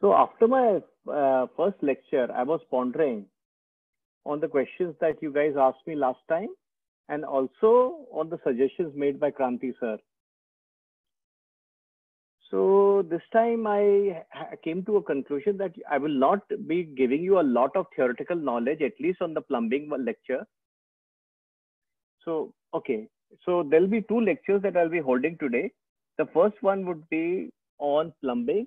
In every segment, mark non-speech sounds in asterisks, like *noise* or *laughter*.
So after my uh, first lecture, I was pondering on the questions that you guys asked me last time and also on the suggestions made by Kranti sir. So this time I came to a conclusion that I will not be giving you a lot of theoretical knowledge, at least on the plumbing lecture. So, okay. So there'll be two lectures that I'll be holding today. The first one would be on plumbing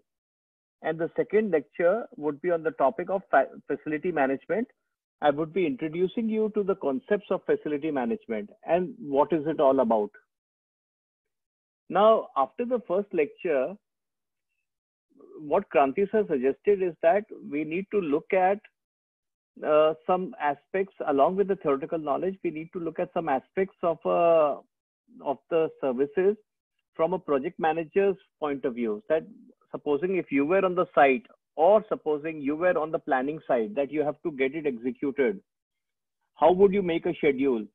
and the second lecture would be on the topic of facility management. I would be introducing you to the concepts of facility management and what is it all about. Now, after the first lecture, what Kranti has suggested is that we need to look at uh, some aspects along with the theoretical knowledge. We need to look at some aspects of uh, of the services from a project manager's point of view. That supposing if you were on the site or supposing you were on the planning side that you have to get it executed how would you make a schedule?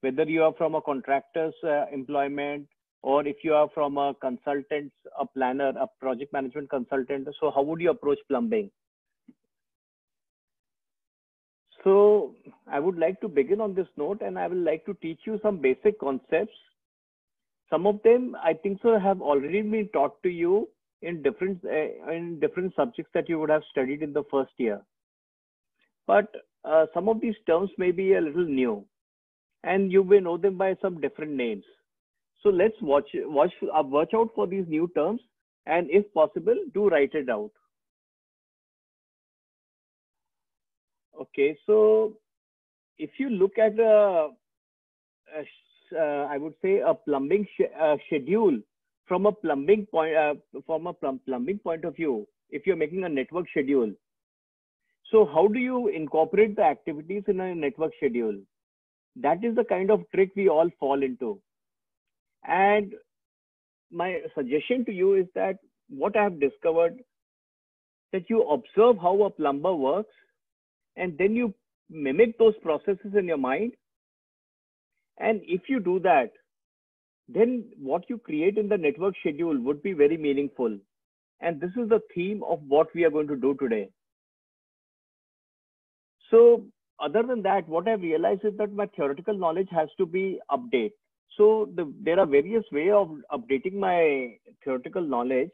Whether you are from a contractor's uh, employment or if you are from a consultant a planner a project management consultant so how would you approach plumbing? So i would like to begin on this note and i will like to teach you some basic concepts. Some of them i think so have already been taught to you in different uh, in different subjects that you would have studied in the first year. But uh, some of these terms may be a little new and you may know them by some different names. So let's watch watch uh, watch out for these new terms and if possible do write it out. Okay so if you look at a, a uh, I would say a plumbing sh uh, schedule from a plumbing point uh, from a plum plumbing point of view if you're making a network schedule so how do you incorporate the activities in a network schedule? That is the kind of trick we all fall into. And my suggestion to you is that what i have discovered that you observe how a plumber works and then you mimic those processes in your mind. And if you do that then what you create in the network schedule would be very meaningful. And this is the theme of what we are going to do today. So other than that, what I've realized is that my theoretical knowledge has to be updated. So the, there are various ways of updating my theoretical knowledge.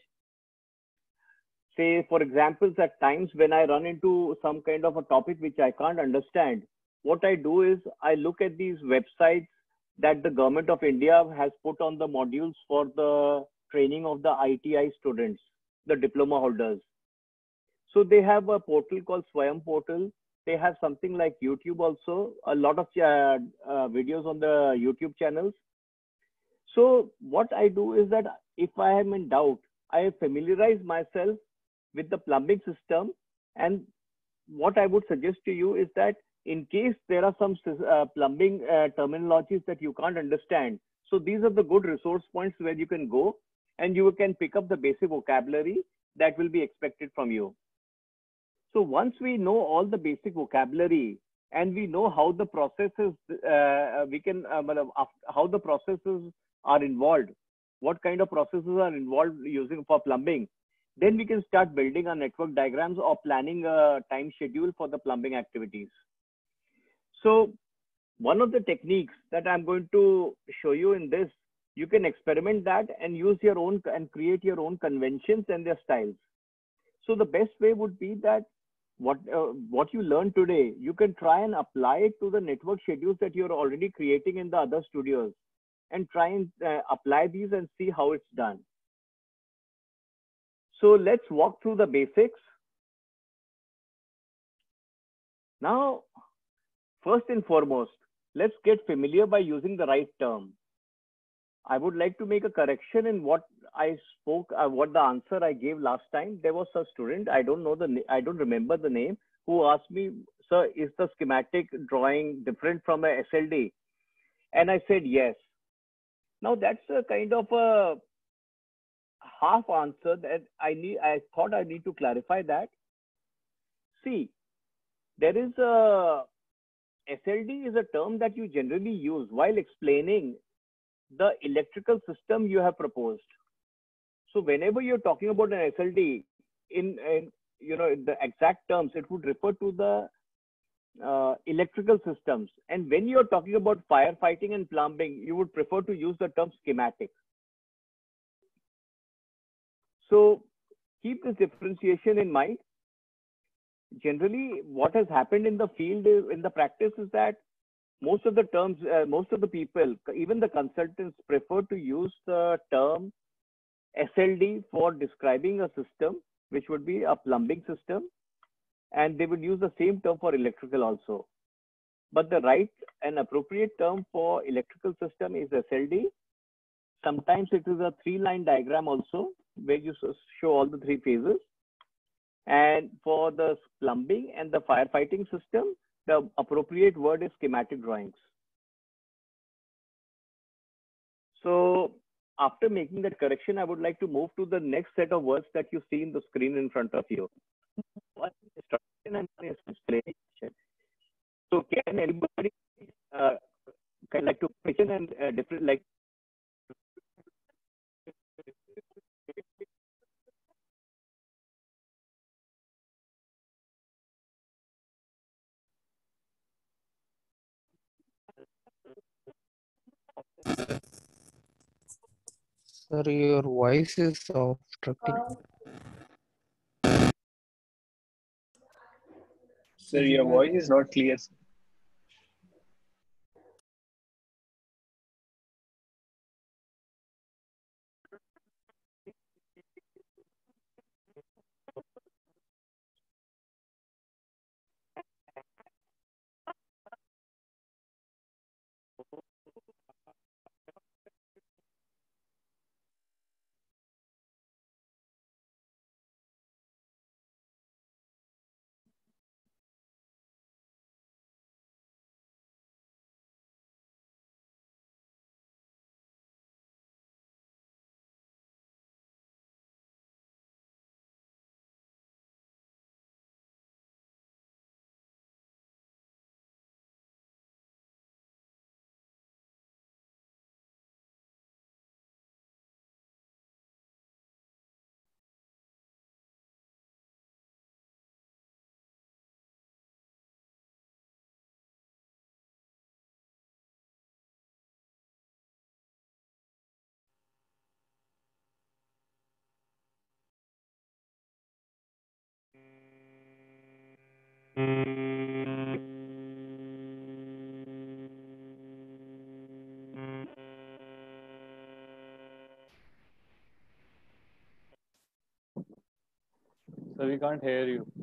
Say, for example, at times when I run into some kind of a topic which I can't understand, what I do is I look at these websites that the government of India has put on the modules for the training of the ITI students, the diploma holders. So they have a portal called Swayam portal. They have something like YouTube also, a lot of uh, uh, videos on the YouTube channels. So what I do is that if I am in doubt, I familiarize myself with the plumbing system. And what I would suggest to you is that in case there are some uh, plumbing uh, terminologies that you can't understand. So these are the good resource points where you can go and you can pick up the basic vocabulary that will be expected from you. So once we know all the basic vocabulary and we know how the processes, uh, we can, uh, how the processes are involved, what kind of processes are involved using for plumbing, then we can start building our network diagrams or planning a time schedule for the plumbing activities. So one of the techniques that I'm going to show you in this, you can experiment that and use your own and create your own conventions and their styles. So the best way would be that what uh, what you learn today, you can try and apply it to the network schedules that you're already creating in the other studios and try and uh, apply these and see how it's done. So let's walk through the basics. Now, First and foremost, let's get familiar by using the right term. I would like to make a correction in what I spoke, uh, what the answer I gave last time. There was a student, I don't know the, I don't remember the name, who asked me, sir, is the schematic drawing different from a SLD? And I said, yes. Now that's a kind of a half answer that I need, I thought I need to clarify that. See, there is a SLD is a term that you generally use while explaining the electrical system you have proposed. So whenever you're talking about an SLD, in, in you know in the exact terms, it would refer to the uh, electrical systems. And when you're talking about firefighting and plumbing, you would prefer to use the term schematic. So keep this differentiation in mind. Generally, what has happened in the field, is, in the practice is that most of the terms, uh, most of the people, even the consultants prefer to use the term SLD for describing a system, which would be a plumbing system. And they would use the same term for electrical also. But the right and appropriate term for electrical system is SLD. Sometimes it is a three line diagram also, where you show all the three phases. And for the plumbing and the firefighting system, the appropriate word is schematic drawings. So after making that correction, I would like to move to the next set of words that you see in the screen in front of you. So can anybody uh, can like to question and uh, different like Sir, your voice is obstructing. Sir, your voice is not clear. sir. Sir, we can't hear you.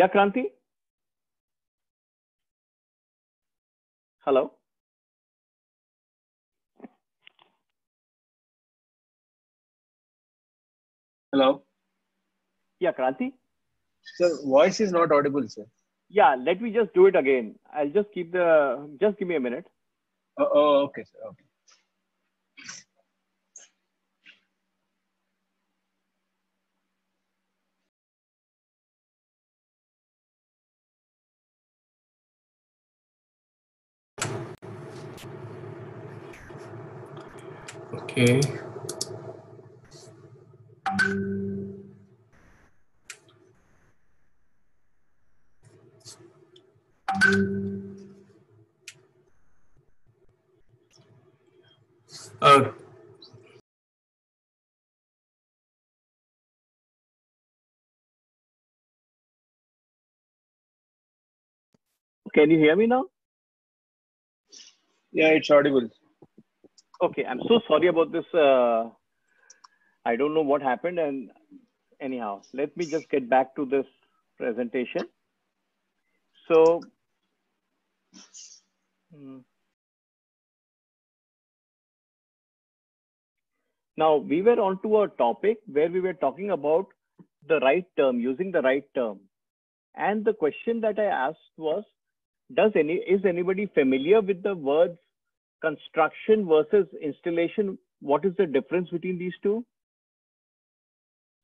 Yeah, Kranti. Hello. Hello. Yeah, Kranti. Sir, voice is not audible, sir. Yeah, let me just do it again. I'll just keep the. Just give me a minute. Oh, oh okay, sir. Okay. Okay. Uh, Can you hear me now? Yeah, it's audible. Okay, I'm so sorry about this. Uh, I don't know what happened. And anyhow, let me just get back to this presentation. So, hmm. Now we were onto a topic where we were talking about the right term, using the right term. And the question that I asked was, does any is anybody familiar with the words construction versus installation? What is the difference between these two?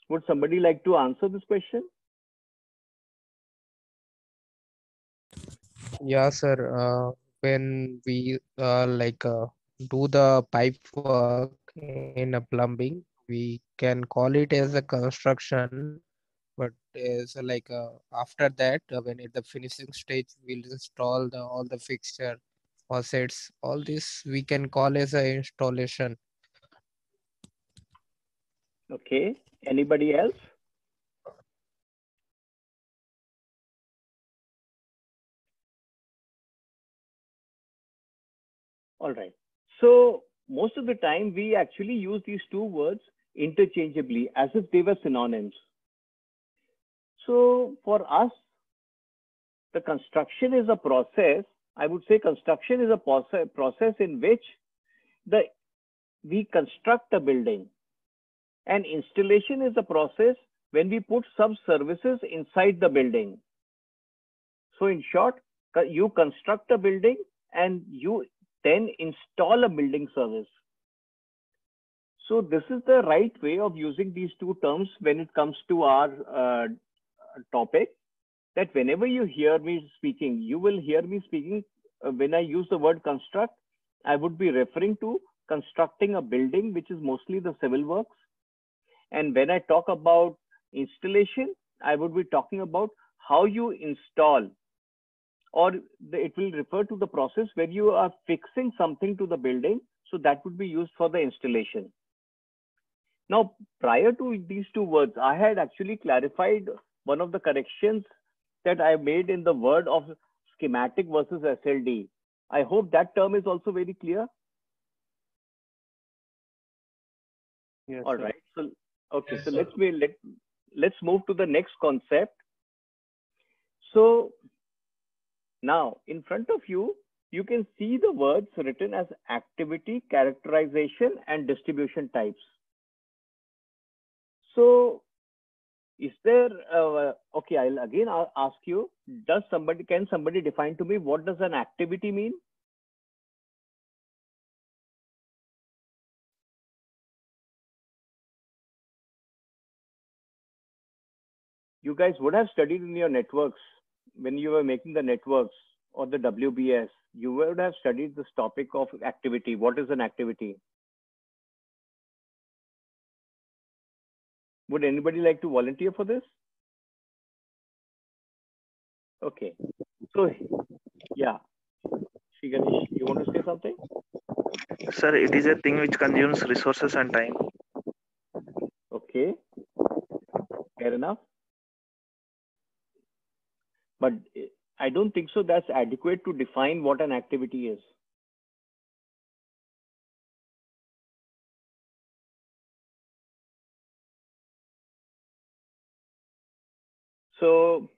Would somebody like to answer this question? Yeah, sir. Uh, when we uh, like uh, do the pipe work in a plumbing, we can call it as a construction. But as like uh, after that, uh, when at the finishing stage, we'll install the all the fixture, faucets, all this we can call as a installation. Okay. Anybody else? All right. So most of the time we actually use these two words interchangeably as if they were synonyms. So for us, the construction is a process. I would say construction is a process, in which the we construct a building and installation is a process when we put some services inside the building. So in short, you construct a building and you then install a building service. So this is the right way of using these two terms when it comes to our uh, topic. That whenever you hear me speaking, you will hear me speaking. Uh, when I use the word construct, I would be referring to constructing a building, which is mostly the civil works. And when I talk about installation, I would be talking about how you install or the, it will refer to the process where you are fixing something to the building. So that would be used for the installation. Now, prior to these two words, I had actually clarified one of the corrections that I made in the word of schematic versus SLD. I hope that term is also very clear. Yes. All sir. right. So, okay. Yes, so sir. let's be, let, let's move to the next concept. So now in front of you, you can see the words written as activity, characterization, and distribution types. So is there, uh, okay, I'll again a- ask you, does somebody, can somebody define to me what does an activity mean? you guys would have studied in your networks when you were making the networks or the WBS, you would have studied this topic of activity. What is an activity? Would anybody like to volunteer for this? Okay. So, yeah. Shri Ganesh, you want to say something? Sir, it is a thing which consumes resources and time. Okay. Fair enough. But eh, I don't think so that's adequate to define what an activity is. So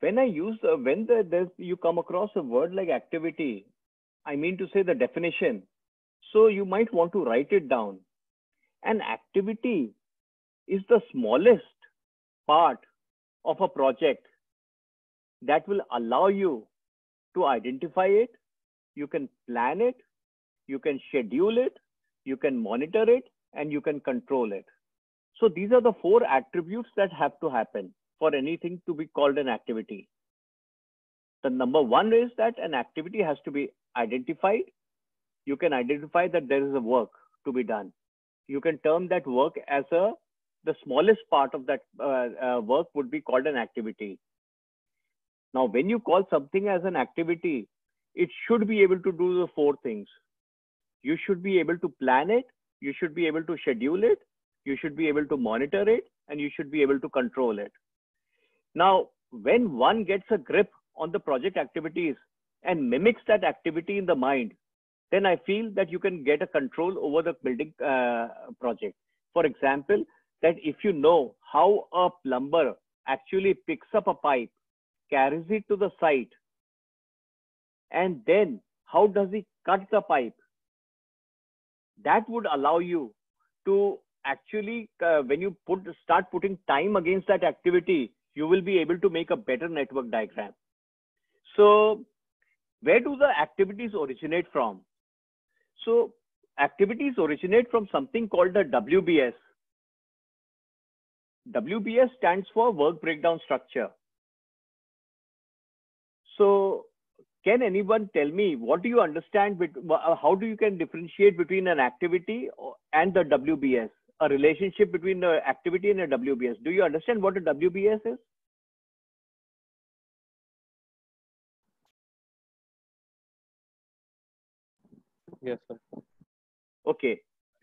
when I use uh, when the, you come across a word like activity, I mean to say the definition. So you might want to write it down. An activity is the smallest part of a project that will allow you to identify it. You can plan it, you can schedule it, you can monitor it, and you can control it. So these are the four attributes that have to happen for anything to be called an activity. The number one is that an activity has to be identified. You can identify that there is a work to be done. You can term that work as a the smallest part of that uh, uh, work would be called an activity. Now, when you call something as an activity, it should be able to do the four things. You should be able to plan it, you should be able to schedule it, you should be able to monitor it, and you should be able to control it. Now, when one gets a grip on the project activities and mimics that activity in the mind, then I feel that you can get a control over the building uh, project. For example, that if you know how a plumber actually picks up a pipe, carries it to the site, and then how does he cut the pipe? That would allow you to actually uh, when you put start putting time against that activity you will be able to make a better network diagram. So where do the activities originate from? So activities originate from something called the wbs wbs stands for work breakdown structure. So can anyone tell me what do you understand uh, how do you can differentiate between an activity and the wbs a relationship between the activity and a wbs do you understand what a wbs is? Yes, sir. okay.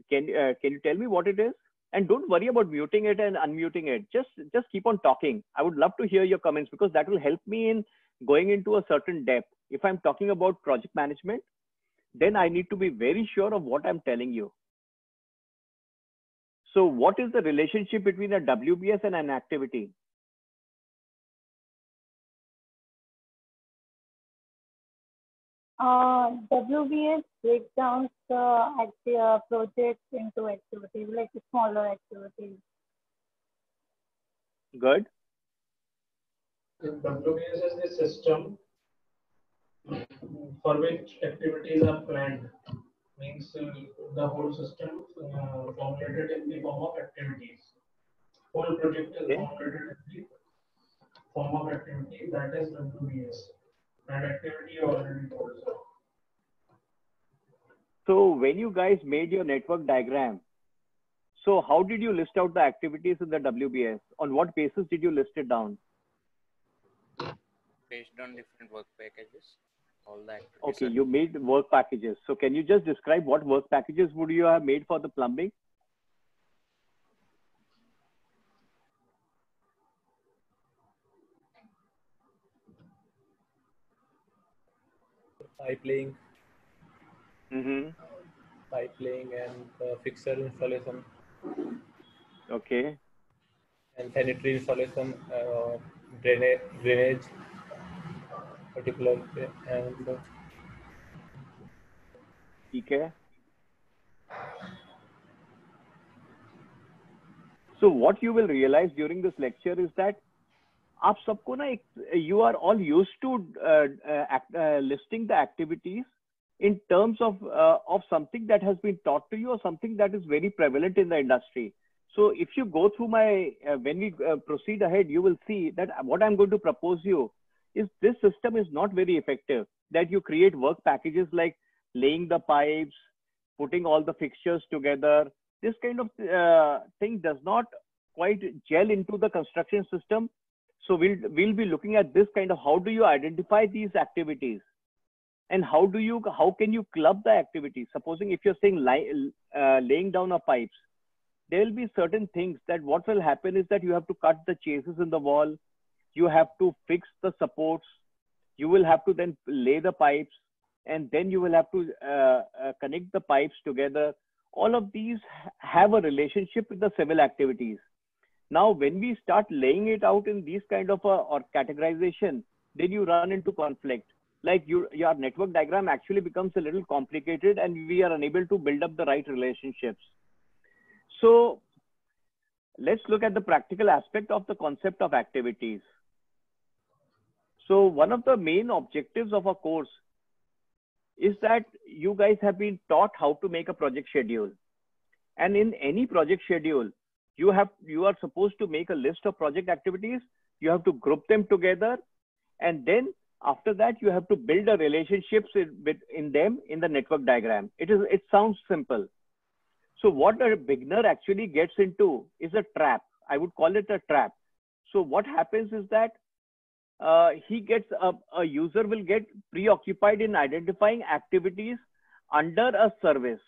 Can uh, can you tell me what it is? And don't worry about muting it and unmuting it. Just just keep on talking. I would love to hear your comments because that will help me in going into a certain depth. If i'm talking about project management then i need to be very sure of what i'm telling you so what is the relationship between a wbs and an activity Uh, WBS breaks down the acti- uh, projects into activities, like smaller activities. good WBS is the system for which activities are planned. Means uh, the whole system uh, formulated in the form of activities. Whole project is Okay. formulated in the form of activity that is WBS. And activity already told. So so when you guys made your network diagram so how did you list out the activities in the wbs on what basis did you list it down based on different work packages. All the activities. Okay, you made work packages. So can you just describe what work packages would you have made for the plumbing? pipe laying, Mm-hmm. pipe laying and uh, fixture installation Okay. and sanitary installation, uh, drainage, drainage particular and uh, Okay. So what you will realize during this lecture is that आप सबको ना एक you are all used to uh, uh, act, uh, listing the activities in terms of uh, of something that has been taught to you or something that is very prevalent in the industry. So if you go through my uh, when we uh, proceed ahead, you will see that what I'm going to propose you is this system is not very effective. That you create work packages like laying the pipes, putting all the fixtures together. This kind of uh, thing does not quite gel into the construction system. So we'll we'll be looking at this kind of how do you identify these activities, and how do you how can you club the activities? Supposing if you're saying uh, laying down of pipes, there will be certain things that what will happen is that you have to cut the chases in the wall, you have to fix the supports, you will have to then lay the pipes, and then you will have to uh, uh, connect the pipes together. All of these have a relationship with the civil activities. Now, when we start laying it out in these kind of a, or categorization, then you run into conflict. Like you, your network diagram actually becomes a little complicated, and we are unable to build up the right relationships. So, let's look at the practical aspect of the concept of activities. So, one of the main objectives of a course is that you guys have been taught how to make a project schedule. And in any project schedule, you have you are supposed to make a list of project activities. You have to group them together, and then after that you have to build a relationships in, in them in the network diagram. It is it sounds simple. So what a beginner actually gets into is a trap. I would call it a trap. So what happens is that uh, he gets a, a user will get preoccupied in identifying activities under a service.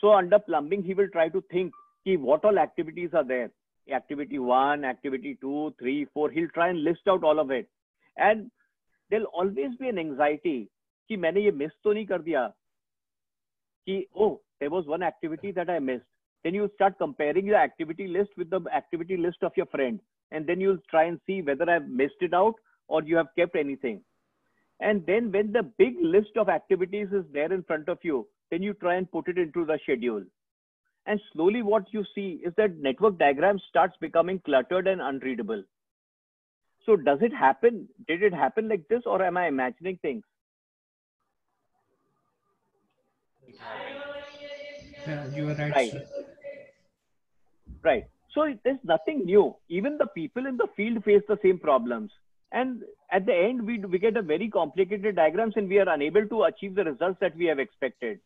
So under plumbing, he will try to think ki what all activities are there. Activity one, activity two, three, four. He'll try and list out all of it. And there'll always be an anxiety कि मैंने ये miss तो नहीं कर दिया कि oh there was one activity that I missed. Then you start comparing your activity list with the activity list of your friend, and then you'll try and see whether I've missed it out or you have kept anything. And then when the big list of activities is there in front of you, then you try and put it into the schedule. And slowly what you see is that network diagram starts becoming cluttered and unreadable. So does it happen? Did it happen like this or am I imagining things? Yeah, you are right. Right. Right. So it- there's nothing new. Even the people in the field face the same problems. And at the end, we, we get a very complicated diagrams and we are unable to achieve the results that we have expected.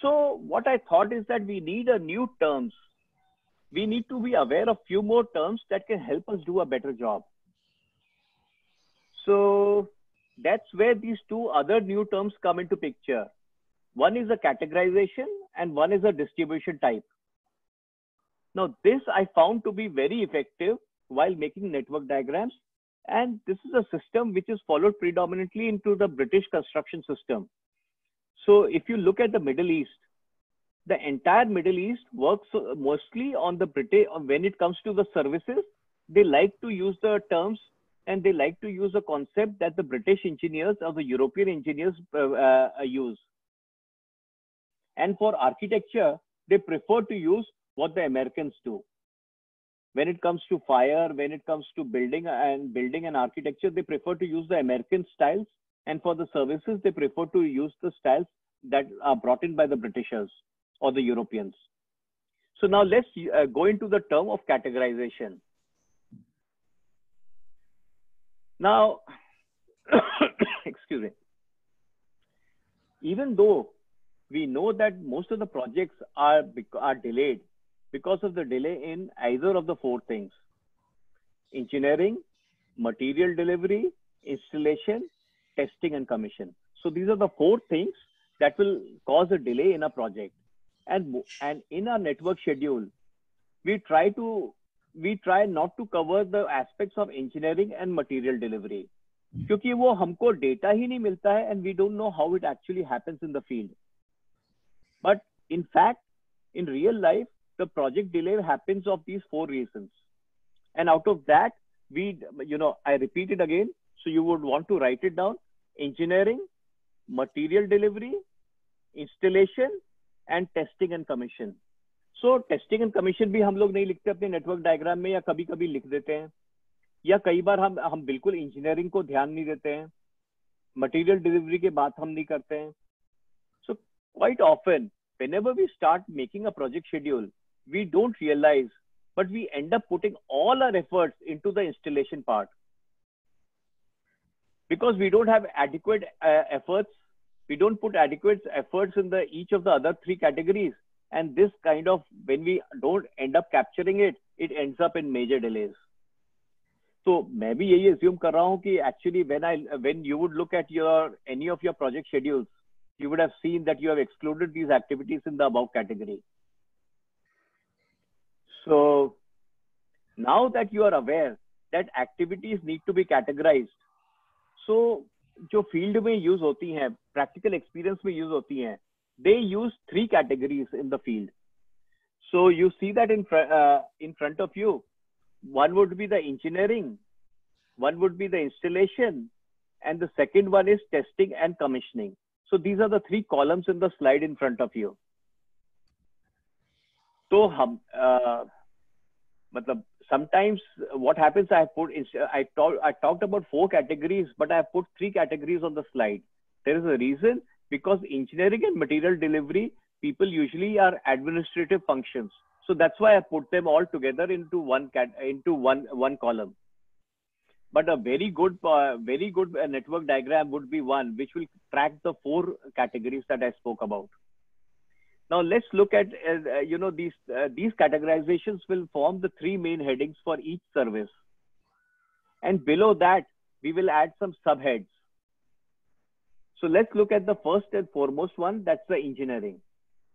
So what I thought is that we need a new terms. We need to be aware of few more terms that can help us do a better job. So that's where these two other new terms come into picture. One is a categorization and one is a distribution type. Now, this I found to be very effective while making network diagrams. And this is a system which is followed predominantly into the British construction system. So if you look at the Middle East, the entire Middle East works mostly on the British, when it comes to the services, they like to use the terms and they like to use a concept that the British engineers or the European engineers uh, uh, use. And for architecture, they prefer to use what the Americans do. When it comes to fire, when it comes to building and building and architecture, they prefer to use the American styles. And for the services, they prefer to use the styles that are brought in by the Britishers or the Europeans. So now let's uh, go into the term of categorization. Now, *coughs* excuse me. Even though we know that most of the projects are are delayed because of the delay in either of the four things engineering material delivery installation testing and commission so these are the four things that will cause a delay in a project and mo- and in our network schedule we try to we try not to cover the aspects of engineering and material delivery क्योंकि वो हमको data ही नहीं मिलता है and we don't know how it actually happens in the field but in fact, in real life, the project delay happens of these four reasons. And out of that, we, you know, I repeat it again. So you would want to write it down engineering, material delivery, installation, and testing and commission. So testing and commission भी हम लोग नहीं लिखते अपने network diagram में या कभी कभी लिख देते हैं या कई बार हम हम बिल्कुल इंजीनियरिंग को ध्यान नहीं देते हैं मटेरियल डिलीवरी के बात हम नहीं करते हैं so quite often, whenever we start making a project schedule, we don't realize, but we end up putting all our efforts into the installation part. Because we don't have adequate uh, efforts, we don't put adequate efforts in the each of the other three categories. And this kind of, when we don't end up capturing it, it ends up in major delays. तो मैं भी यही assume कर रहा हूँ कि actually when I when you would look at your any of your project schedules, you would have seen that you have excluded these activities in the above category. So now that you are aware that activities need to be categorized, so जो field में use होती हैं, practical experience में use होती हैं, they use three categories in the field. So you see that in fr- uh, in front of you, one would be the engineering, one would be the installation, and the second one is testing and commissioning. So these are the three columns in the slide in front of you. So हम uh, matlab, sometimes uh, what happens i put is uh, i talked i talked about four categories but i put three categories on the slide. There is a reason because engineering and material delivery people usually are administrative functions. So that's why i put them all together into one cat into one one column. But a very good uh, very good uh, network diagram would be one which will track the four categories that i spoke about. Now let's look at uh, uh, you know these uh, these categorizations will form the three main headings for each service, and below that we will add some subheads. So let's look at the first and foremost one. That's the engineering.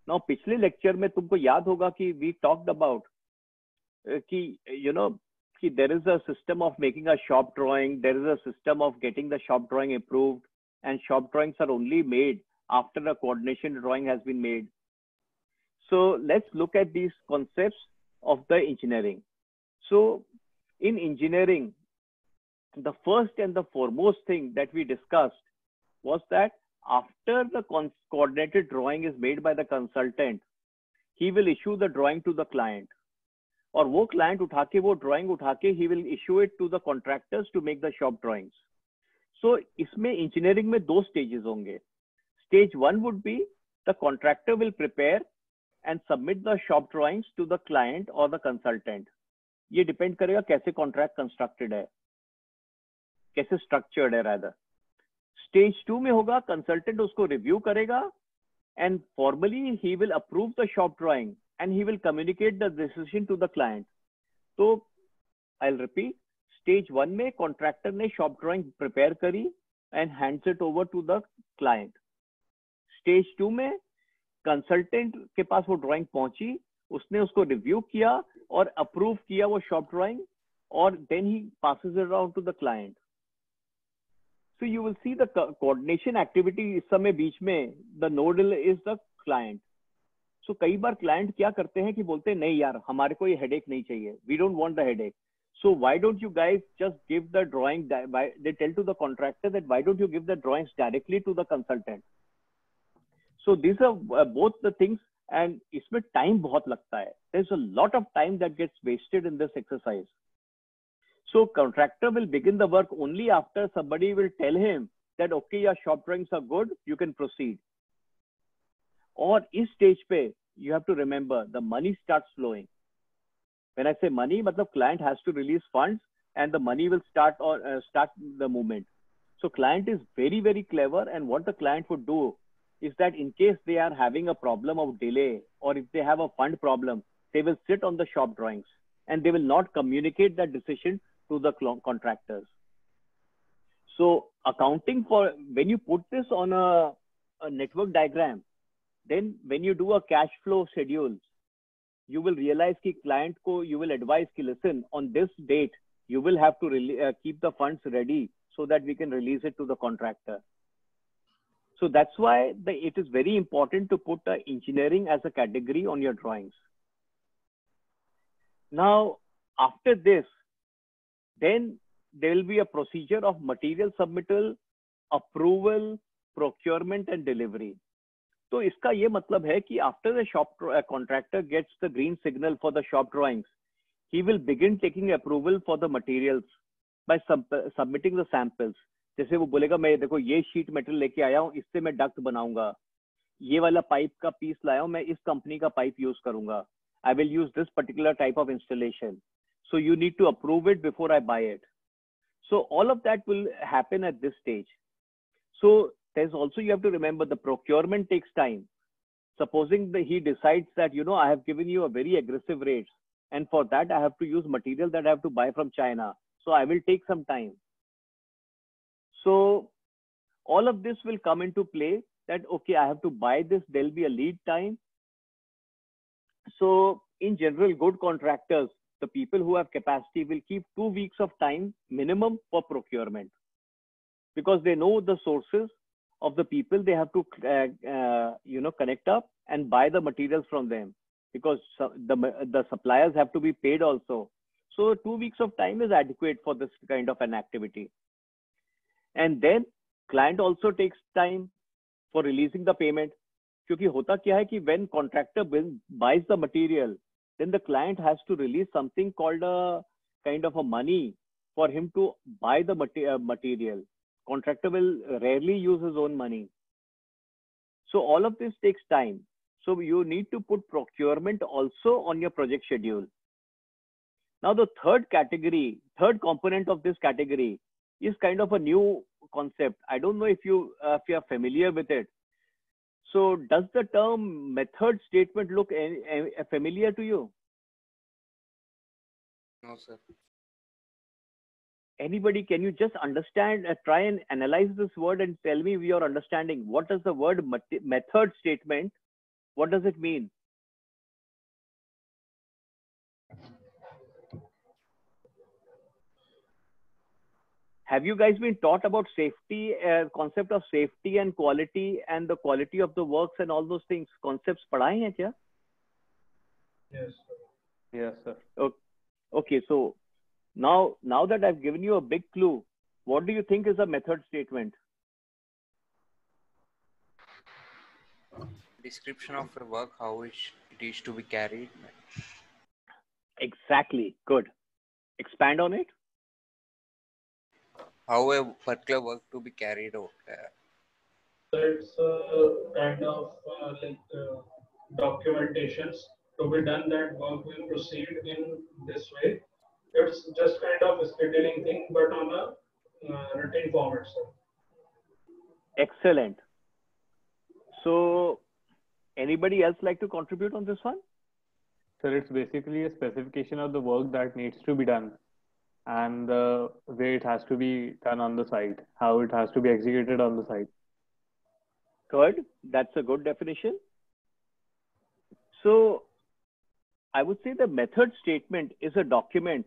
Now पिछले lecture में तुमको याद होगा कि we talked about uh, कि you know कि there is a system of making a shop drawing. There is a system of getting the shop drawing approved, and shop drawings are only made after a coordination drawing has been made. So let's look at these concepts of the engineering. So in engineering, the first and the foremost thing that we discussed was that after the con- coordinated drawing is made by the consultant, he will issue the drawing to the client और वो client उठा के वो drawing उठा के he will issue it to the contractors to make the shop drawings so इसमें engineering में दो stages होंगे stage one would be the contractor will prepare and submit the shop drawings to the client और the consultant ये depend करेगा कैसे contract constructed है। कैसे स्ट्रक्चर्ड है रादर स्टेज टू में होगा कंसल्टेंट उसको रिव्यू करेगा and formally he will approve the shop drawing and he will communicate the decision to the client तो आई रिपीट स्टेज वन में कॉन्ट्रैक्टर ने शॉप ड्राइंग प्रिपेयर करी and hands it over to the client stage two में consultant के पास वो drawing पहुँची, उसने उसको रिव्यू किया और अप्रूव किया वो शॉप ड्राइंग और then he passes around to the client so you will see the coordination activity इस समय बीच में the nodal is the client सो कई बार क्लाइंट क्या करते हैं कि बोलते हैं, नहीं यार, हमारे को ये हेडेक नहीं चाहिए we don't want the headache so why don't you guys just give the drawing they tell to the contractor that why don't you give the drawings directly to the consultant So these are uh, both the things and इसमें time बहुत लगता है. There's a lot of time that gets wasted in this exercise. So contractor will begin the work only after somebody will tell him that okay, your shop drawings are good, you can proceed. Or इस stage पे you have to remember the money starts flowing. When I say money, matlab client has to release funds and the money will start or uh, start the movement. So client is very very clever and what the client would do is that in case they are having a problem of delay or if they have a fund problem, they will sit on the shop drawings and they will not communicate that decision to the contractors. So accounting for when you put this on a, a network diagram, then when you do a cash flow schedule, you will realize that client ko you will advise ki listen on this date you will have to uh, keep the funds ready so that we can release it to the contractor. So that's why the, it is very important to put uh, engineering as a category on your drawings. Now, after this, then there will be a procedure of material submittal, approval, procurement and delivery. तो इसका ये मतलब है कि after the shop uh, contractor gets the green signal for the shop drawings, he will begin taking approval for the materials by sub submitting the samples. जैसे वो बोलेगा, मैं देखो, ये शीट मेटल लेके आया हूँ, इससे मैं डक्ट बनाऊँगा। ये वाला पाइप का पीस लाया हूँ, मैं इस कंपनी का पाइप यूज़ करूँगा। I will use this particular type of installation so you need to approve it before I buy it so all of that will happen at this stage so there also you have to remember the procurement takes time supposing the he decides that you know I have given you a very aggressive rates and for that I have to use material that I have to buy from China so I will take some time So all of this will come into play that okay I have to buy this. There'll be a lead time. So in general, good contractors the people who have capacity will keep two weeks of time minimum for procurement because they know the sources of the people they have to uh, uh, you know connect up and buy the materials from them because the the suppliers have to be paid also so two weeks of time is adequate for this kind of an activity and then client also takes time for releasing the payment क्योंकि होता क्या है कि when contractor buys buys the material then the client has to release something called a kind of a money for him to buy the mate- uh, material. Contractor will rarely use his own money. So all of this takes time. So you need to put procurement also on your project schedule. Now the third category, third component of this category is kind of a new concept. I don't know if you uh, if you are familiar with it. So does the term method statement look familiar to you? No, sir. Anybody, can you just understand, uh, try and analyze this word and tell me your understanding? What does the word method statement, what does it mean? have you guys been taught about safety uh, concept of safety and quality and the quality of the works and all those things? Concepts padhaye hain yes sir. yes sir. Okay. okay so now now that i've given you a big clue what do you think is a method statement? Description of a work how it is to be carried. Exactly good. Expand on it. How a particular work to be carried out. So it's uh, kind of uh, like uh, documentations to be done that work will proceed in this way. It's just kind of a scheduling thing, but on a uh, written format. So. Excellent. So, anybody else like to contribute on this one? Sir, it's basically a specification of the work that needs to be done and the way it has to be done on the site, how it has to be executed on the site. Good. That's a good definition. So, I would say the method statement is a document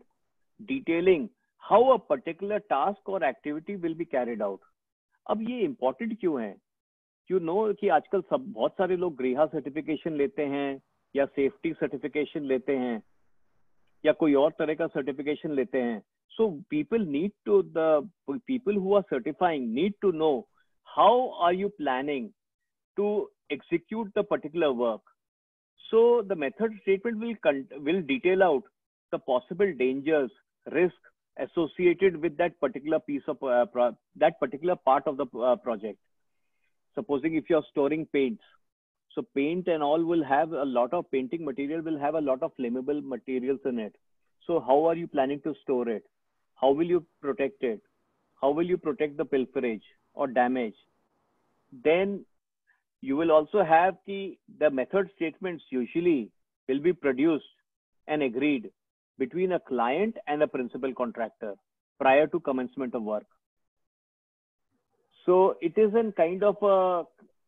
detailing how a particular task or activity will be carried out. अब ये important क्यों है you no कि आजकल सब बहुत सारे लोग गृह सर्टिफिकेशन लेते हैं या सेफ्टी सर्टिफिकेशन लेते हैं या कोई और तरह का सर्टिफिकेशन लेते हैं so people need to the people who are certifying need to know how are you planning to execute the particular work so the method statement will will detail out the possible dangers risk associated with that particular piece of uh, that particular part of the uh, project supposing if you're storing paints so paint and all will have a lot of painting material will have a lot of flammable materials in it. So how are you planning to store it? How will you protect it? How will you protect the pilferage or damage? Then you will also have the the method statements usually will be produced and agreed between a client and a principal contractor prior to commencement of work. So it is a kind of a,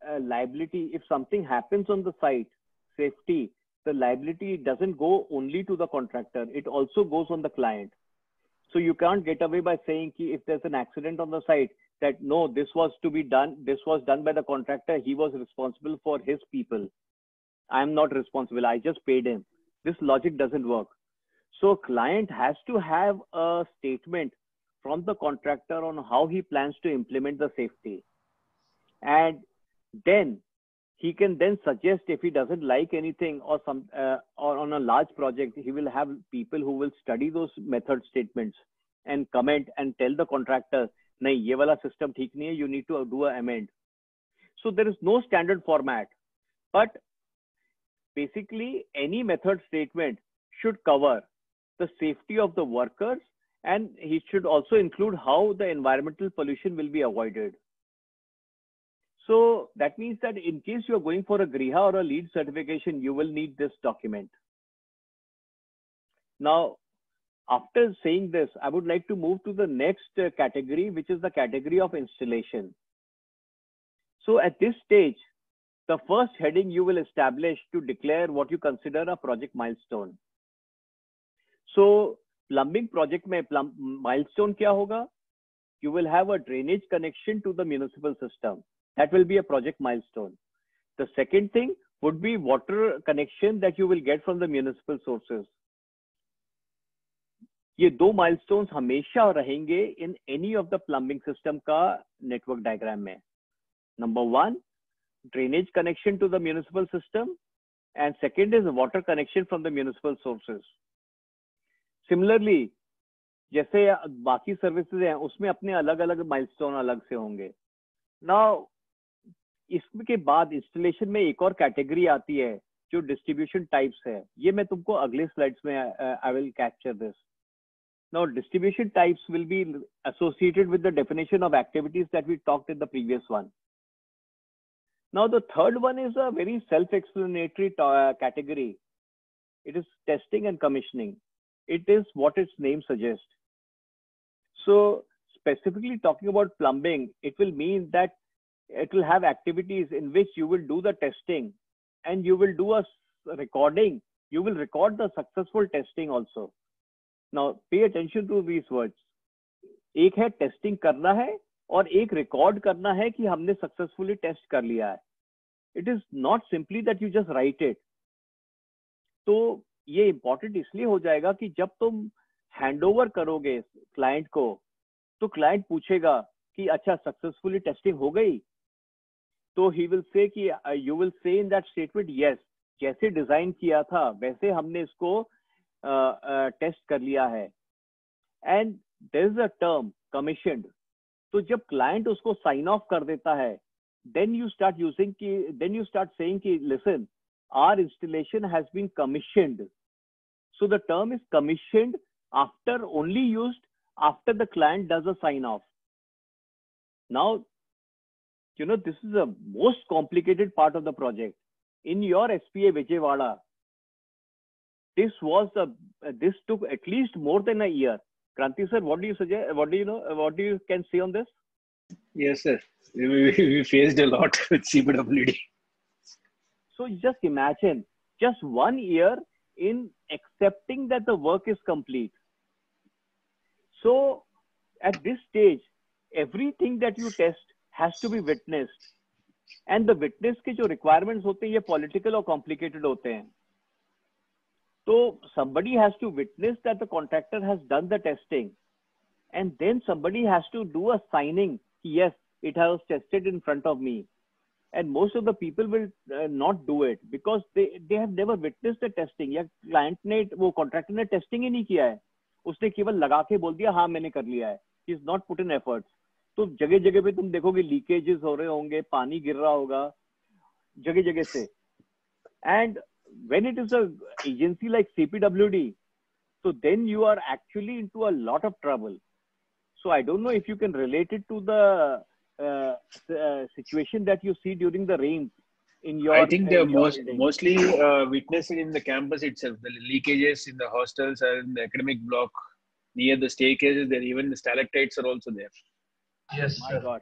a liability if something happens on the site safety the liability doesn't go only to the contractor it also goes on the client. So you can't get away by saying if there's an accident on the site that no this was to be done this was done by the contractor he was responsible for his people. I am not responsible i just paid him. This logic doesn't work. So client has to have a statement from the contractor on how he plans to implement the safety. And then he can then suggest if he doesn't like anything or some uh, or on a large project he will have people who will study those method statements and comment and tell the contractor nahi ye wala system theek nahi hai you need to do a amend. So there is no standard format. But basically any method statement should cover the safety of the workers and he should also include how the environmental pollution will be avoided. So that means that in case you're going for a Griha or a LEED certification, you will need this document. Now, after saying this, I would like to move to the next uh, category, which is the category of installation. So at this stage, the first heading you will establish to declare what you consider a project milestone. So plumbing project mein plum milestone kya hoga? You will have a drainage connection to the municipal system. That will be a project milestone. The second thing would be water connection that you will get from the municipal sources. ये दो milestones हमेशा रहेंगे in any of the plumbing system का network diagram में number one drainage connection to the municipal system and second is water connection from the municipal sources similarly जैसे बाकी services हैं उसमें अपने अलग अलग माइलस्टोन अलग से होंगे नाउ इसके बाद इंस्टॉलेशन में एक और कैटेगरी आती है, जो डिस्ट्रीब्यूशन टाइप्स है। ये मैं तुमको अगले स्लाइड्स में I will capture this now distribution types will be associated with the definition of activities that we talked in the previous one now the third one is a very self explanatory category it is testing and commissioning it is what its name suggest so specifically talking about plumbing it will mean that it will have activities in which you will do the testing and you will do a recording. You will record the successful testing also. Now pay attention to these words एक है testing करना है और एक record करना है कि हमने सक्सेसफुली टेस्ट कर लिया है it is not simply that you just write it तो ये इंपॉर्टेंट इसलिए हो जाएगा कि जब तुम हैंडओवर करोगे क्लाइंट को तो क्लाइंट पूछेगा कि अच्छा सक्सेसफुली टेस्टिंग हो गई तो ही विल से कि you will say in that statement yes जैसे डिज़ाइन किया था, वैसे हमने इसको टेस्ट कर लिया है। And there is a term commission तो जब क्लाइंट उसको साइन ऑफ़ कर देता है देन यू स्टार्ट यूजिंग की देन यू स्टार्ट सेइंग कि listen our installation has been commissioned so the term is commissioned after only used after the client does a sign off now you know this is the most complicated part of the project in your spa vijayawada this was a this took at least more than a year kranti sir what do you suggest what do you know what do you can say on this Yes, sir. We, we, we faced a lot *laughs* with CPWD. so just imagine just one year in accepting that the work is complete so at this stage everything that you test has to be witnessed and the witness के जो requirements होते हैं ये political और complicated होते हैं तो somebody has to witness that the contractor has done the testing and then somebody has to do a signing yes it has tested in front of me and most of the people will uh, not do it because they they have never witnessed the testing या client ने वो contractor ने testing ही नहीं किया है उसने केवल लगा के बोल दिया हाँ मैंने कर लिया है is not put in efforts तो जगह जगह पे तुम देखोगे लीकेजेस हो रहे होंगे पानी गिर रहा होगा जगह जगह से and it is a agency like CPWD, so then you are actually into a lot of trouble. So I don't know if you can relate it to the uh, uh, situation that you see during the rains in your. I think they're in your most, building. mostly uh, witnessing in the campus itself. The leakages in the hostels and the academic block near the staircases. There even the stalactites are also there. Yes, My sir. God.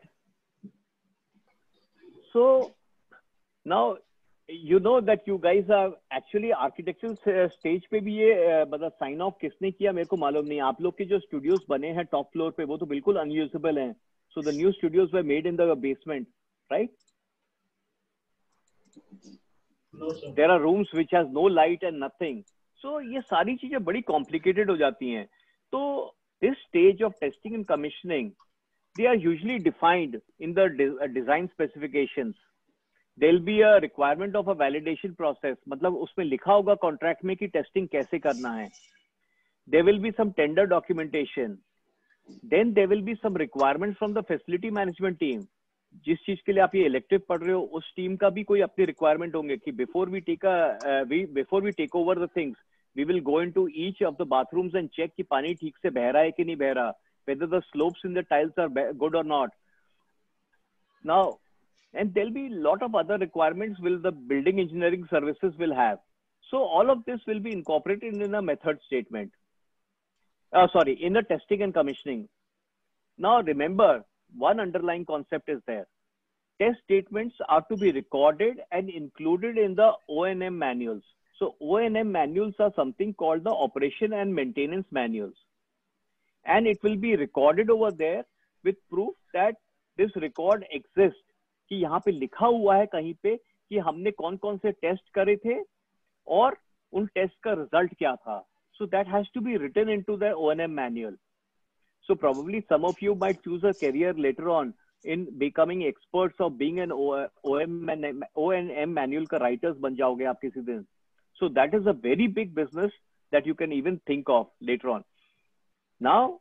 So now you know that you guys are actually architectural stage पे भी ये uh, मतलब sign of किसने किया मेरे को मालूम नहीं आप लोग के जो स्टूडियोज बने हैं टॉप फ्लोर पे वो तो बिल्कुल अनयूजेबल हैं so the new studios were made in the basement right. There are rooms which has no light and nothing so ये सारी चीज़ें बड़ी कॉम्प्लिकेटेड हो जाती हैं तो this stage of testing and commissioning they are usually defined in the de- uh, design specifications there'll be a requirement of a validation process मतलब उसमें लिखा होगा कॉन्ट्रैक्ट में कि टेस्टिंग कैसे करना है there will be some tender documentation then there will be some requirements from the facility management team जिस चीज़ के लिए आप ये इलेक्टिव पढ़ रहे हो उस टीम का भी कोई अपने रिक्वायरमेंट होंगे कि before we take before we take over the things we will go into each of the bathrooms and check कि पानी ठीक से बह रहा है कि नहीं बह रहा whether the slopes in the tiles are good or not. Now and there'll be a lot of other requirements will the building engineering services will have. So all of this will be incorporated in a method statement. Uh, sorry in the testing and commissioning. Now remember one underlying concept is there. Test statements are to be recorded and included in the O&M manuals. So O&M manuals are something called the operation and maintenance manuals and it will be recorded over there with proof that this record exists कि यहाँ पे लिखा हुआ है कहीं पे कि हमने कौन कौन से टेस्ट करे थे और उन टेस्ट का रिजल्ट क्या था so that has to be written into the O&M manual so probably some of you might choose a career later on in becoming experts of being an O- OM and O&M manual का writers बन जाओगे आप किसी दिन so that is a very big business that you can even think of later on now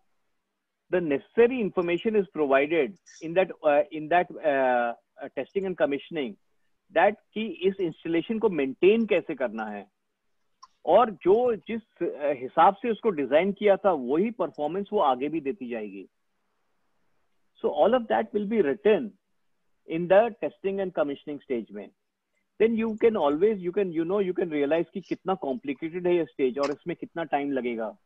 the necessary information is provided in that uh, in that uh, uh, testing and commissioning that कि इस installation को maintain कैसे करना है? और जो जिस uh, हिसाब से उसको डिज़ाइन किया था वही परफॉर्मेंस वो आगे भी देती जाएगी। So all of that will be written in the testing and commissioning stage में। Then you can always you can you know you can realise कि कितना कॉम्प्लिकेटेड है ये स्टेज और इसमें कितना टाइम लगेगा।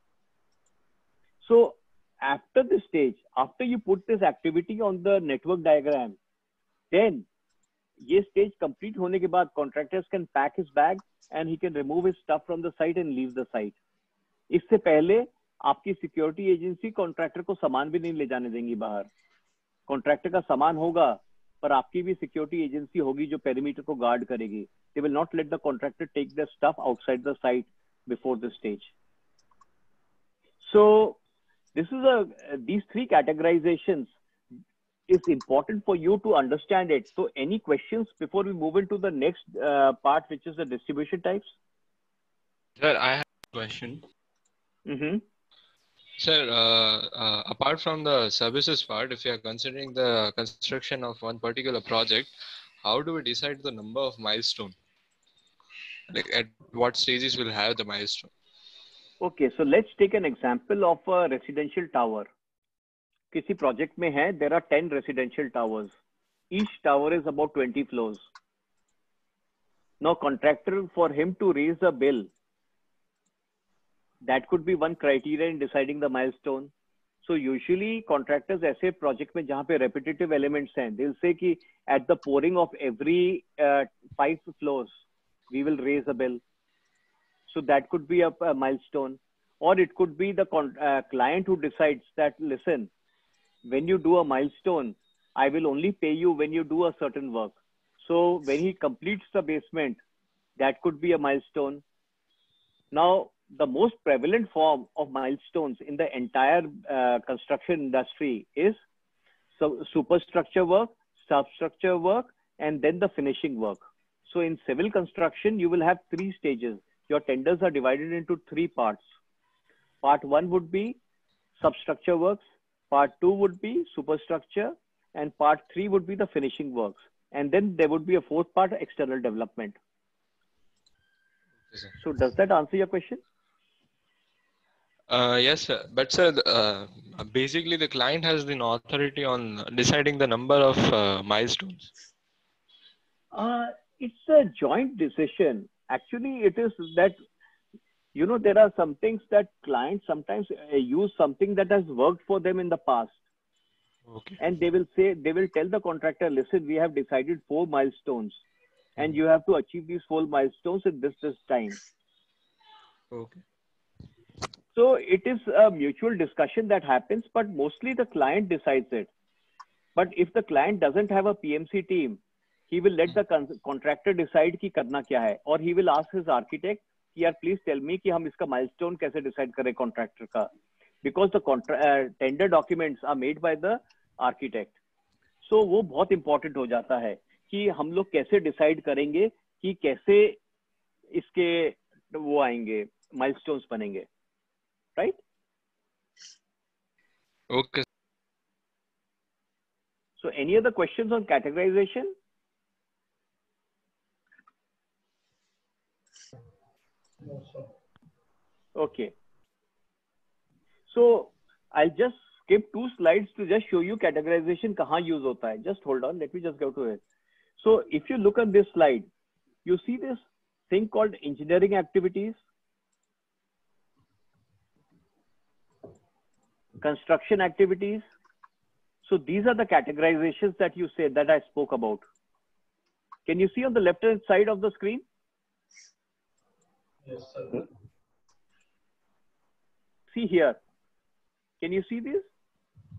सो after this stage, after you put this activity on the network diagram, then ये stage complete होने के बाद contractors can pack his bag and he can remove his stuff from the site and leave the site. इससे पहले आपकी security agency contractor को सामान भी नहीं ले जाने देंगी बाहर कॉन्ट्रैक्टर का सामान होगा पर आपकी भी सिक्योरिटी एजेंसी होगी जो पेरीमीटर को गार्ड करेगी they will not let the contractor take the stuff outside the site before the stage so this is a these three categorizations is important for you to understand it. So, any questions before we move into the next uh, part, which is the distribution types? Sir, I have a question. Mm-hmm. Sir, uh, uh, apart from the services part, if you are considering the construction of one particular project, how do we decide the number of milestone? Like at what stages we'll have the milestone? Okay, so let's take an example of a residential tower. किसी project में है, there are 10 residential towers. Each tower is about 20 floors. Now, contractor, for him to raise a bill, that could be one criteria in deciding the milestone. So usually contractors ऐसे project में जहाँ पे repetitive elements हैं, they'll say कि at the pouring of every uh, five floors, we will raise a bill. So that could be a, a milestone, or it could be the con- uh, client who decides that listen, when you do a milestone, I will only pay you when you do a certain work. So when he completes the basement, that could be a milestone. Now, the most prevalent form of milestones in the entire uh, construction industry is so superstructure work, substructure work, and then the finishing work. So in civil construction, you will have three stages. Your tenders are divided into three parts. Part one would be substructure works. Part two would be superstructure. And part three would be the finishing works. And then there would be a fourth part, external development. Yes. So does that answer your question? Uh, yes, sir. But sir, uh, basically the client has the authority on deciding the number of uh, milestones. Uh, it's a joint decision. Actually, it is that, you know, there are some things that clients sometimes uh, use something that has worked for them in the past. Okay. And they will say, they will tell the contractor, listen, we have decided four milestones and you have to achieve these four milestones in this, this time. Okay. So it is a mutual discussion that happens, but mostly the client decides it. But if the client doesn't have a PMC team, he will let the contractor decide कि करना क्या है और he will ask his architect कि यार please tell me कि हम इसका माइलस्टोन कैसे डिसाइड करें कॉन्ट्रैक्टर का। Because the tender documents are made by the architect so वो बहुत इंपॉर्टेंट हो जाता है कि हम लोग कैसे डिसाइड करेंगे कि कैसे इसके वो आएँगे माइलस्टोन्स बनेंगे। Right okay so any other questions on categorisation Sir. Okay. So I'll just skip two slides to just show you categorization kahan use hota hai. Just hold on. Let me just go to it. So if you look at this slide, you see this thing called engineering activities, construction activities. So these are the categorizations that you said that I spoke about. Can you see on the left hand side of the screen? Yes, sir. See here. Can you see this?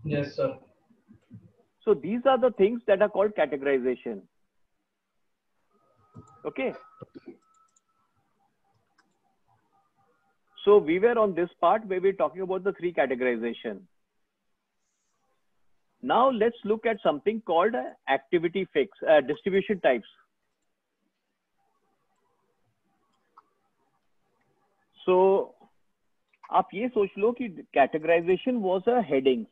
Yes, sir. So these are the things that are called categorization. Okay. So we were on this part where we're talking about the three categorization. Now let's look at something called activity fix, uh, distribution types. So आप ये सोच लो कि categorisation was a heading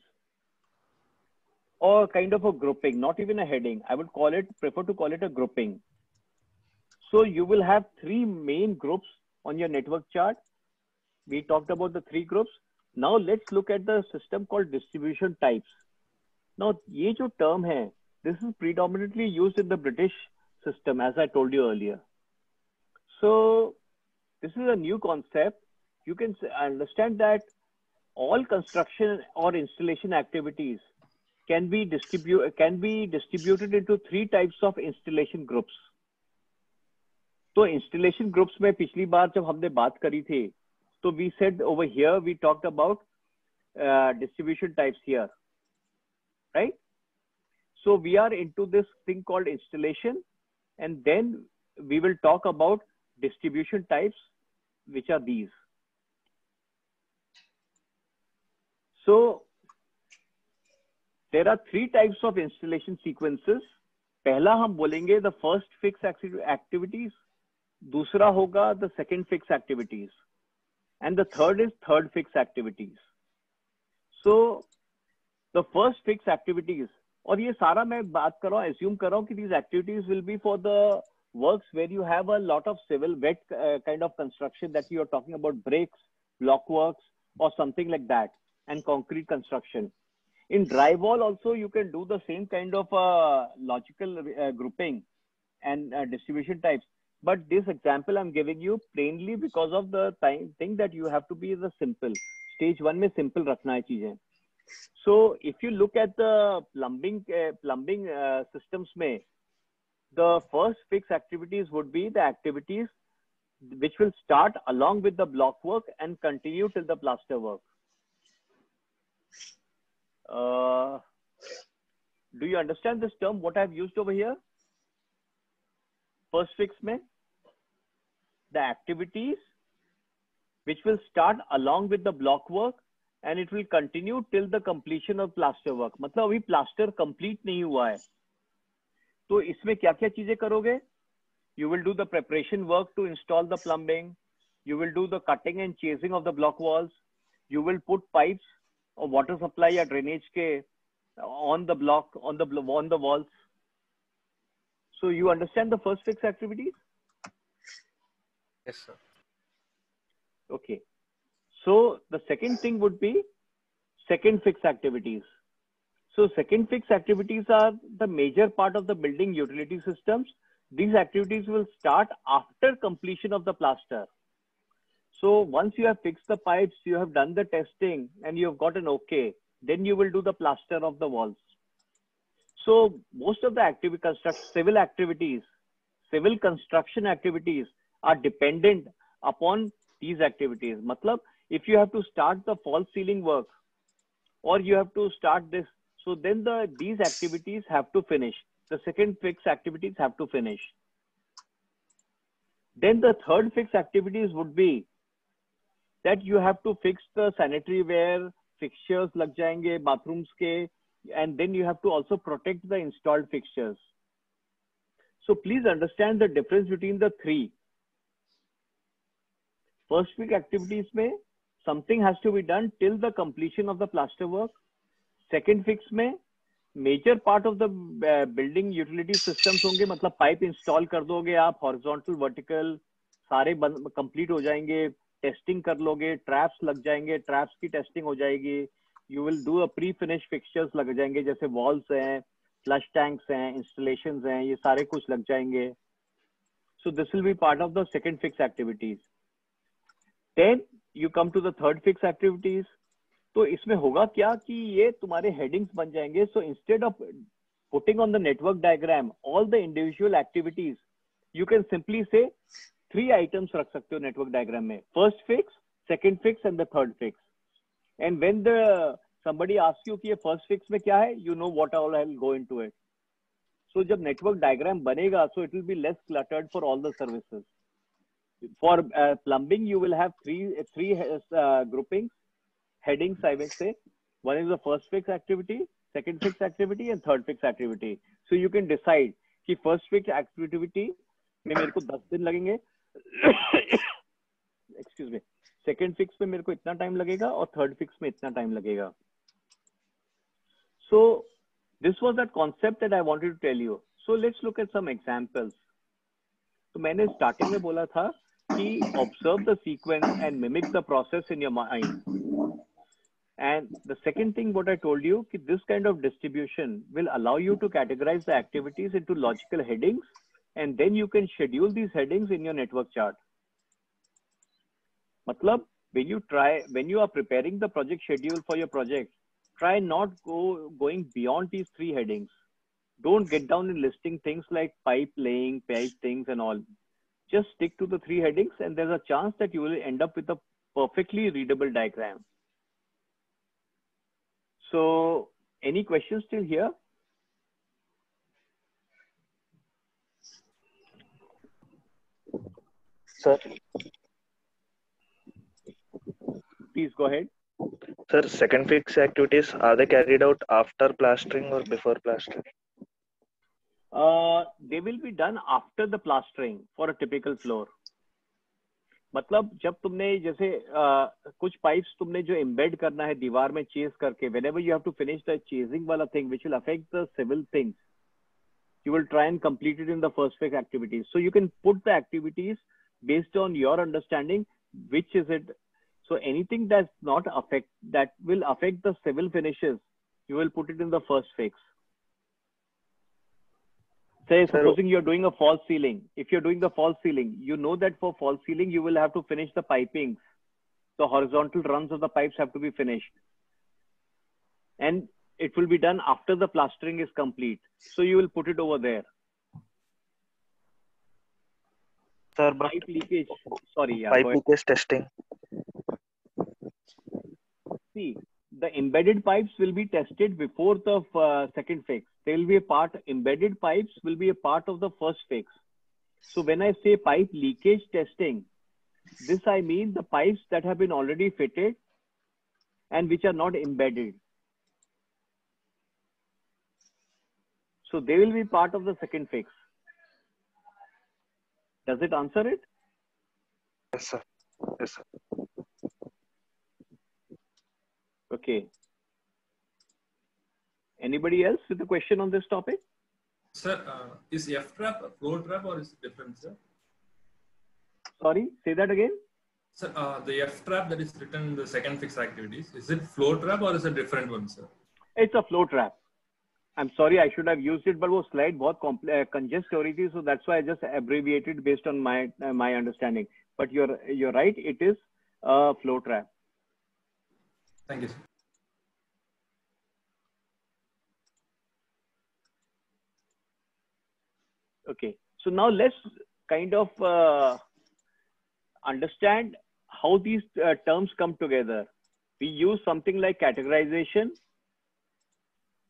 और kind of a grouping not even a I would call it prefer to call it a grouping so you will have three main groups on your network chart we talked about the three groups now let's look at the system called distribution types now ये जो term है this is predominantly use in the British system as I told you earlier so this is a new concept. You can s- understand that all construction or installation activities can be distribute can be distributed into three types of installation groups. तो installation groups में पिछली बार जब हमने बात करी थी तो we said over here we talked about uh, distribution types here right so we are into this thing called installation and then we will talk about distribution types which are these so there are three types of installation sequences पहला हम बोलेंगे the first fix acti- activities दूसरा होगा the second fix activities and the third is third fix activities so the first fix activities और ये सारा मैं बात कर रहा हूँ assume कर रहा हूँ कि these activities will be for the works where you have a lot of civil wet uh, kind of construction that you are talking about bricks block works or something like that and concrete construction in drywall also you can do the same kind of uh, logical uh, grouping and uh, distribution types but this example i'm giving you plainly because of the time thing that you have to be the simple stage 1 में simple रखना है चीजें so if you look at the plumbing uh, plumbing uh, systems में the first fix activities would be the activities which will start along with the block work and continue till the plaster work uh, do you understand this term what i've used over here first fix mein the activities which will start along with the block work and it will continue till the completion of plaster work मतलब अभी plaster complete नहीं हुआ है तो इसमें क्या क्या चीज़ें करोगे? You will do the preparation work to install the plumbing you will do the cutting and chasing of the block walls you will put pipe और वाटर सप्लाई या ड्रेनेज के on the block on the on the walls so you understand the first fix activities okay so the second thing would be second fix activities so second fix activities are the major part of the building utility systems these activities will start after completion of the plaster so once you have fixed the pipes, you have done the testing and you have got an okay, then you will do the plaster of the walls. So most of the activity construct civil activities, civil construction activities are dependent upon these activities. Matlab, if you have to start the false ceiling work or you have to start this, so then the these activities have to finish. The second fix activities have to finish. Then the third fix activities would be that you have to fix the sanitary ware fixtures lag jayenge bathrooms ke and then you have to also protect the installed fixtures so please understand the difference between the three first week activities mein something has to be done till the completion of the plaster work second fix में major part of the building utility systems होंगे मतलब pipe install कर दोगे आप, horizontal, vertical, सारे complete हो जाएँगे, testing कर लोगे, ट्रैप्स लग जाएँगे, ट्रैप्स की टेस्टिंग हो जाएगी you will do a pre finish fixtures लग जाएँगे, जैसे वॉल्स हैं फ्लश टैंक्स हैं इंस्टॉलेशन हैं, ये सारे कुछ लग जाएँगे। So this will be part of the second fix activities then you come to the third fix activities तो इसमें होगा क्या कि ये तुम्हारे हेडिंग्स बन जाएँगे? So instead of putting on the network diagram all the individual activities you can simply say three items रख सकते हो नेटवर्क डायग्राम में. First fix second fix and the third fix and when the somebody asks you कि ये first fix में क्या है you know what all go into it so जब नेटवर्क डायग्राम बनेगा so it will be less cluttered for all the services for plumbing you will have three three groupings. Headings I will say. One is the first fix activity, second fix activity, and third fix activity. So you can decide कि first fix activity में मेरे को 10 दिन लगेंगे। Excuse me second fix में मेरे को इतना टाइम लगेगा और थर्ड फिक्स में इतना टाइम लगेगा। So this was that concept that I wanted to tell you so let's look at some examples तो मैंने स्टार्टिंग में बोला था कि observe the sequence and mimic the process in your mind And the second thing, what I told you, this kind of distribution will allow you to categorize the activities into logical headings, and then you can schedule these headings in your network chart. Matlab, when you try, when you are preparing the project schedule for your project, try not go going beyond these three headings. Don't get down in listing things like pipe laying, pipe things and all. Just stick to the three headings and there's a chance that you will end up with a perfectly readable diagram. So, any questions still here? Sir, Please go ahead. Sir, second fix activities are they carried out after plastering or before plastering? uh, they will be done after the plastering for a typical floor मतलब जब तुमने जैसे आ, कुछ pipe तुमने जो embed करना है दीवार में चेज करके whenever you have to finish the chasing वाला thing which will affect the civil things you will try and complete in the first phase activities so you can put the activities based on your understanding which is it so anything that not affect that will affect the civil finishes you will put it in the first fix say supposing you're doing a false ceiling. If you're doing the false ceiling you know that for false ceiling you will have to finish the piping. The horizontal runs of the pipes have to be finished. And it will be done after the plastering is complete. So you will put it over there. Sir, but pipe leakage. Sorry yeah pipe leakage testing. see the embedded pipes will be tested before the uh, second fix there will be a part embedded pipes will be a part of the first fix. So when i say pipe leakage testing this i mean the pipes that have been already fitted and which are not embedded. So they will be part of the second fix. Does it answer it? Yes, sir. Yes, sir. okay Anybody else with a question on this topic? Sir, uh, is F trap a floor trap or is it different, sir? Sorry, say that again. Sir, uh, the F trap that is written in the second fixed activities, is it floor trap or is it a different one, sir? It's a floor trap. I'm sorry, I should have used it, but वो slide बहुत congested हो so that's why I just abbreviated based on my uh, my understanding. But you're you're right, it is a floor trap. Thank you. Sir. Okay. So now let's kind of uh, understand how these uh, terms come together. We use something like categorization.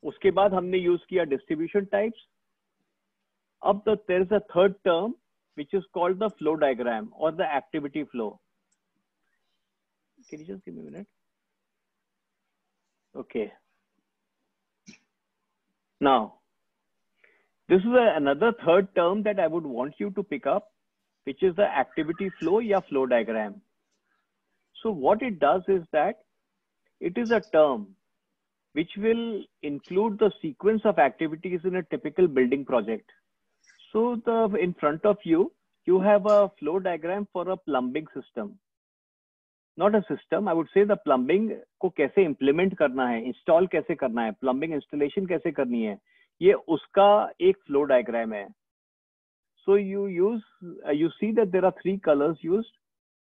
उसके बाद हमने use किया distribution types. अब the, there is a third term which is called the flow diagram or the activity flow. Can you just give me a minute? Okay. Now, this is a, another third term that I would want you to pick up, which is the activity flow या flow diagram. So what it does is that it is a term which will include the sequence of activities in a typical building project. So the in front of you, you have a flow diagram for a plumbing system. Not a system, I would say the plumbing को कैसे implement करना है, install कैसे करना है, plumbing installation कैसे करनी है, ये उसका एक फ्लो डायग्राम है। So you use you see that there are three colours use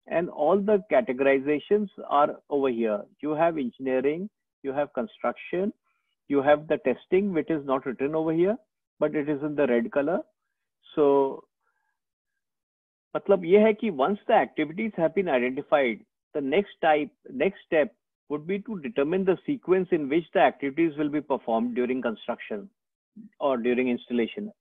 and all the categorisation are over here you have engineering you have construction you have the testing which is not written over here but it is in the red colour so मतलब ये है कि once the activities है next type next step would be to determine the sequence in which the activities will be perform during construction or during installation.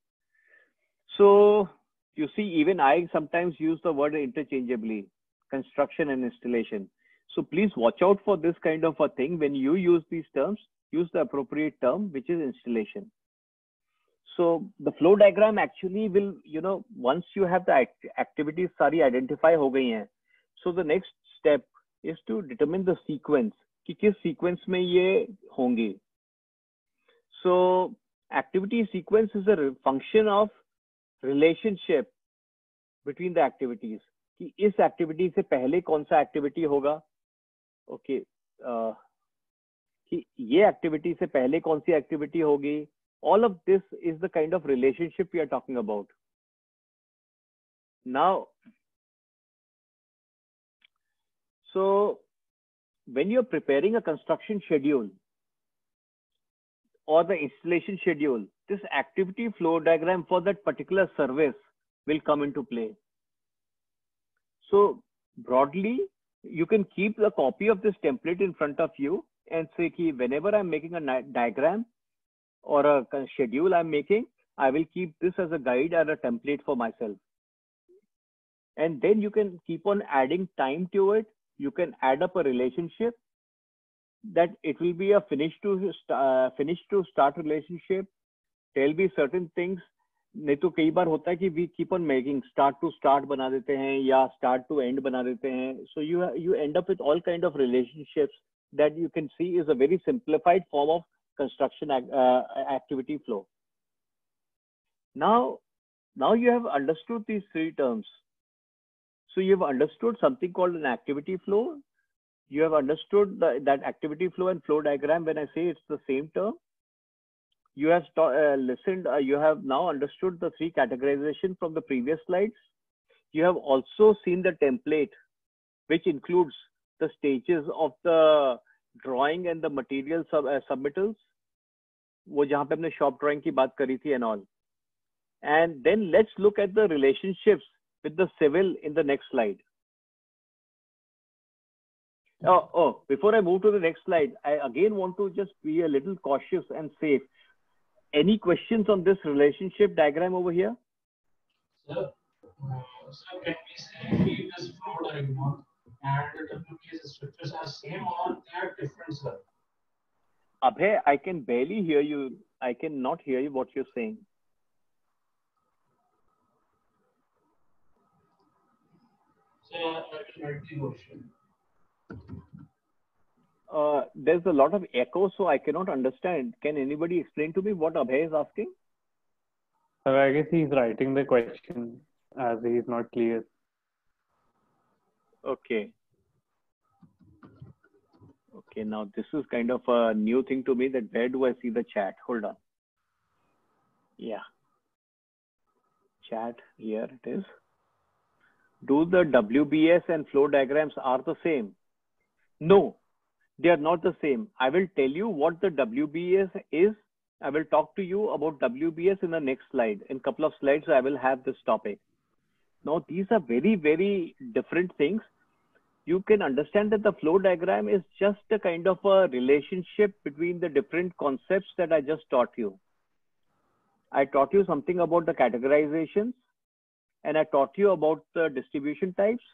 So you see, even I sometimes use the word interchangeably, construction and installation. So please watch out for this kind of a thing. When you use these terms, use the appropriate term, which is installation. So the flow diagram actually will, you know, once you have the act activities सारी identify हो गई हैं, so the next step is to determine the sequence कि किस sequence में ये होंगे. So activity sequence is a function of relationship between the activities कि इस activity से पहले कौन सा activity होगा ओके okay, uh, कि ये activity से पहले कौन सी activity होगी all of this is the kind of relationship we are talking about now so when you're preparing a construction schedule or the installation schedule, this activity flow diagram for that particular service will come into play. So broadly, you can keep a copy of this template in front of you and say, ki whenever I'm making a diagram or a schedule I'm making, I will keep this as a guide and a template for myself. And then you can keep on adding time to it. You can add up a relationship that it will be a finish to st- uh, finish to start relationship. There'll be certain things. नहीं तो कई बार होता है कि we keep on making start to start बना देते हैं या start to end बना देते हैं. So you you end up with all kind of relationships that you can see is a very simplified form of construction ac- uh, activity flow. Now, now you have understood these three terms. So you have understood something called an activity flow. You have understood the, that activity flow and flow diagram when I say it's the same term. You have sta- uh, listened, uh, you have now understood the three categorization from the previous slides. You have also seen the template, which includes the stages of the drawing and the material sub, uh, submittals. वो जहाँ पे हमने shop drawing की बात करी थी and all. And then let's look at the relationships with the civil in the next slide. Oh, oh, before I move to the next slide, I again want to just be a little cautious and safe. Any questions on this relationship diagram over here? Sir, uh, sir, can we say this flow diagram and the WBS structures are same or they are different, sir? Abhay, I can barely hear you. I cannot hear you what you're saying. So I write the question. Uh, there's a lot of echo, so I cannot understand. Can anybody explain to me what Abhay is asking? So I guess he's writing the question as he's not clear. Okay. Okay, now this is kind of a new thing to me that where do I see the chat? Hold on. Yeah. Chat, here it is. Do the WBS and flow diagrams are the same? No, they are not the same. I will tell you what the WBS is. I will talk to you about WBS in the next slide. In couple of slides, I will have this topic. Now, these are very, very different things. You can understand that the flow diagram is just a kind of a relationship between the different concepts that I just taught you. I taught you something about the categorizations and I taught you about the distribution types.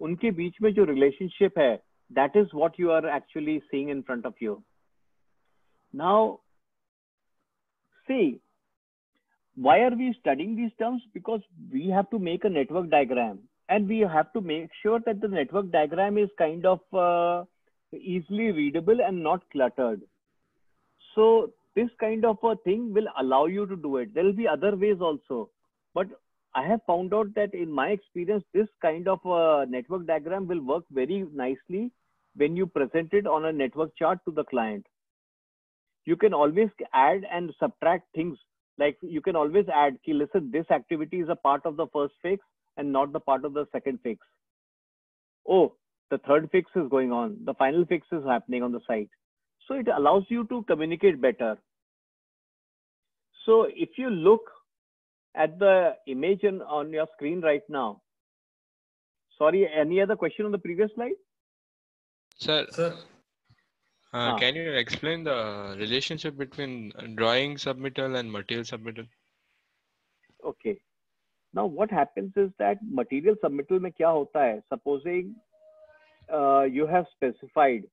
उनके बीच में जो relationship है, that is what you are actually seeing in front of you. Now, see, why are we studying these terms? Because we have to make a network diagram and we have to make sure that the network diagram is kind of uh, easily readable and not cluttered. So this kind of a thing will allow you to do it. There will be other ways also, but I have found out that in my experience, this kind of a network diagram will work very nicely when you present it on a network chart to the client. You can always add and subtract things. Like you can always add, ki, listen, this activity is a part of the first fix and not the part of the second fix. Oh, the third fix is going on. The final fix is happening on the site. So it allows you to communicate better. So if you look at the image on, on your screen right now, sorry, any other question on the previous slide? Sir, Sir, uh, Ah. can you explain the relationship between drawing submittal and material submittal? Okay. Now what happens is that material submittal में क्या होता है? Supposing uh, you have specified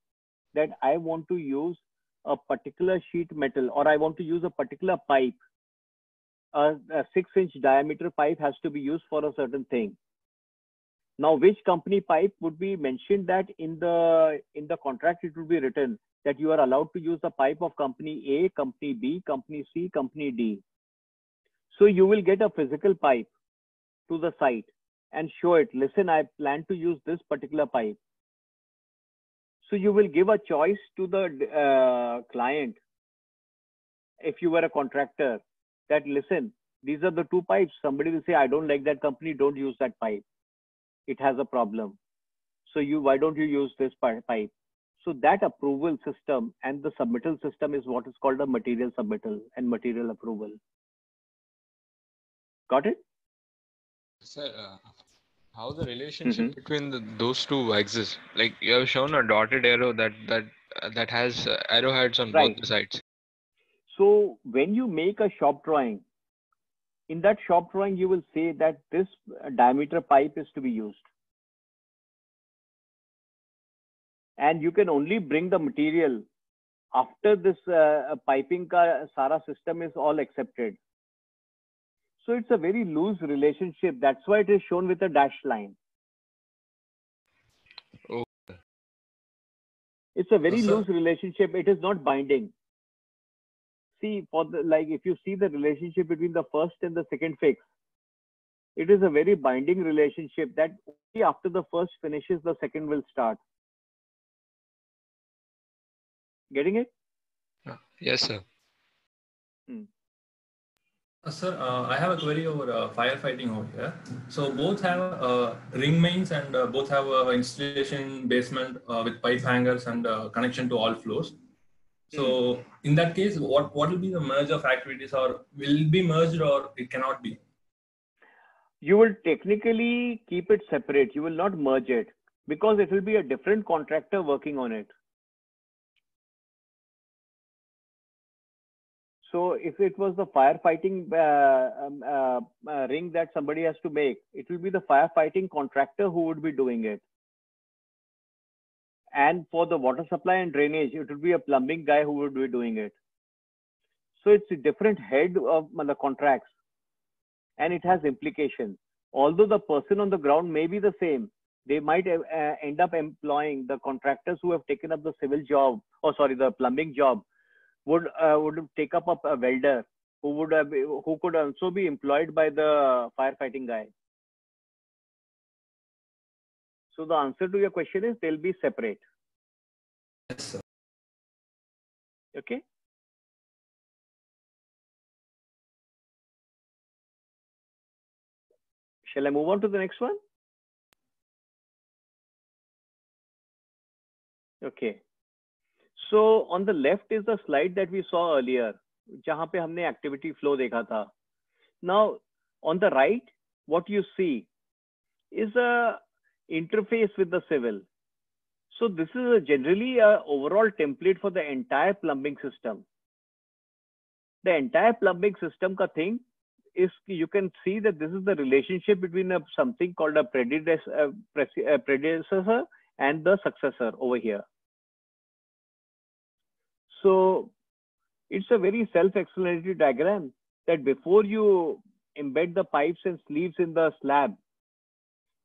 that I want to use a particular sheet metal or I want to use a particular pipe. A, a six inch diameter pipe has to be used for a certain thing. Now, which company pipe would be mentioned that in the in the contract it would be written that you are allowed to use the pipe of company A, company B, company C, company D. So you will get a physical pipe to the site and show it. Listen, I plan to use this particular pipe. So you will give a choice to the uh, client. If you were a contractor, that listen, these are the two pipes. Somebody will say, I don't like that company. Don't use that pipe. It has a problem. So you, why don't you use this pipe? So that approval system and the submittal system is what is called a material submittal and material approval. Got it? Sir, uh, how the relationship Mhm. between the, those two exists? Like you have shown a dotted arrow that that uh, that has uh, arrowheads on Right. both the sides. So when you make a shop drawing, in that shop drawing, you will say that this uh, diameter pipe is to be used. and you can only bring the material after this uh, piping ka sara system is all accepted. So it's a very loose relationship. That's why it is shown with a dashed line. Okay. It's a very So, loose relationship. It is not binding. See, for the like, if you see the relationship between the first and the second fix, it is a very binding relationship that only after the first finishes, the second will start. Getting it? Yes, sir. Uh, sir, uh, I have a query over uh, firefighting over here. So both have uh, ring mains and uh, both have uh, installation basement uh, with pipe hangers and uh, connection to all floors. So in that case, what, what will be the merge of activities or will be merged or it cannot be? You will technically keep it separate. You will not merge it because it will be a different contractor working on it. So if it was the firefighting uh, um, uh, uh, ring that somebody has to make, it will be the firefighting contractor who would be doing it. And for the water supply and drainage, it would be a plumbing guy who would be doing it. So it's a different head of uh, the contracts and it has implications. Although the person on the ground may be the same, they might uh, uh, end up employing the contractors who have taken up the civil job, or sorry, the plumbing job, would uh, would take up a, a welder who would have, who could also be employed by the firefighting guy. So the answer to your question is they'll be separate. Yes, sir. Okay. Shall I move on to the next one? Okay. So on the left is the slide that we saw earlier, जहाँ पे हमने activity flow देखा था. Now on the right, what you see is a interface with the civil. So this is a generally a overall template for the entire plumbing system. The entire plumbing system ka thing is you can see that this is the relationship between a, something called a predecessor, uh, uh, predecessor and the successor over here. So it's a very self-explanatory diagram that before you embed the pipes and sleeves in the slab,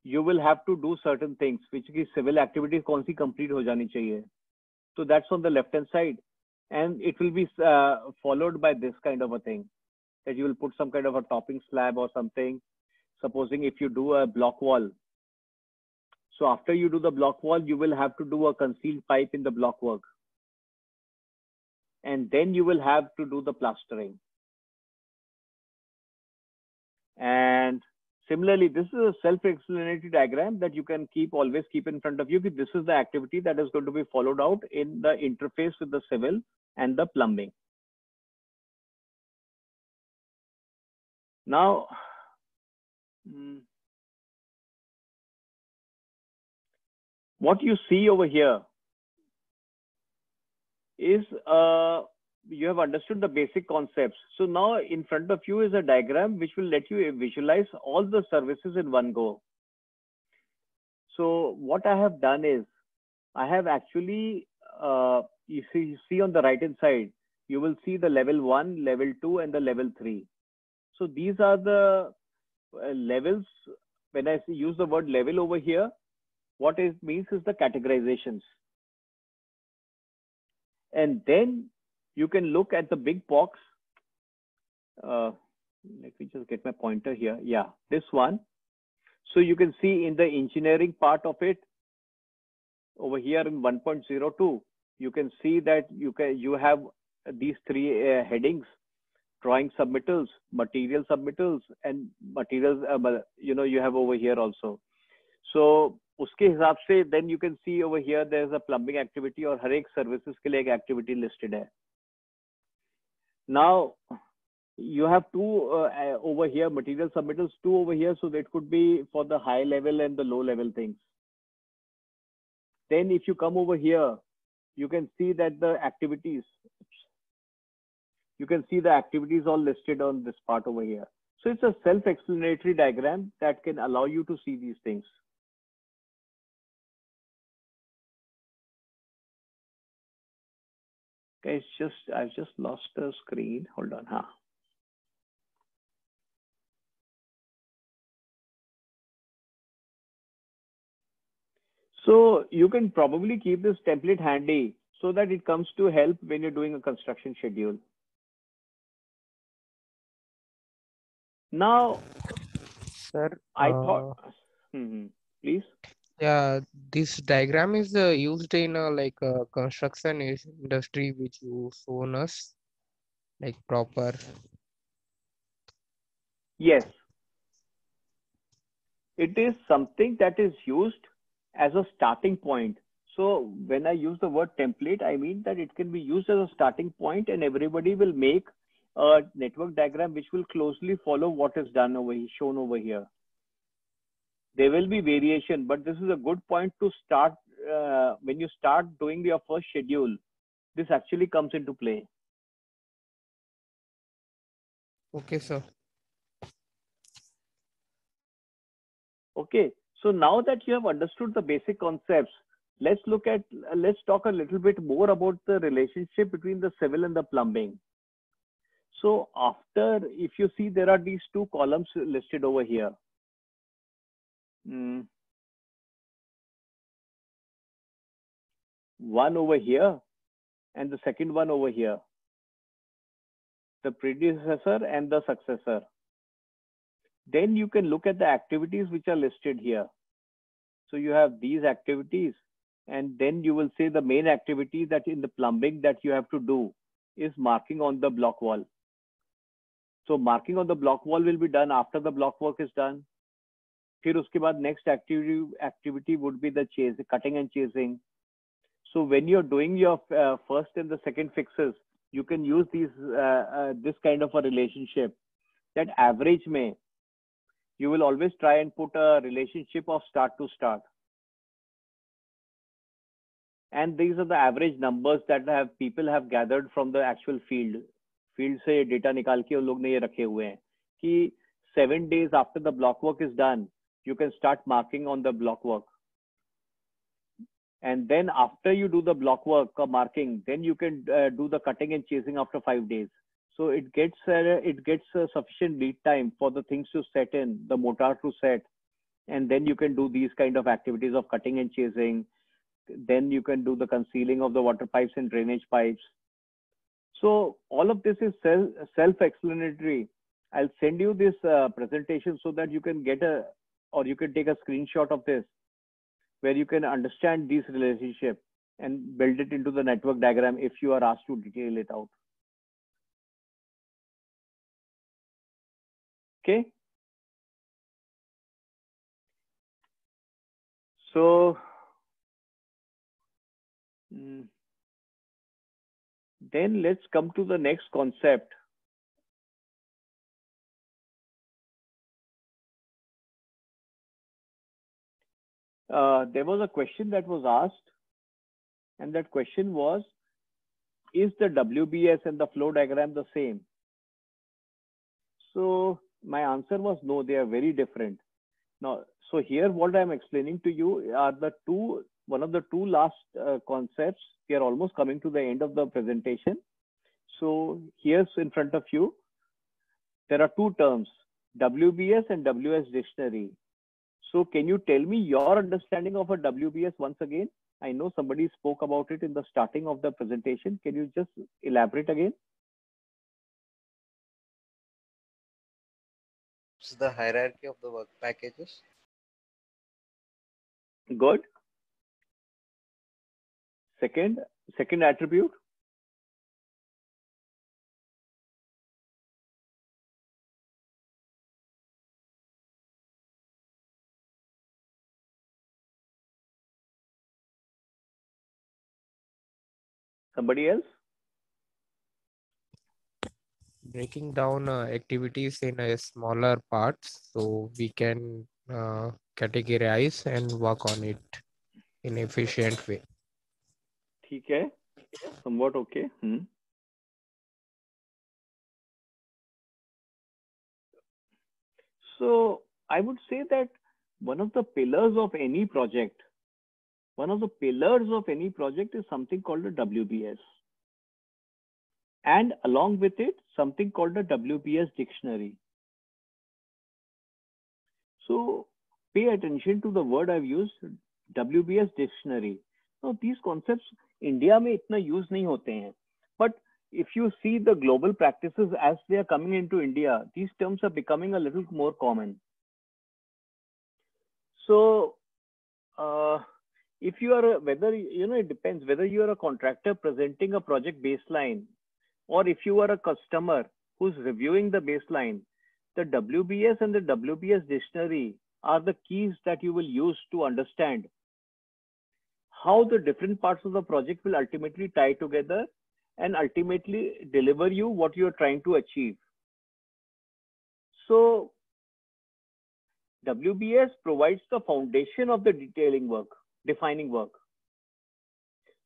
you will have to do certain things, which is civil activities कौन सी complete हो जानी चाहिए. So that's on the left hand side, and it will be uh, followed by this kind of a thing that you will put some kind of a topping slab or something. Supposing if you do a block wall, so after you do the block wall, you will have to do a concealed pipe in the block work, and then you will have to do the plastering. And similarly, this is a self-explanatory diagram that you can keep always keep in front of you. This is the activity that is going to be followed out in the interface with the civil and the plumbing. Now, mm, what you see over here is uh, you have understood the basic concepts. So now in front of you is a diagram which will let you visualize all the services in one go. So what I have done is I have actually, uh, you, see, you see on the right hand side, you will see the level one, level two, and the level three. So these are the uh, levels. When I use the word level over here, what it means is the categorizations. And then you can look at the big box. Uh, let me just get my pointer here. Yeah, this one. So you can see in the engineering part of it, over here in 1.02, you can see that you can you have these three uh, headings: drawing submittals, material submittals, and materials. Uh, you know, you have over here also. So उसके हिसाब से then you can see over here there is a plumbing activity और हर एक services के लिए एक activity listed है. now you have two uh, uh, over here material submittals two over here so that could be for the high level and the low level things. Then if you come over here, you can see that the activities. You can see the activities all listed on this part over here. So it's a self-explanatory diagram that can allow you to see these things. Guys, just I've just lost the screen. Hold on, huh? So you can probably keep this template handy so that it comes to help when you're doing a construction schedule. Now, Sir, I uh, thought, Mhm. please. Yeah, this diagram is uh, used in uh, like uh, construction industry, which you shown us, like proper. Yes. It is something that is used as a starting point. So when I use the word template, I mean that it can be used as a starting point and everybody will make a network diagram which will closely follow what is done over shown over here. There will be variation, but this is a good point to start uh, when you start doing your first schedule. This actually comes into play. Okay, sir. Okay, so now that you have understood the basic concepts, let's look at, let's talk a little bit more about the relationship between the civil and the plumbing. So after, if you see, there are these two columns listed over here. Hmm. One over here and the second one over here. The predecessor and the successor then you can look at the activities which are listed here. So you have these activities, and then you will say the main activity that in the plumbing that you have to do is marking on the block wall. So marking on the block wall will be done after the block work is done. फिर उसके बाद next activity activity would be the chase, cutting and chasing. So when you're doing your uh, first and the second fixes, you can use these uh, uh, this kind of a relationship. That average may you will always try and put a relationship of start to start. And these are the average numbers that have people have gathered from the actual field. Field से data निकाल के उन लोग ने ये रखे हुए हैं कि seven days after the block work is done, you can start marking on the block work. And then after you do the block work or marking, then you can uh, do the cutting and chasing after five days. So it gets uh, it gets uh, sufficient lead time for the things to set in, the mortar to set, and then you can do these kind of activities of cutting and chasing. Then you can do the concealing of the water pipes and drainage pipes. So all of this is self self-explanatory. I'll send you this uh, presentation so that you can get a or you can take a screenshot of this where you can understand these relationship and build it into the network diagram if you are asked to detail it out. Okay. So mm, then let's come to the next concept. Uh, there was a question that was asked, and that question was, is the WBS and the flow diagram the same? So my answer was no, they are very different. Now, so here what I'm explaining to you are the two, one of the two last uh, concepts. We are almost coming to the end of the presentation. So here's in front of you, there are two terms, WBS and WS dictionary. So can you tell me your understanding of a WBS once again? I know somebody spoke about it in the starting of the presentation. Can you just elaborate again? It's the hierarchy of the work packages. Good. Second, second attribute. Somebody else? breaking down uh, activities in a smaller parts so we can uh, categorize and work on it in efficient way ठीक है somewhat okay hmm. so i would say that one of the pillars of any project one of the pillars of any project is something called a wbs and along with it something called a WBS dictionary. So pay attention to the word I've used, WBS dictionary. So these concepts India में इतना use नहीं होते हैं. But if you see the global practices as they are coming into India, these terms are becoming a little more common. So uh, if you are a, whether you know it depends whether you are a contractor presenting a project baseline or if you are a customer who's reviewing the baseline the wbs and the wbs dictionary are the keys that you will use to understand how the different parts of the project will ultimately tie together and ultimately deliver you what you are trying to achieve. So WBS provides the foundation of the detailing work, defining work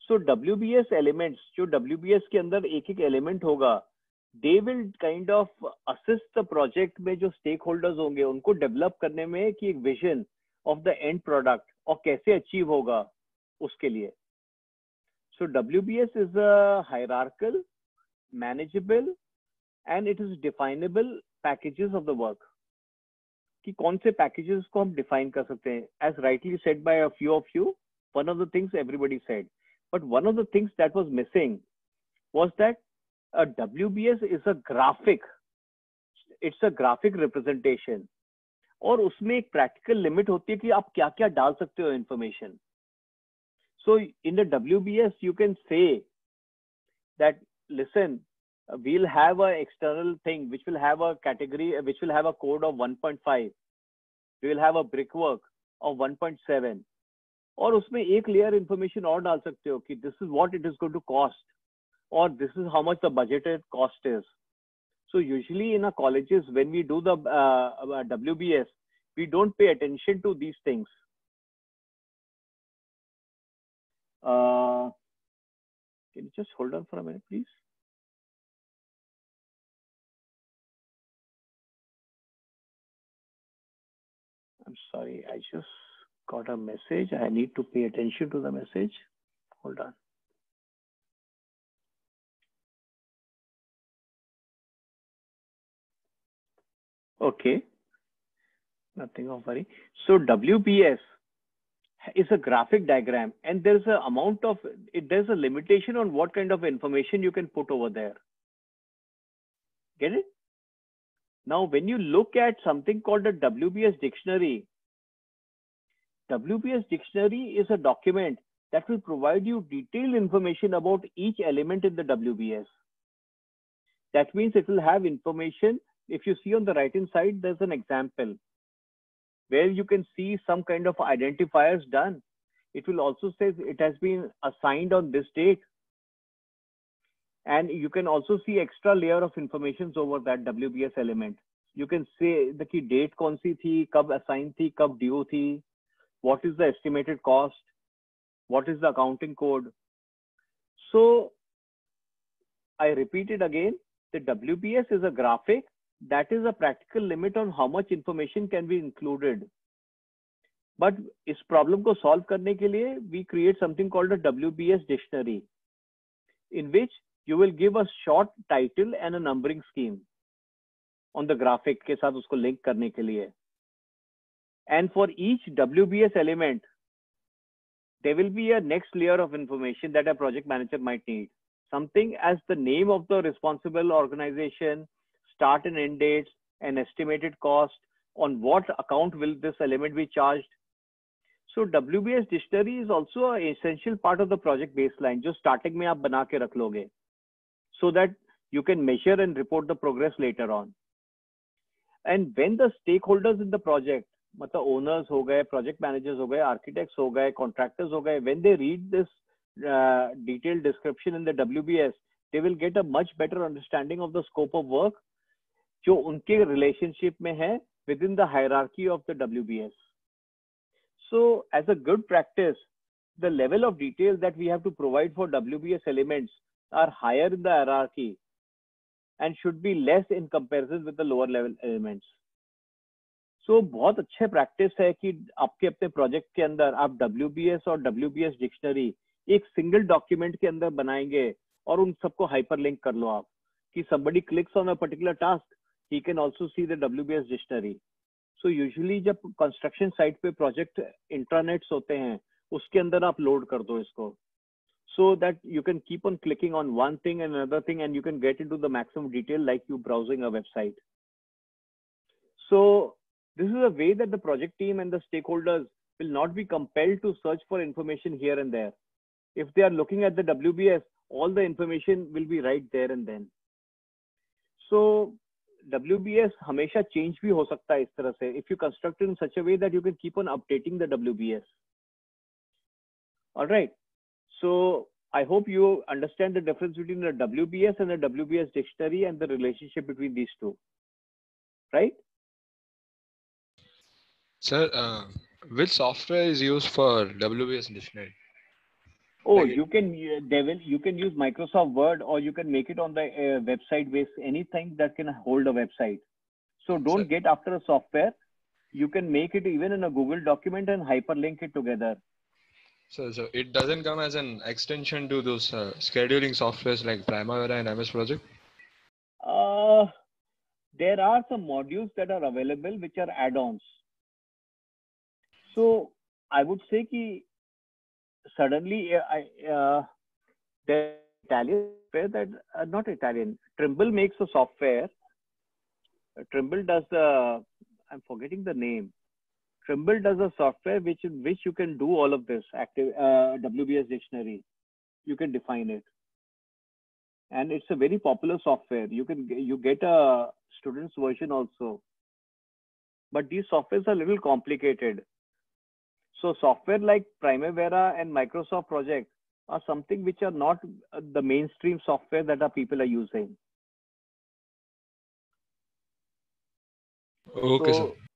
so W B S elements जो W B S के अंदर एक एक element होगा they will kind of assist the project में जो stake holders होंगे, उनको डेवलप करने में कि एक vision of the end product और कैसे अचीव होगा उसके लिए। So W B S is Arkal manageable and it is definable packages of the work कि कौन से पैकेजेस को हम डिफाइन कर सकते हैं? As rightly said by a few of you one of the things everybody said but one of the things that was missing was that a WBS is a graphic, it's a graphic representation. और उसमें एक practical limit होती है कि आप क्या क्या डाल सकते हो information so in the WBS you can say that, listen we'll have a external thing which will have a category which will have a code of 1.5 we will have a brickwork of 1.7 और उसमें एक layer information और डाल सकते हो कि this is what it is going to cost और this is how much the budgeted cost is so usually in our colleges when we do the uh, wbs we don't pay attention to these things uh, can you just hold on for a minute please I'm sorry, I just got a message. I need to pay attention to the message. Hold on. Okay, nothing of worry. So WBS is a graphic diagram and there's a amount of, it, there's a limitation on what kind of information you can put over there. Get it? Now, when you look at something called a WBS dictionary, WBS dictionary is a document that will provide you detailed information about each element in the WBS. That means it will have information. If you see on the right hand side, there's an example where you can see some kind of identifiers done. It will also say it has been assigned on this date and you can also see extra layer of information over that WBS element. You can say the key date कौन सी थी, कब assign थी, कब due थी, what is the estimated cost, what is the accounting code. So I repeat it again, the WBS is a graphic that is a practical limit on how much information can be included. But इस problem को solve करने के लिए we create something called a WBS dictionary in which you will give a short title and a numbering scheme on the graphic के साथ उसको link करने के लिए and for each WBS element there will be a next layer of information that a project manager might need something as the name of the responsible organization start and end dates and estimated cost on what account will this element be charged so WBS dictionary is also an essential part of the project baseline जो starting में आप बना के रख लोगे so that you can measure and report the progress later on. And when the stakeholders in the project, मतलब owners हो गए, project managers हो गए, architects हो गए, contractors हो गए, when they read this uh, detailed description in the WBS, they will get a much better understanding of the scope of work जो उनके relationship में है within the hierarchy of the WBS. So as a good practice, the level of detail that we have to provide for WBS elements are higher in the hierarchy and should be less in comparison with the lower level elements. So बहुत अच्छे practice है कि आपके अपने project के अंदर आप WBS और WBS डिक्शनरी एक सिंगल डॉक्यूमेंट के अंदर बनाएँगे और उन सबको hyperlink कर लो आप कि somebody clicks on a particular task he can also see the WBS dictionary so usually जब construction site पे project intranets होते हैं उसके अंदर आप load कर दो इसको so that you can keep on clicking on one thing and another thing and you can get into the maximum detail like you browsing a website so this is a way that the project team and the stakeholders will not be compelled to search for information here and there. If they are looking at the WBS, all the information will be right there and then. So WBS हमेशा change भी हो सकता है इस तरह से if you construct it in such a way that you can keep on updating the WBS. All right. So I hope you understand the difference between the WBS and the WBS dictionary and the relationship between these two. Right? Sir, uh, which software is used for WBS dictionary? Oh, Like- you can they will you can use Microsoft Word or you can make it on the uh, website base anything that can hold a website. So don't get after a software. You can make it even in a Google document and hyperlink it together. So, so it doesn't come as an extension to those uh, scheduling softwares like Primavera and MS Project? Uh, there are some modules that are available which are add-ons. So I would say कि suddenly I uh, the Italian that uh, not Italian Trimble makes a software. Trimble does the I'm forgetting the name. Trimble does a software which in which you can do all of this active uh, WBS dictionary. You can define it. And it's a very popular software. You can you get a student's version also. But these softwares are a little complicated. So software like primavera and microsoft project are something which are not uh, the mainstream software that our people are using. Okay, so, sir.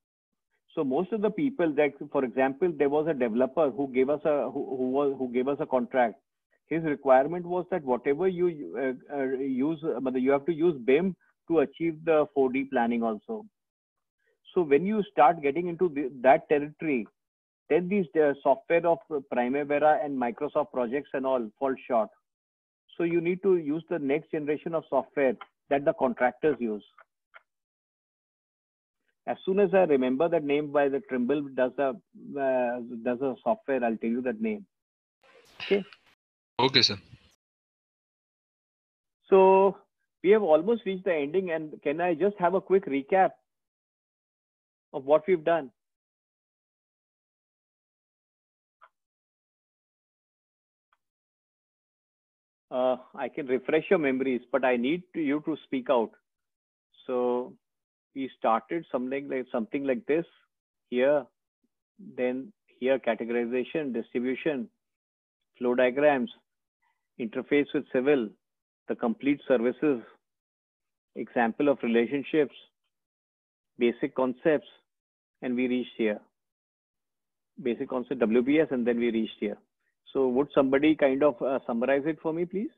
So most of the people that for example there was a developer who gave us a who, who was who gave us a contract. His requirement was that whatever you uh, uh, use but you have to use bim to achieve the 4d planning also. So when you start getting into the, that territory then these uh, software of primavera and microsoft projects and all fall short. So you need to use the next generation of software that the contractors use as soon as I remember that name by the Trimble does a uh, does a software, I'll tell you that name. Okay. Okay, sir. So we have almost reached the ending, and can I just have a quick recap of what we've done? Uh, I can refresh your memories, but I need to, you to speak out. So we started something like something like this here, then here categorization, distribution, flow diagrams, interface with civil, the complete services, example of relationships, basic concepts, and we reached here. Basic concept WBS, and then we reached here. So would somebody kind of uh, summarize it for me, please?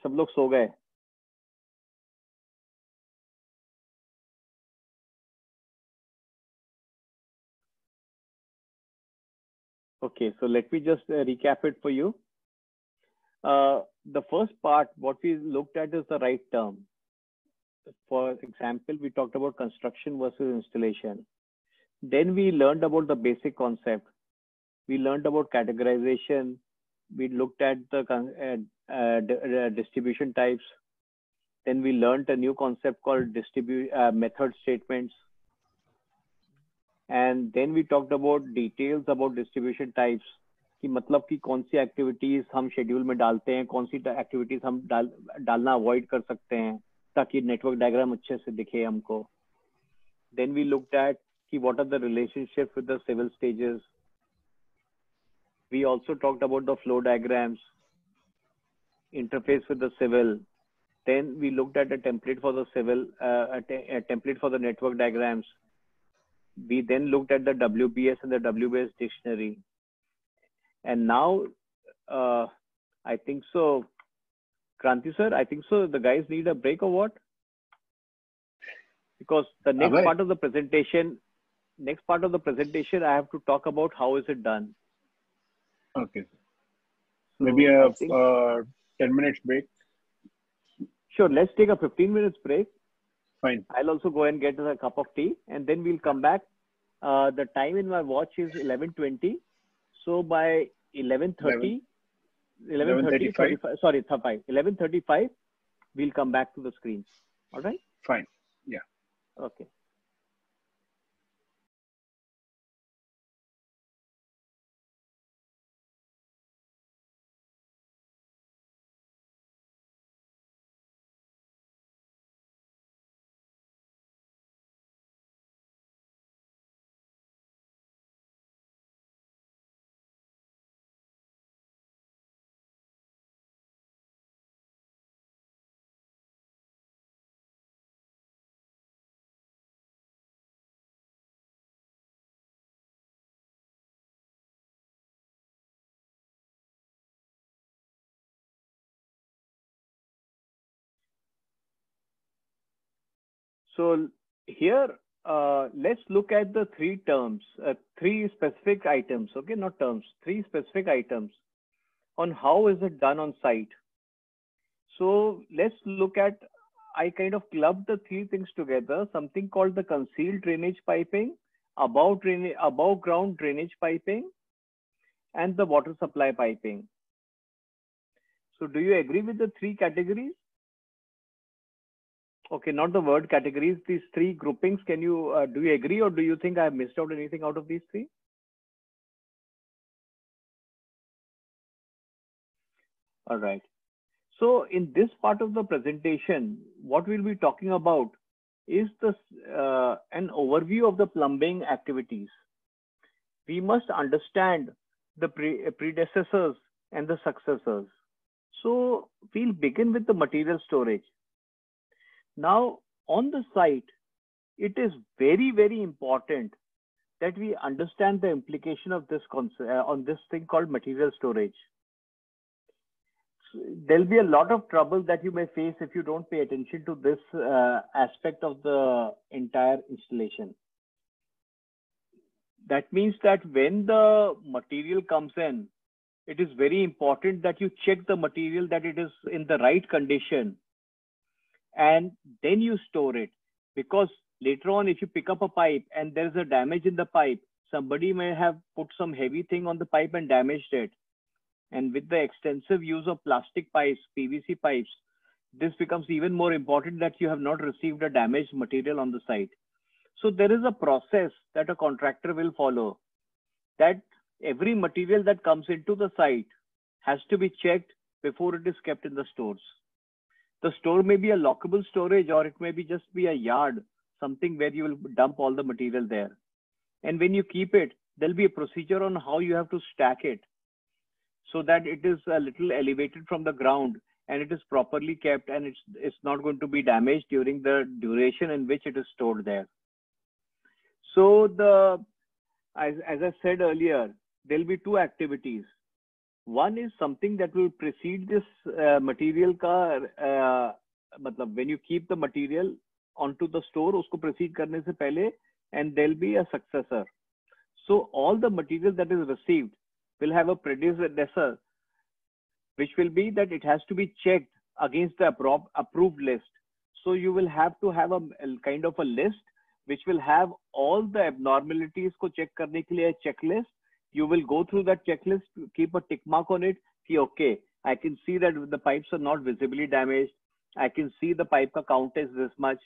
सब लोग सो गए Okay, so let me just uh, recap it for you. Uh, the first part, what we looked at is the right term. For example, we talked about construction versus installation. Then we learned about the basic concept. We learned about categorization. We looked at the con- uh, uh, d- uh, distribution types. Then we learned a new concept called distribute uh, method statements. And then we talked about details about distribution types. कि मतलब कि कौन सी activities हम schedule में डालते हैं कौन सी activities हम डाल डालना अवॉइड कर सकते हैं ताकि नेटवर्क डायग्राम अच्छे से दिखे हमको देन वी लुक्ड एट कि what are the relationship with the civil stages we also talked about the flow diagrams interface with the civil. Then we looked at a template for the civil uh, a, a template for the network diagrams. We then looked at the wbs and the wbs dictionary. And now uh, i think so. Kranti sir i think so the guys need a break or what? Because the next Abhay? part of the presentation next part of the presentation, I have to talk about how is it done. Okay. Maybe So a I think- uh, 10 minutes break. Sure, let's take a 15 minutes break. Fine. I'll also go and get a cup of tea and then we'll come back. Uh, the time in my watch is 11.20. So by 11.30, 11.30, 11:35. sorry, 35, 11.35, we'll come back to the screens. All right? Fine. Yeah. Okay. So here, uh, let's look at the three terms, uh, three specific items, okay, not terms, three specific items on how is it done on site. So let's look at, I kind of clubbed the three things together, something called the concealed drainage piping, above, above ground drainage piping, and the water supply piping. So do you agree with the three categories? Okay, not the word categories, these three groupings. Can you, uh, do you agree or do you think I have missed out anything out of these three? All right. So in this part of the presentation, what we'll be talking about is the, uh, an overview of the plumbing activities. We must understand the pre predecessors and the successors. So we'll begin with the material storage. Now, on the site, it is very, very important that we understand the implication of this concept uh, on this thing called material storage. So there'll be a lot of trouble that you may face if you don't pay attention to this uh, aspect of the entire installation. That means that when the material comes in, it is very important that you check the material that it is in the right condition and then you store it. Because later on if you pick up a pipe and there's a damage in the pipe somebody may have put some heavy thing on the pipe and damaged it. And with the extensive use of plastic pipes pvc pipes this becomes even more important that you have not received a damaged material on the site. So there is a process that a contractor will follow that every material that comes into the site has to be checked before it is kept in the stores the store may be a lockable storage or it may be just be a yard something where you will dump all the material there. And when you keep it there'll be a procedure on how you have to stack it so that it is a little elevated from the ground and it is properly kept and it's it's not going to be damaged during the duration in which it is stored there. So the as, as i said earlier there'll be two activities one is something that will precede this uh, material ka uh, matlab when you keep the material onto the store usko precede karne se pehle and there'll be a successor. So all the material that is received will have a predecessor which will be that it has to be checked against the appro- approved list. So you will have to have a, a kind of a list which will have all the abnormalities ko check ke liye a checklist you will go through that checklist, keep a tick mark on it. See, okay, I can see that the pipes are not visibly damaged. I can see the pipe count is this much.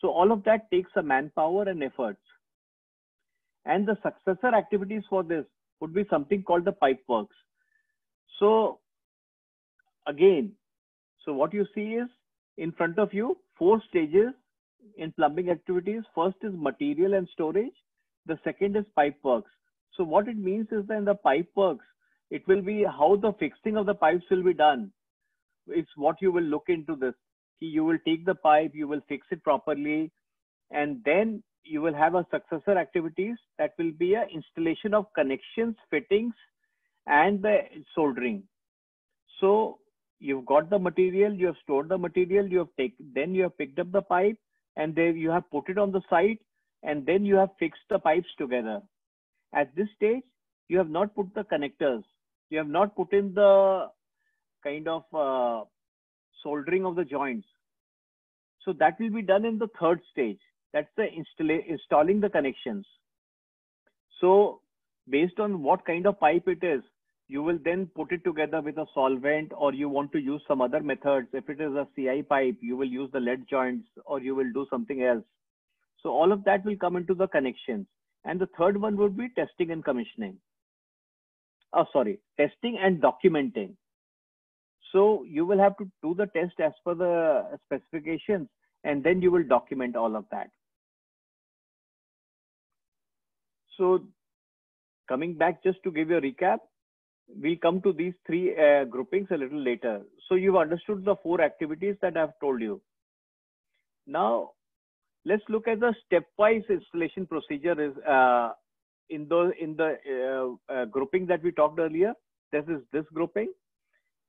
So all of that takes a manpower and efforts. And the successor activities for this would be something called the pipe works. So again, so what you see is in front of you, four stages in plumbing activities. First is material and storage. The second is pipe works. So what it means is that in the pipe works, it will be how the fixing of the pipes will be done. It's what you will look into this. You will take the pipe, you will fix it properly, and then you will have a successor activities that will be a installation of connections, fittings, and the soldering. So you've got the material, you have stored the material, you have taken, then you have picked up the pipe, and then you have put it on the site, and then you have fixed the pipes together. At this stage, you have not put the connectors. You have not put in the kind of uh, soldering of the joints. So that will be done in the third stage. That's the installa- installing the connections. So based on what kind of pipe it is, you will then put it together with a solvent or you want to use some other methods. If it is a CI pipe, you will use the lead joints or you will do something else. So all of that will come into the connections. And the third one would be testing and commissioning. Oh, sorry, testing and documenting. So you will have to do the test as per the specifications and then you will document all of that. So coming back just to give you a recap, we'll come to these three uh, groupings a little later. So you've understood the four activities that I've told you. Now, let's look at the stepwise installation procedure is uh, in the in the uh, uh, grouping that we talked earlier. This is this grouping,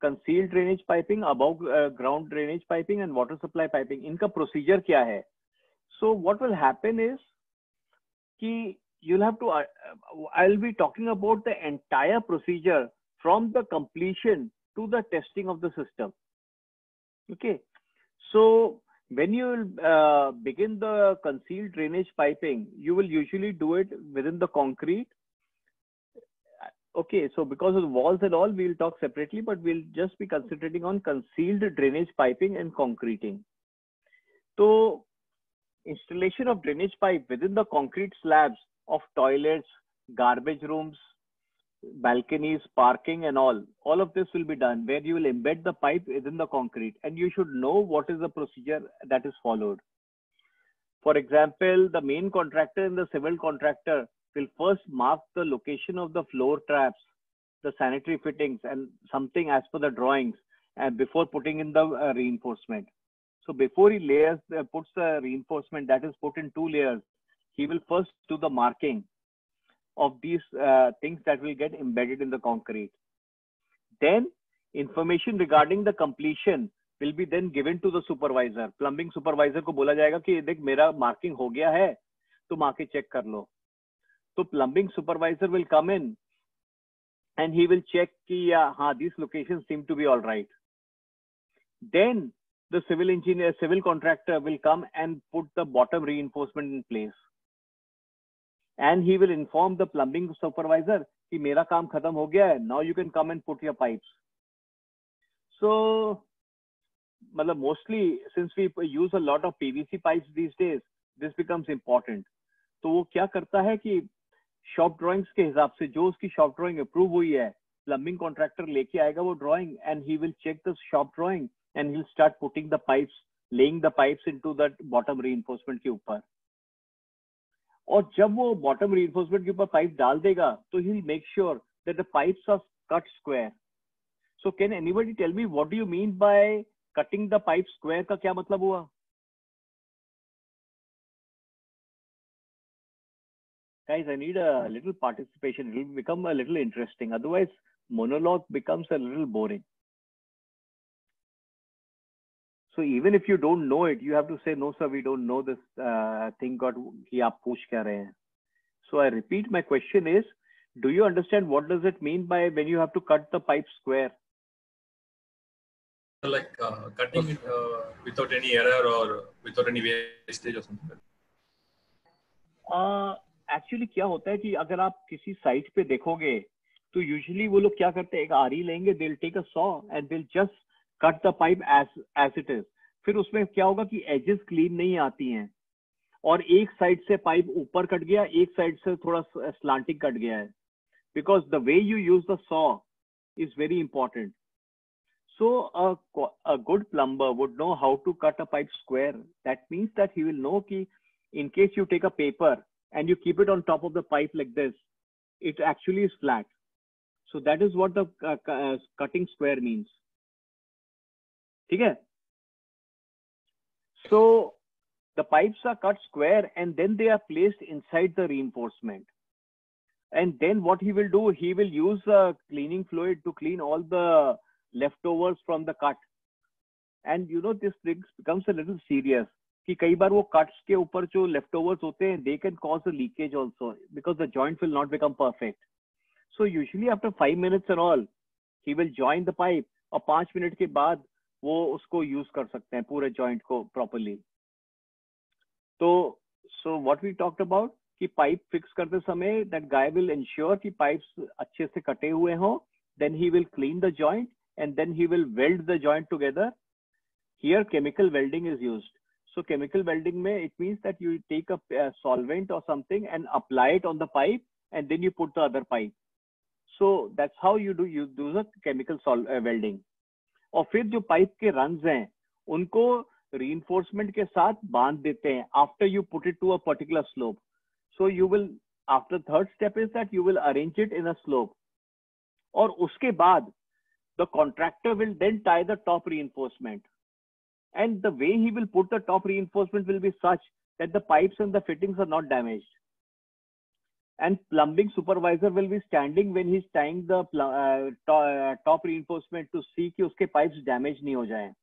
concealed drainage piping, above uh, ground drainage piping, and water supply piping. इनका procedure क्या है? So what will happen is कि you'll have to uh, i'll be talking about the entire procedure from the completion to the testing of the system okay so when you uh, begin the concealed drainage piping you will usually do it within the concrete. Okay so because of the walls and all we'll talk separately but we'll just be concentrating on concealed drainage piping and concreting. So installation of drainage pipe within the concrete slabs of toilets, garbage rooms, balconies, parking, and all. All of this will be done where you will embed the pipe within the concrete and you should know what is the procedure that is followed. For example, the main contractor and the civil contractor will first mark the location of the floor traps, the sanitary fittings, and something as per the drawings and before putting in the uh, reinforcement. So before he layers, uh, puts the reinforcement that is put in two layers, he will first do the marking of these uh, things that will get embedded in the concrete. Then information regarding the completion will be then given to the supervisor. Plumbing supervisor को बोला जाएगा कि देख मेरा marking हो गया है तुम आके check कर लो. तो plumbing supervisor will come in and he will check कि हाँ these locations seem to be all right. Then the civil engineer, civil contractor will come and put the bottom reinforcement in place. And he will inform the plumbing supervisor कि मेरा काम खत्म हो गया है. Now you can come and put your pipes. So, मतलब mostly since we use a lot of PVC pipes these days, this becomes important. तो वो क्या करता है कि शॉप ड्राइंग्स के हिसाब से जो उसकी शॉप ड्राइंग अप्रूव हुई है प्लम्बिंग कॉन्ट्रैक्टर लेके आएगा वो drawing and he will check the shop drawing and he start putting the pipes laying the pipes into the bottom reinforcement के ऊपर और जब वो बॉटम रीइन्फोर्समेंट के ऊपर पाइप डाल देगा तो he make sure that the pipes are cut square so can anybody tell me what do you mean by cutting the pipe square का क्या मतलब हुआ? Guys I need a little participation it will become a little interesting otherwise monologue becomes a little boring so even if you don't know it you have to say no sir we don't know this thing got कि आप पूछ क्या रहे हैं so I repeat my question is do you understand what does it mean by when you have to cut the pipe square like uh, cutting it uh, without any error or without any wastage or something? Actually क्या होता है कि अगर आप किसी site पे देखोगे तो यूजुअली वो लोग क्या करते हैं एक आरी लेंगे they'll take a saw and they'll just cut the pipe as as it is फिर उसमें क्या होगा कि एजेस क्लीन नहीं आती हैं और एक साइड से पाइप ऊपर कट गया एक साइड से थोड़ा स्लांटिंग कट गया है because the way you use the saw is very important So a, a good plumber would know how to cut a pipe square. That means that he will know ki in case you take a paper and you keep it on top of the pipe like this, it actually is flat. So that is what the uh, uh, cutting square means. Okay? So the pipes are cut square and then they are placed inside the reinforcement. And then what he will do, he will use a cleaning fluid to clean all the leftovers from the cut. And you know, this thing becomes a little serious. कि कई बार वो cuts के ऊपर जो left overs होते हैं they can cause a leakage also because the joint will not become perfect so usually after five minutes and all he will join the pipe और पांच मिनट के बाद वो उसको यूज़ कर सकते हैं पूरे जॉइंट को प्रॉपरली तो so what we talked about कि पाइप फिक्स करते समय दैट गाय विल इंश्योर कि पाइप्स अच्छे से कटे हुए हों then he will clean the joint and then he will weld the joint together here chemical welding is use so chemical welding में it means that you take a solvent और something and applied on the pipe and then you put the other pipe so that's how you do you do the chemical welding और फिर जो pipe के run हैं, उनको री के साथ बाँध देते हैं after you put it to a particular slope so you will after third step is that you will arrange it in a slope और उसके बाद the contractor will then tie the top reinforcement and the way he will put the top reinforcement will be such that the pipe and the fittings are not damaged And plumbing supervisor will be standing when he's tying the uh, to, uh, top reinforcement to see कि उसके pipes damage नहीं हो जाए.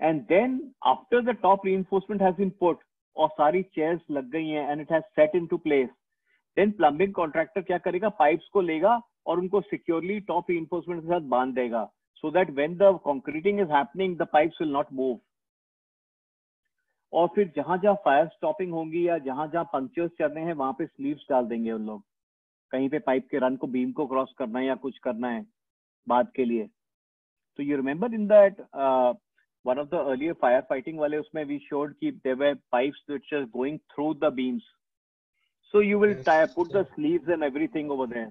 And then after the top reinforcement has been put और सारी chairs लग गई हैं and it has set into place, then plumbing contractor क्या करेगा pipes को लेगा और उनको सिक्योरली टॉप reinforcement के साथ बाँध देगा so that when the concreting is happening the pipes will not move और फिर जहाँ जहाँ फायर स्टॉपिंग होंगी या जहाँ जहाँ पंक्चर्स करने हैं वहाँ पे स्लीव्स डाल देंगे उन लोग। कहीं पे पाइप के रन को बीम को क्रॉस करना है या कुछ करना है बाद के लिए। तो you remember in that one of the earlier fire fighting वाले उसमें वी शोड की their pipe going through the beams so you will put the sleeves and everything over there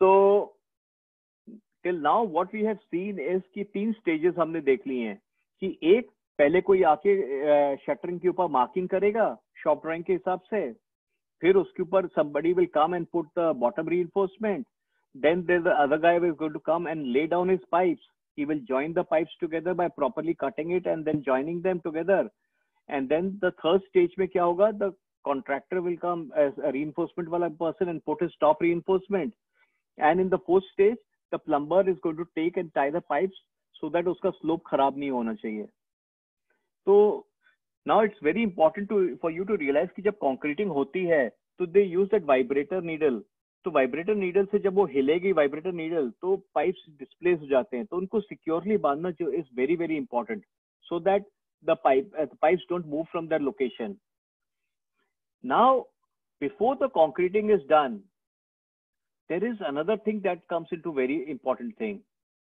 तो till now what we have seen is कि तीन stages हमने देख ली हैं कि एक, पहले कोई आके शटरिंग के ऊपर मार्किंग करेगा शॉप ड्राइंग के हिसाब से, फिर उसके ऊपर somebody will come and put the bottom reinforcement then there other guy to come and lay down his pipes he will join the pipes together by properly cutting it and then joining them together and then the third stage में क्या होगा? The contractor will come as reinforcement वाला person and put is top reinforcement and in the fourth stage the plumber is going to take and tie the pipes so that उसका slope खराब नहीं होना चाहिए। तो now it's very important to, for you to realize कि जब concreting होती है तो they use that vibrator needle तो वाइब्रेटर नीडल से जब वो हिलेगी वाइब्रेटर नीडल तो पाइप्स डिस्प्लेस हो जाते हैं। तो उनको सिक्योरली बांधना जो is very very important so that the pipe pipes don't move from that location now before the concreting is done there is another thing that comes into very important thing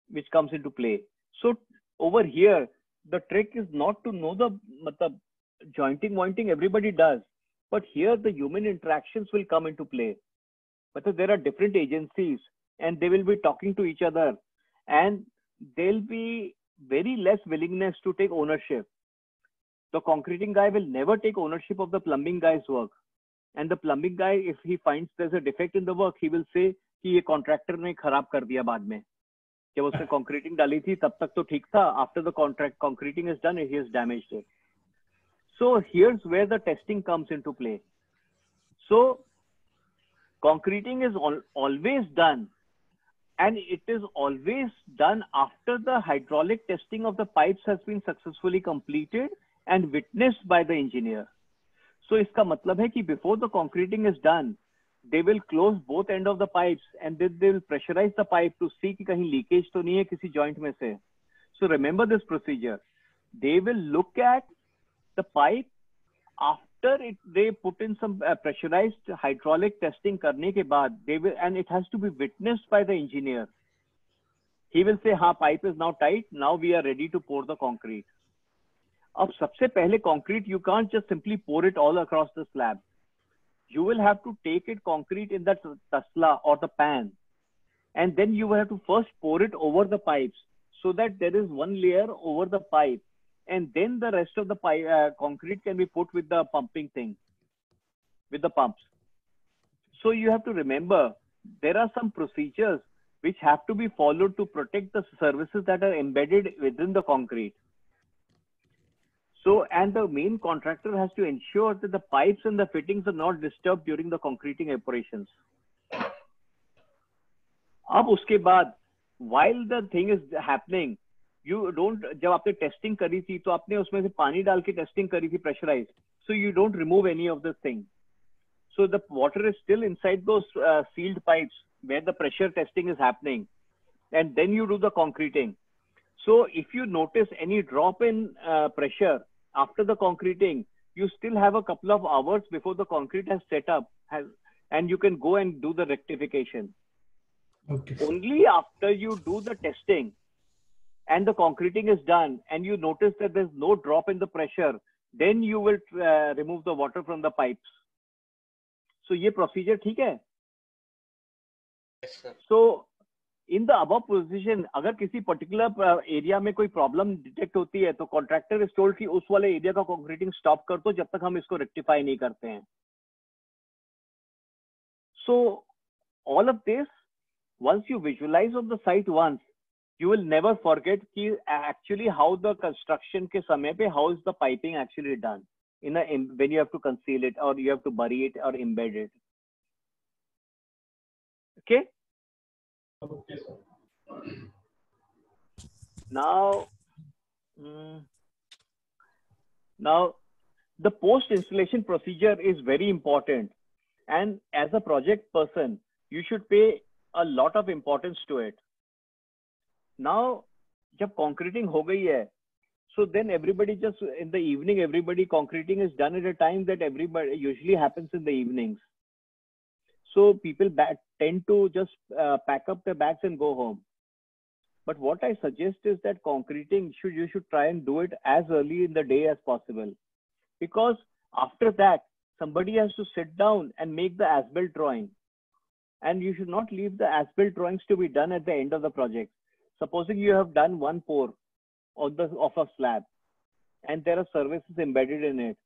which comes into play. So over here the trick is not to know the matlab, jointing pointing everybody does. But here the human interactions will come into play. But there are different agencies and they will be talking to each other. And there'll be very less willingness to take ownership. The concreting guy will never take ownership of the plumbing guy's work and the plumbing guy if he finds there's a defect in the work he will say कि ये contractor ने खराब कर दिया बाद में जब उसने कंक्रीटिंग डाली थी तब तक तो ठीक था after the contract concreting is done he is damaged it so here's where the testing comes into play so concreting is al- always done and it is always done after the hydraulic testing of the pipes has been successfully completed and witnessed by the engineer So इसका मतलब है कि before the concreting is done they will close both end of the pipe and they will pressurise the pipe to see कि कहीं leakage तो नहीं है किसी ज्वाइंट में से। So remember this procedure they will look at the pipe after it they put in some pressurise hydraulic testing करने के बाद they will and it has to be witness by the engineer he will say हा pipe is now tight now we are ready to pour the concrete अब सबसे पहले concrete you can't just simply pour it all across the slab you will have to take it concrete in that tasla or the pan and then you will have to first pour it over the pipes so that there is one layer over the pipe and then the rest of the pipe uh, concrete can be put with the pumping thing with the pumps so you have to remember there are some procedures which have to be followed to protect the services that are embedded within the concrete so, and the main contractor has to ensure that the pipes and the fittings are not disturbed during the concreting operations. अब उसके बाद while the thing is happening you don't जब आपने testing करी थी तो आपने उसमें से पानी डाल के टेस्टिंग करी थी pressurise so you don't remove any of this thing so the water is still inside those uh, sealed pipes where the pressure testing is happening and then you do the concreting so if you notice any drop in uh, pressure after the concreting you still have a couple of hours before the concrete has set up has, and you can go and do the rectification Okay. only after you do the testing and the concreting is done and you notice that there's no drop in the pressure then you will uh, remove the water from the pipes so ये procedure ठीक है Yes, sir. so in the अब position अगर किसी particular area में कोई problem detect होती है तो कॉन्ट्रेक्टर टोल्ड की उस वाले एरिया का कॉन्क्रीटिंग स्टॉप कर दो जब तक हम इसको रेक्टिफाई नहीं करते हैं so all of this once you visualise on the site once you will never forget की एक्चुअली हाउ द कंस्ट्रक्शन के समय पे how is the piping actually done in when you have to conceal it और you have to bury it और embed it okay okay? Now mm, now the post installation procedure is very important and as a project person you should pay a lot of importance to it now जब concreting हो गई है so then everybody just in the evening everybody concreting is done at a time that everybody usually happens in the evenings so people ba- tend to just uh, pack up their bags and go home but what I suggest is that concreting should you should try and do it as early in the day as possible, because after that somebody has to sit down and make the as-built drawing, and you should not leave the as-built drawings to be done at the end of the project. Supposing you have done one pour of the of a slab, and there are services embedded in it.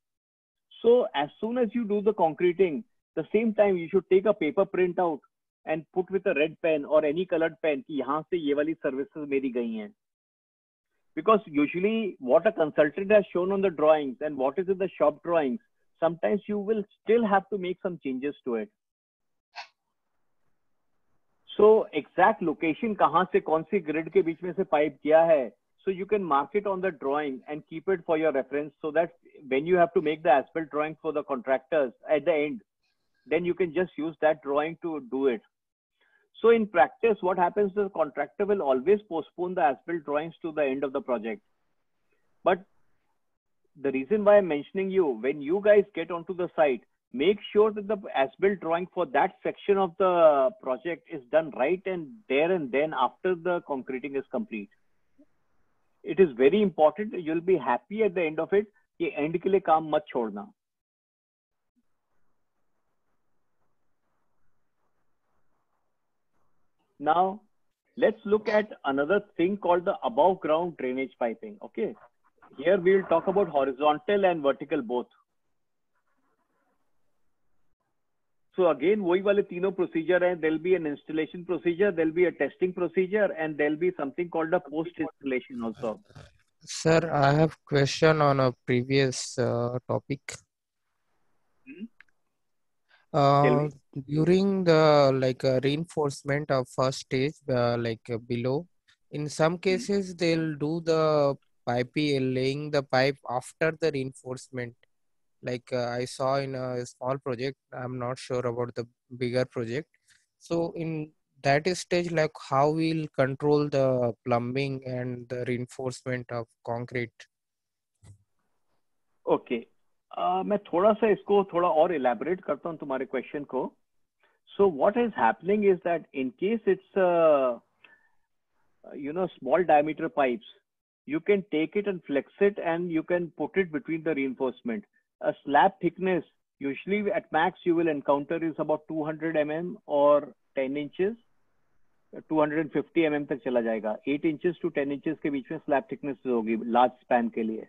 So as soon as you do the concreting, the same time you should take a paper printout and put with a red pen or any colored pen कि यहाँ से ये वाली services मेरी गई हैं। Because usually what a consultant has shown on the drawings and what is in the shop drawings sometimes you will still have to make some changes to it. So exact location कहाँ से कौन सी grid के बीच में से pipe गया so you can mark it on the drawing and keep it for your reference so that when you have to make the as-built drawing for the contractors at the end then you can just use that drawing to do it. So in practice, what happens is the contractor will always postpone the as-built drawings to the end of the project. But the reason why I'm mentioning you, when you guys get onto the site, make sure that the as-built drawing for that section of the project is done right and there and then after the concreting is complete. It is very important. You'll be happy at the end of it. कि end के लिए काम मत छोड़ना. Now, let's look at another thing called the above ground drainage piping. Okay. Here we will talk about horizontal and vertical both. So again, वही वाले तीनों procedure हैं. There'll be an installation procedure, there'll be a testing procedure, and there'll be something called a post installation also. Sir, I have question on a previous uh, topic. Hmm? Uh, during the like uh, reinforcement of first stage, uh, like uh, below, in some cases they'll do the pipe laying the pipe after the reinforcement. Like uh, I saw in a small project, I'm not sure about the bigger project. So in that stage, like how we'll control the plumbing and the reinforcement of concrete. Okay. Uh, मैं थोड़ा सा इसको थोड़ा और elaborate करता हूँ तुम्हारे question को. What is happening is that in case it's uh, you know small diameter pipes, you can take it and flex it and you can put it between the reinforcement. A slab thickness usually at max you will encounter is about 200 mm or 10 inches. 250 mm तक चला जाएगा 8 inches to 10 inches के बीच में slab thickness होगी large span के लिए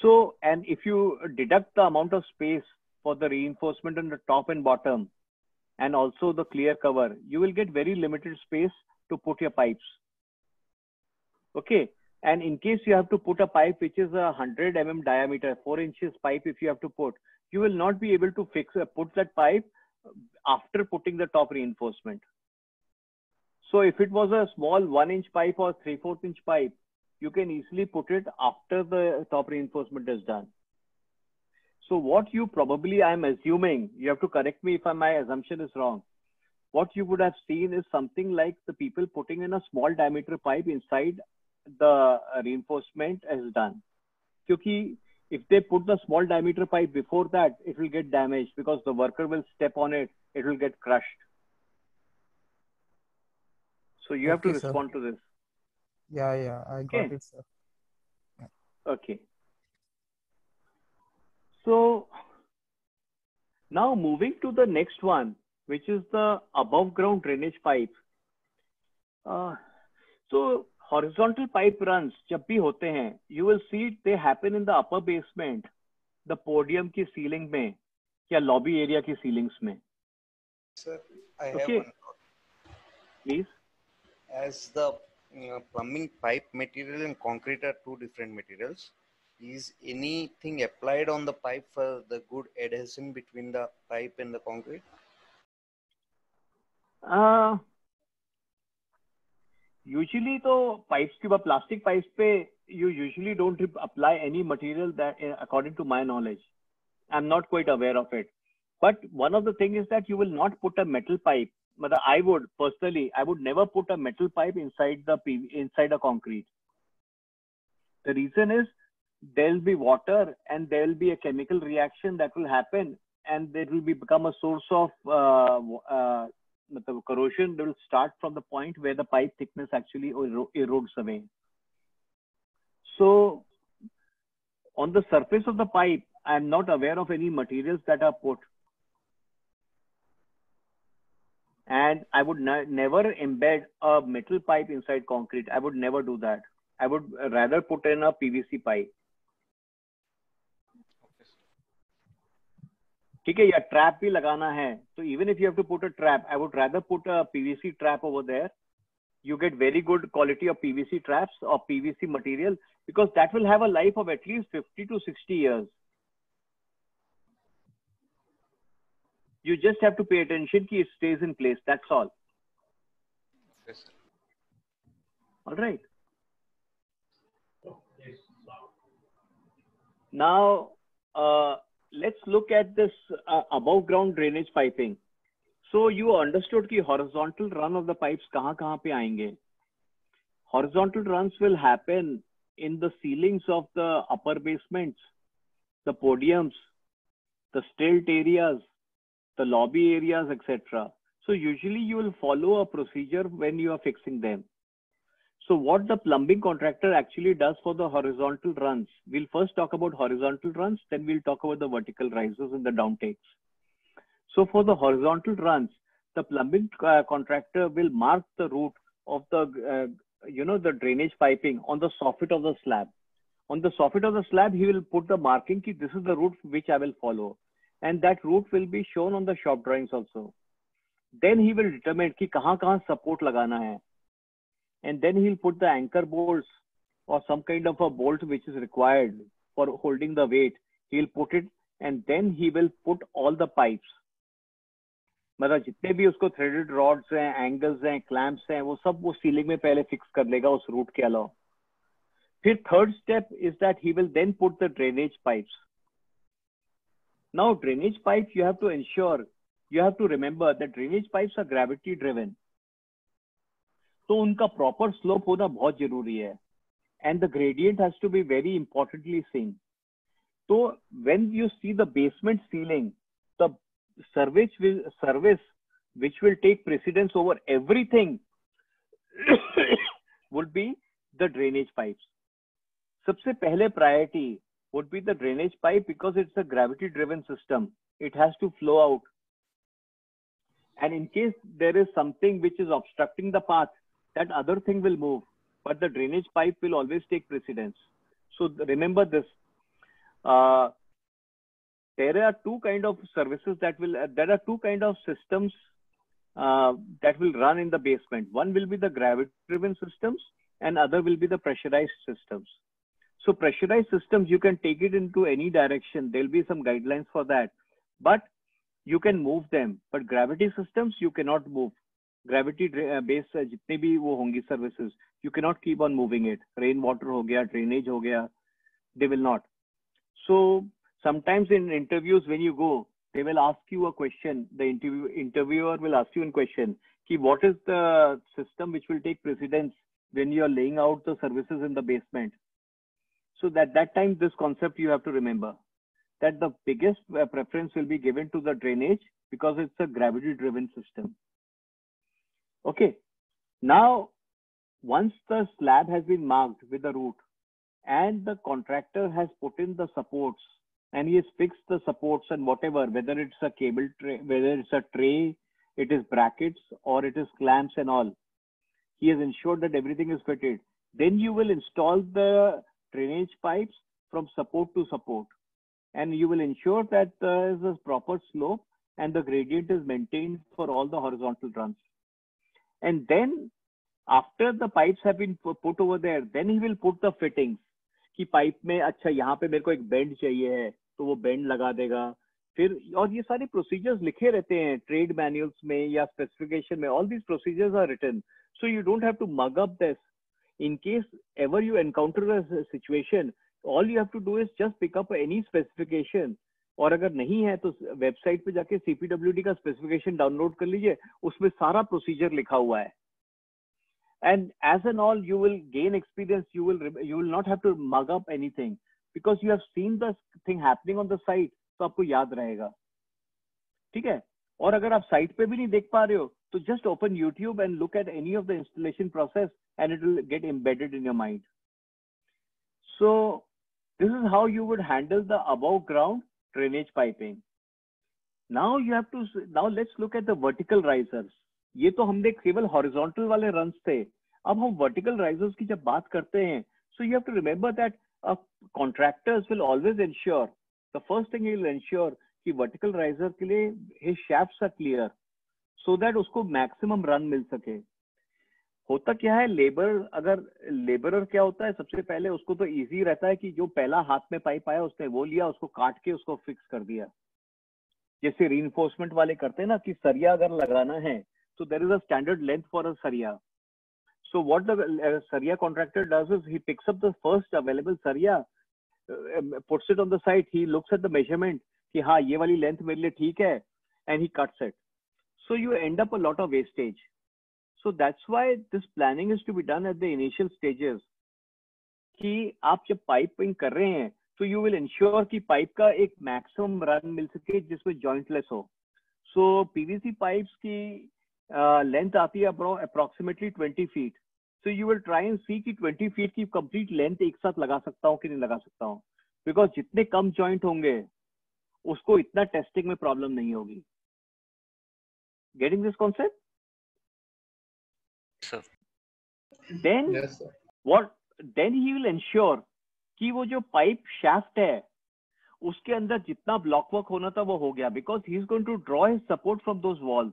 so and if you deduct the amount of space for the reinforcement on the top and bottom and also the clear cover you will get very limited space to put your pipes. Okay? And in case you have to put a pipe which is a 100 mm diameter 4 inches pipe if you have to put you will not be able to fix uh, put that pipe after putting the top reinforcement. So if it was a small one inch pipe or three fourth inch pipe, you can easily put it after the top reinforcement is done. So what you probably, I'm assuming, you have to correct me if my assumption is wrong. What you would have seen is something like the people putting in a small diameter pipe inside the reinforcement is done. Because if they put the small diameter pipe before that, it will get damaged because the worker will step on it, it will get crushed. So you have to Okay, sir. respond to this. Yeah, yeah, I got Okay. it, sir. Yeah. Okay. So now moving to the next one, which is the above ground drainage pipe. Uh, so horizontal pipe runs जब भी होते हैं, you will see they happen in the upper basement, the podium की ceiling में या lobby area की ceilings में. Sir, I okay. have one. Please. As the uh, plumbing pipe material and concrete are two different materials, is anything applied on the pipe for the good adhesion between the pipe and the concrete? Uh, usually तो pipes के बाद plastic pipes पे you usually don't apply any material that according to my knowledge i'm not quite aware of it but one of the thing is that you will not put a metal pipe but i would personally i would never put a metal pipe inside the inside a concrete the reason is there will be water and there will be a chemical reaction that will happen and it will be become a source of uh, uh, matlab corrosion will start from the point where the pipe thickness actually ero- erodes away. So on the surface of the pipe, I am not aware of any materials that are put. And I would ne- never embed a metal pipe inside concrete. I would never do that. I would rather put in a PVC pipe. ठीक है या trap भी लगाना है तो even if you have to put a trap I would rather put a PVC trap over there you get very good quality of PVC traps or PVC material because that will have a life of at least 50 to 60 years. You just have to pay attention that it stays in place. That's all. Yes. All right. Now, uh, let's look at this uh, above ground drainage piping. So you understood that horizontal run of the pipes kahan kahan pe aayenge. Horizontal runs will happen in the ceilings of the upper basements, the podiums, the stilt areas, the lobby areas, etc. So usually you will follow a procedure when you are fixing them. So what the plumbing contractor actually does for the horizontal runs, we'll first talk about horizontal runs, then we'll talk about the vertical rises and the downtakes. So for the horizontal runs, the plumbing uh, contractor will mark the route of the, uh, you know, the drainage piping on the soffit of the slab. On the soffit of the slab, he will put the marking ki this is the route which I will follow. And that route will be shown on the shop drawings also. Then he will determine ki kahan kahan support lagana hai. And then he'll put the anchor bolts or some kind of a bolt which is required for holding the weight. He'll put it and then he will put all the pipes. मतलब जितने भी उसको threaded rods हैं angles हैं clamps हैं वो सब वो सीलिंग में पहले फिक्स कर लेगा उस रूट के अलावा फिर third step is that he will then put the drainage pipes now drainage pipe you have to ensure you have to remember that drainage pipes are gravity driven तो उनका प्रॉपर स्लोप होना बहुत जरूरी है and the gradient has to be very importantly scene तो when you see the basement ceiling the service will service which will take precedence over everything *coughs* would be the drainage pipes सबसे पहले priority would be the drainage pipe because it's a gravity driven system. It has to flow out. And in case there is something which is obstructing the path that other thing will move. But the drainage pipe will always take precedence. So remember this. Uh, there are two kind of services that will uh, there are two kind of systems uh, that will run in the basement. One will be the gravity driven systems and other will be the pressurized systems so pressurized systems you can take it into any direction there'll be some guidelines for that but you can move them but gravity systems you cannot move gravity based जितने भी वो होंगी services you can not keep on moving it rain water हो गया drainage हो गया दे will not so sometimes in interviews when you go they will ask you a question the interview interviewer will ask you a question ki what is the system which will take precedence when you are laying out the services in the basement So that that time this concept you have to remember that the biggest uh, preference will be given to the drainage because it's a gravity driven system. Okay. Now once the slab has been marked with the route and the contractor has put in the supports and he has fixed the supports and whatever whether it's a cable tray whether it's a tray it is brackets or it is clamps and all he has ensured that everything is fitted. Then you will install the drainage pipes from support to support and you will ensure that there is a proper slope and the gradient is maintained for all the horizontal runs and then after the pipes have been put over there then he will put the fittings pipe में अच्छा यहाँ पे मेरे को एक bend चाहिए है तो वो बेंड लगा देगा फिर और ये सारे प्रोसीजर्स लिखे रहते हैं ट्रेड मैनुअल्स में या स्पेसिफिकेशन में all these procedures are written so you don't have to mug up this in case ever you encounter a situation, all you have to do is just pick up any specification. और अगर नहीं है तो website पे जाके CPW का specification download कर लीजिए, उसमें सारा प्रोसीजर लिखा हुआ है। And as and all you will gain experience you will you will not have to mug up anything because you have seen the thing happening on the site तो आपको याद रहेगा। ठीक है? और अगर आप साइट पे भी नहीं देख पा रहे हो तो just open YouTube and look at any of the installation process and it will get embedded in your mind so this is how you would handle the above ground drainage piping. Now you have to now let's look at the vertical risers. ये तो हमने केवल horizontal वाले run थे। अब हम vertical risers की जब बात करते हैं so you have to remember that contractors will always ensure the first thing will ensure कि वर्टिकल राइजर के लिए his shafts are clear so that उसको मैक्सिमम रन मिल सके। होता क्या है लेबर अगर लेबर क्या होता है, सबसे पहले उसको तो इजी रहता है कि जो पहला हाथ में पाइप आया, उसने वो लिया, उसको काट के उसको फिक्स कर दिया। जैसे री वाले करते हैं ना कि सरिया अगर लगाना है तो there is a standard length for a sariya. So what the sariya contractor does he picks up the first available sariya puts on the site he looks at the measurement कि हाँ ये वाली लेंथ मेरे लिए ठीक है and he cuts it so you end up a lot of wastage So that's why this planning is to be done at the initial stages. कि आप जब पाइपिंग कर रहे हैं तो यू विल इंश्योर कि पाइप का एक मैक्सिमम रन मिल सके जिसमें जॉइंटलेस हो। सो पीवीसी पाइप्स की लेंथ आती है approximately twenty feet so you will try and see कि ट्वेंटी फीट की कंप्लीट लेंथ एक साथ लगा सकता हूँ कि नहीं लगा सकता हूँ। बिकॉज़ जितने कम जॉइंट होंगे, उसको इतना टेस्टिंग में प्रॉब्लम नहीं होगी। Getting this concept then what then he will ensure कि वो जो पाइप शाफ्ट है उसके अंदर जितना ब्लॉक वर्क होना था वो हो गया because he is going to draw his support from those walls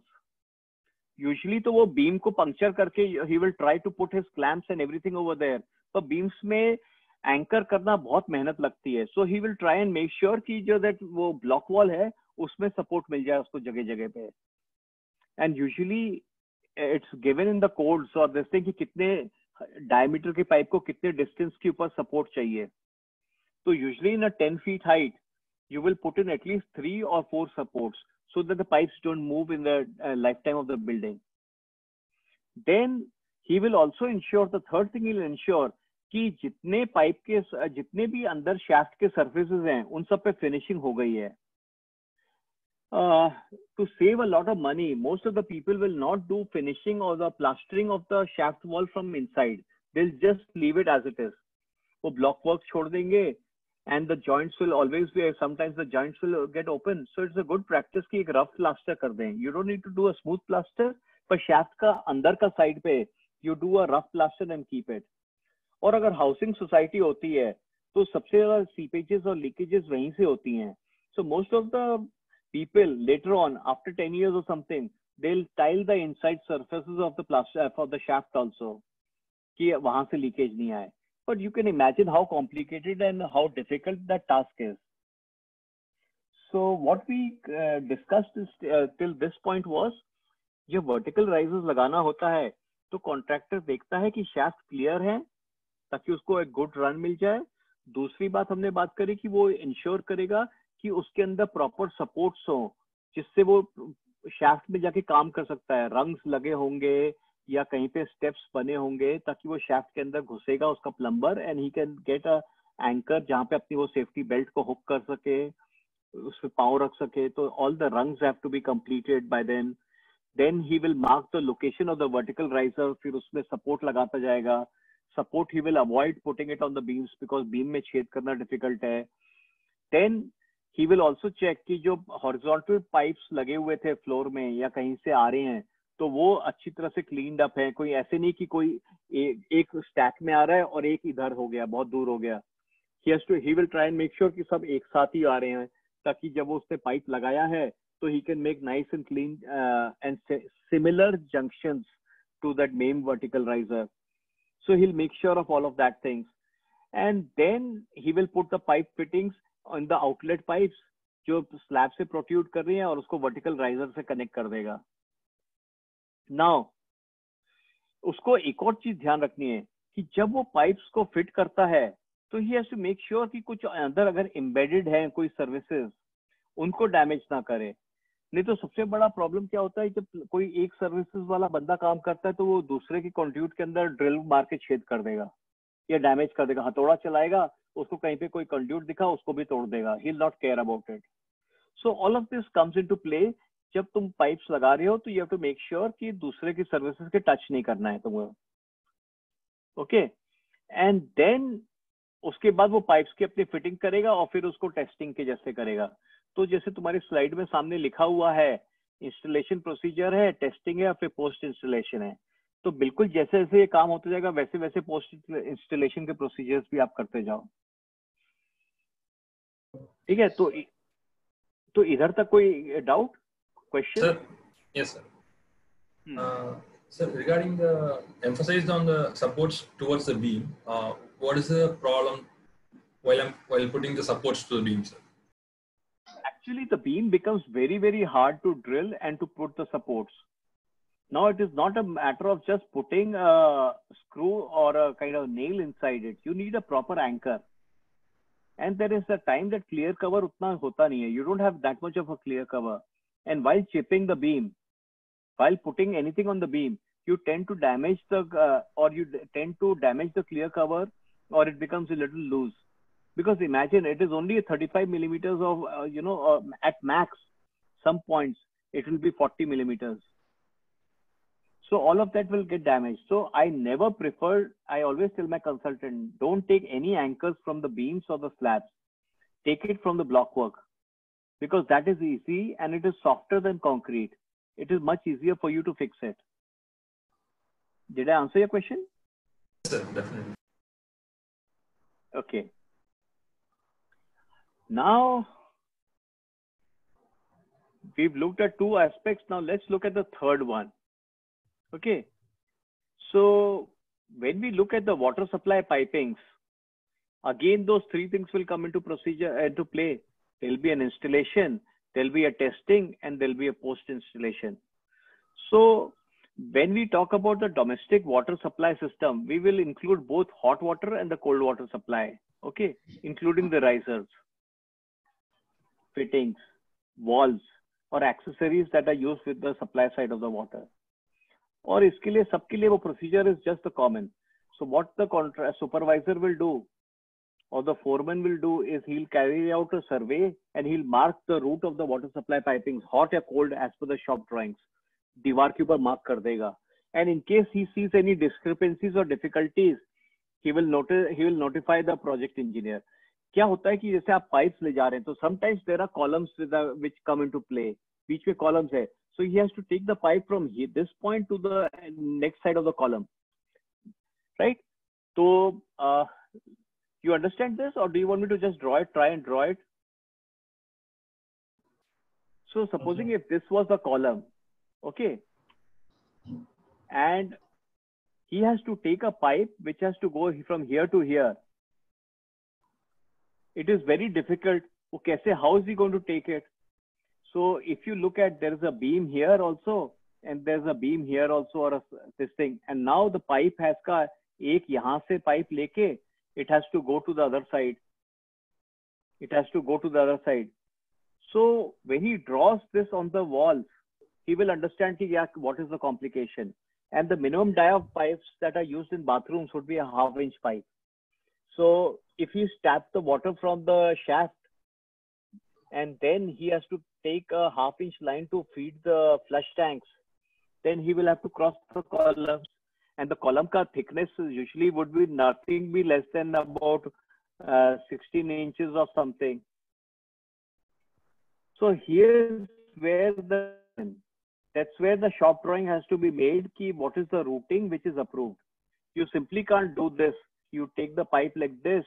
usually तो वो बीम को पंक्चर करके he will try to put his clamps and everything over there पर बीम्स में एंकर करना बहुत मेहनत लगती है। So he will try and make sure कि जो दैट वो ब्लॉक वॉल है उसमें सपोर्ट मिल जाए उसको जगह जगह पे। And usually it's given in the code so देखते हैं कि कितने डायमीटर के पाइप को कितने डिस्टेंस के ऊपर सपोर्ट चाहिए। तो usually in a ten feet height you will put in at least three और four supports so that the pipes don't move in the lifetime of the building then he will also ensure the third thing will ensure कि जितने pipe के, जितने भी अंदर shaft के surfaces हैं, उन सब पे फिनिशिंग हो गई है। To save a lot of money most of the people will not do finishing or the plastering of the shaft wall from inside they'll just leave it as it is वो block work छोड़ देंगे and the joints will always be sometimes the joints will get open so it's a good practice ki ek rough plaster kar dein you don't need to do a smooth plaster पर shaft का अंदर का side पे you do a rough plaster and keep it और अगर housing society होती है तो सबसे ज़्यादा सीपेजेस और लीकेजेस वहीं से होती हैं so most of the people later on after 10 years or something they'll tile the inside surfaces of the plaster for the shaft also कि वहाँ से लीकेज नहीं आए imagine how complicated and how difficult that task is. So what we uh, discussed is, uh, till this point was जब vertical risers लगाना होता है तो कॉन्ट्रैक्टर देखता है कि शाफ्ट क्लियर है ताकि उसको एक गुड रन मिल जाए दूसरी बात हमने बात करी कि वो इंश्योर करेगा कि उसके अंदर प्रॉपर सपोर्ट्स हो, जिससे वो शाफ्ट में जाके काम कर सकता है। रंग्स लगे होंगे या कहीं पे स्टेप्स बने होंगे, ताकि वो शाफ्ट के अंदर घुसेगा उसका plumber and he can get a anchor जहाँ पे अपनी वो सेफ्टी बेल्ट को हुक कर सके, उस पर पाँव रख सके। तो all the rungs have to be completed by then then he will mark the location of the vertical riser फिर उसमें सपोर्ट लगाता जाएगा। Support he will avoid putting it on the beams because beam में छेद करना difficult है। Then he will also check कि जो हॉरिजॉन्टल पाइप्स लगे हुए थे फ्लोर में या कहीं से आ रहे हैं तो वो अच्छी तरह से क्लीन अप है कोई ऐसे नहीं कि कोई ए, एक स्टैक में आ रहा है और एक इधर हो गया बहुत दूर हो गया he to he will try and make sure कि सब एक साथ ही आ रहे हैं ताकि जब वो उसने पाइप लगाया है तो he can make nice and clean and similar junctions to that main vertical riser. So he'll make sure of all of that things. And then he will put the pipe fittings on the outlet pipes, जो slab से protrude कर रही हैं और उसको vertical riser से connect कर देगा। नाउ उसको एक और चीज़ ध्यान रखनी है कि जब वो पाइप्स को फिट करता है तो ही हैज़ मेक श्योर कि कुछ अंदर अगर एम्बेडेड है कोई सर्विसेज़ उनको डैमेज ना करे। नहीं तो सबसे बड़ा प्रॉब्लम क्या होता है जब कोई एक सर्विसेज़ वाला बंदा काम करता है तो वो दूसरे के कंट्रीब्यूट के अंदर ड्रिल मार के छेद कर देगा या डैमेज कर देगा, हथौड़ा चलाएगा उसको कहीं पे कोई कंट्रीब्यूट दिखा, उसको भी तोड़ देगा। He not care about it so all of this comes into play जब तुम पाइप्स लगा रहे हो तो you have to make sure कि दूसरे की सर्विसेज़ के टच नहीं करना है तुम्हें। ओके एंड देन उसके बाद वो पाइप्स की अपनी फिटिंग करेगा और फिर उसको टेस्टिंग के जैसे करेगा। तो जैसे तुम्हारी स्लाइड में सामने लिखा हुआ है इंस्टॉलेशन प्रोसीजर है टेस्टिंग है या फिर पोस्ट इंस्टॉलेशन है। तो बिल्कुल जैसे जैसे ये काम होता जाएगा वैसे वैसे पोस्ट इंस्टॉलेशन के प्रोसीजर्स भी आप करते जाओ। ठीक है तो तो इधर तक कोई doubt question Sir, yes, sir. Uh, sir, regarding the emphasized on the supports towards the beam, uh, what is the problem while I'm while putting the supports to the beam, sir? actually the beam becomes very very hard to drill and to put the supports now it is not a matter of just putting a screw or a kind of nail inside it you need a proper anchor and there is a time that clear cover utna hota nahi hai. You don't have that much of a clear cover. And while chipping the beam while putting anything on the beam you tend to damage the uh, or you tend to damage the clear cover or it becomes a little loose. Because imagine it is only 35 millimeters of uh, you know uh, at max some points it will be 40 millimeters so all of that will get damaged. So i never prefer i always tell my consultant don't take any anchors from the beams or the slabs. Take it from the block work. Because that is easy and it is softer than concrete. It is much easier for you to fix it. Did i answer your question? Yes, sir, definitely. okay. Now we've looked at two aspects. Now let's look at the third one. Okay. So when we look at the water supply pipings, again, those three things will come into procedure into play. There'll be an installation, there'll be a testing, and there'll be a post installation. So when we talk about the domestic water supply system, we will include both hot water and the cold water supply. Okay, including the risers fittings, walls, or accessories that are used with the supply side of the water. और इसके लिए सबके लिए वो procedure is just a common so what the contract supervisor will do और the foreman will do is he carry out a survey and he mark the route of the water supply piping hot या cold as पर the shop drawings दीवार के ऊपर mark कर देगा। And in case he sees any discrepancies और difficulties he will he will notify the project engineer क्या होता है कि जैसे आप पाइप्स ले जा रहे हैं तो sometimes there are columns which come in to play बीच में कॉलम्स है। So he has to take the pipe from here, this point to the next side of the column, right? So uh, you understand this or do you want me to just draw it, try and draw it? So supposing okay. if this was the column, okay, and he has to take a pipe which has to go from here to here. It is very difficult. Okay, how is he going to take it? So if you look at there is a beam here also, and there's a beam here also or a, this thing. And now the pipe has ka ek yahan se pipe it has to go to the other side. It has to go to the other side. So when he draws this on the walls he will understand ki, yeah, what is the complication. And the minimum dia of pipes that are used in bathrooms would be a half inch pipe. So if he taps the water from the shaft and then he has to take a half inch line to feed the flush tanks then he will have to cross the columns. And the column ka thickness usually would be nothing be less than about uh, 16 inches or something. So here's where the that's where the shop drawing has to be made key what is the routing which is approved. You simply can't do this. You take the pipe like this.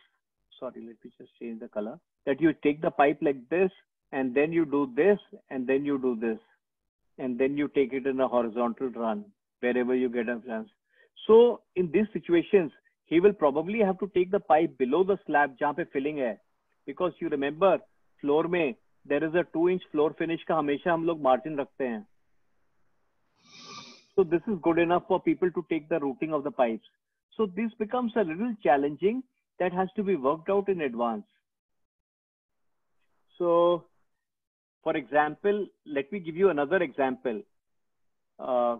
Sorry let me just change the color. That you take the pipe like this and then you do this and then you do this and then you take it in a horizontal run wherever you get a chance so in these situations he will probably have to take the pipe below the slab जहाँ पे filling है because you remember floor में there is a two inch floor finish का हमेशा हम लोग margin रखते हैं so this is good enough for people to take the routing of the pipes so this becomes a little challenging that has to be worked out in advance so for example, let me give you another example. Uh,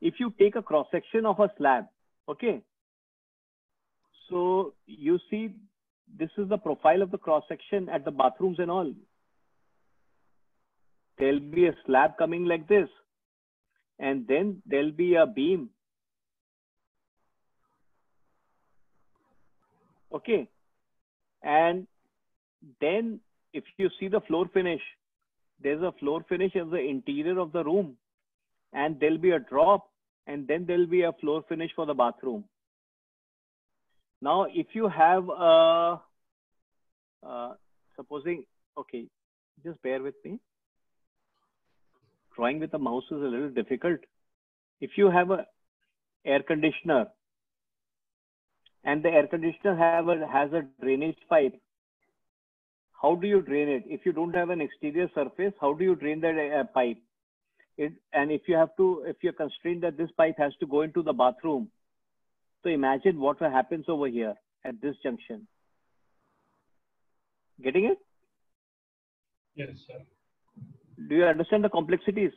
if you take a cross section of a slab, okay, so you see this is the profile of the cross section at the bathrooms and all. There'll be a slab coming like this, and then there'll be a beam. Okay, and then if you see the floor finish, there's a floor finish in the interior of the room, and there'll be a drop, and then there'll be a floor finish for the bathroom. Now, if you have a, uh, supposing, okay, just bear with me. Drawing with a mouse is a little difficult. If you have a air conditioner and the air conditioner have a, has a drainage pipe how do you drain it? If you don't have an exterior surface, how do you drain that uh, pipe? It, and if you have to, if you're constrained that this pipe has to go into the bathroom, so imagine what happens over here at this junction. Getting it? Yes, sir. Do you understand the complexities?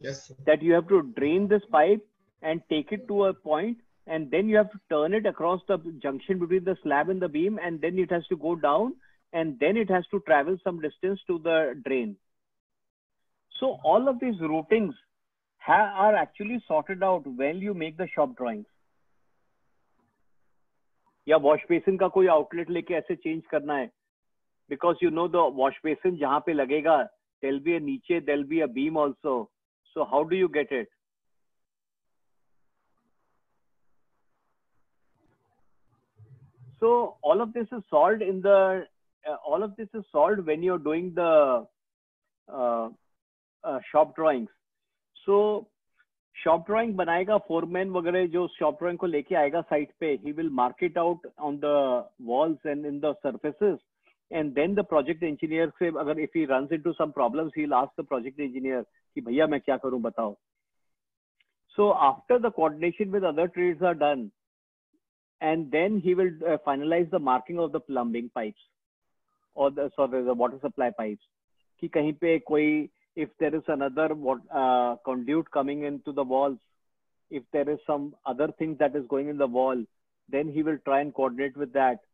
Yes. Sir. That you have to drain this pipe and take it to a point and then you have to turn it across the junction between the slab and the beam and then it has to go down and then it has to travel some distance to the drain. So all of these routings are actually sorted out when you make the shop drawings. या wash basin का कोई outlet लेके ऐसे change करना है because you know the wash basin जहां पे लगेगा देल बी अ नीचे there'll be a beam also so how do you get it so all of this is solved in the uh, all of this is solved when you're doing the uh, uh, shop drawings. So shop drawing बनाएगा foreman वगैरह जो shop drawing को लेके आएगा site पे he will mark it out on the walls and in the surfaces and then the project engineer से अगर if he runs into some problems he'll ask the project engineer कि भैया मैं क्या करूं बताओ so after the coordination with other trades are done and then he will uh, finalize the marking of the plumbing pipes Or the sorry the water supply pipes कि कहीं पे कोई if there is another uh, conduit coming into the walls if there is some other thing that is going in the wall then he will try and coordinate with that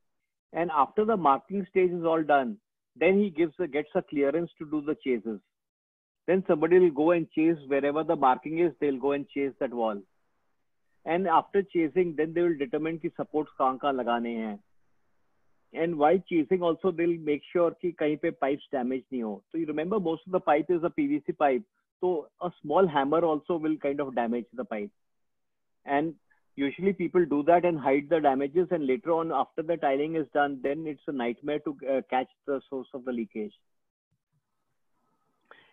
and after the marking stage is all done then he gives a, gets a clearance to do the chases then somebody will go and chase wherever the marking is they'll go and chase that wall and after chasing then they will determine ki supports kahan kahan lagane hain and while chasing also they'll make sure ki kahin pe pipes damaged nahi. So you remember most of the pipe is a PVC pipe. So a small hammer also will kind of damage the pipe. And usually people do that and hide the damages and later on after the tiling is done, then it's a nightmare to uh, catch the source of the leakage.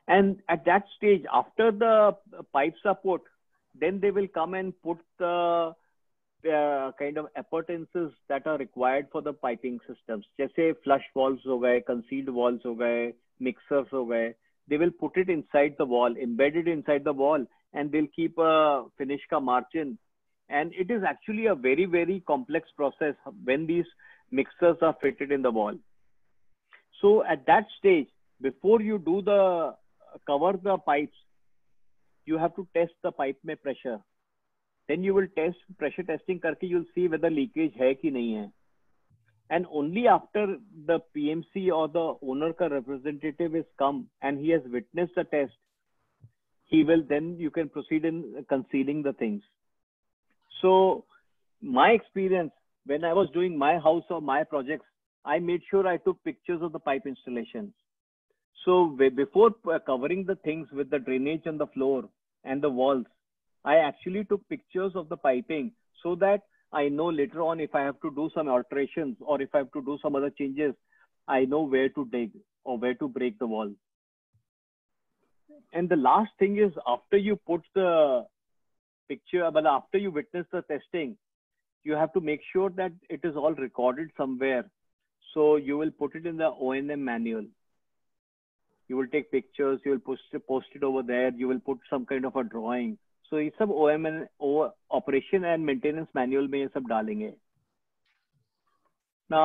And at that stage, after the uh, pipes are put, then they will come and put the uh, kind of appurtenances that are required for the piping systems जैसे flush walls हो गए concealed walls हो गए mixers हो गए they will put it inside the wall, embedded inside the wall, and they'll keep a finish ka margin. And it is actually a very, very complex process when these mixers are fitted in the wall. So at that stage, before you do the cover the pipes, you have to test the pipe में pressure. then you will test pressure testing karke you'll see whether leakage hai ki nahi hai and only after the pmc or the owner ka representative is come and he has witnessed the test he will then you can proceed in concealing the things. So my experience when i was doing my house or my projects i made sure i took pictures of the pipe installations so before covering the things with the drainage on the floor and the walls I actually took pictures of the piping so that I know later on if I have to do some alterations or if I have to do some other changes, I know where to dig or where to break the wall. And the last thing is after you put the picture, but after you witness the testing, you have to make sure that it is all recorded somewhere. So you will put it in the O&M manual. You will take pictures, you will post post it over there, you will put some kind of a drawing. So ये सब O M N O operation and maintenance manual में ये सब डालेंगे। ना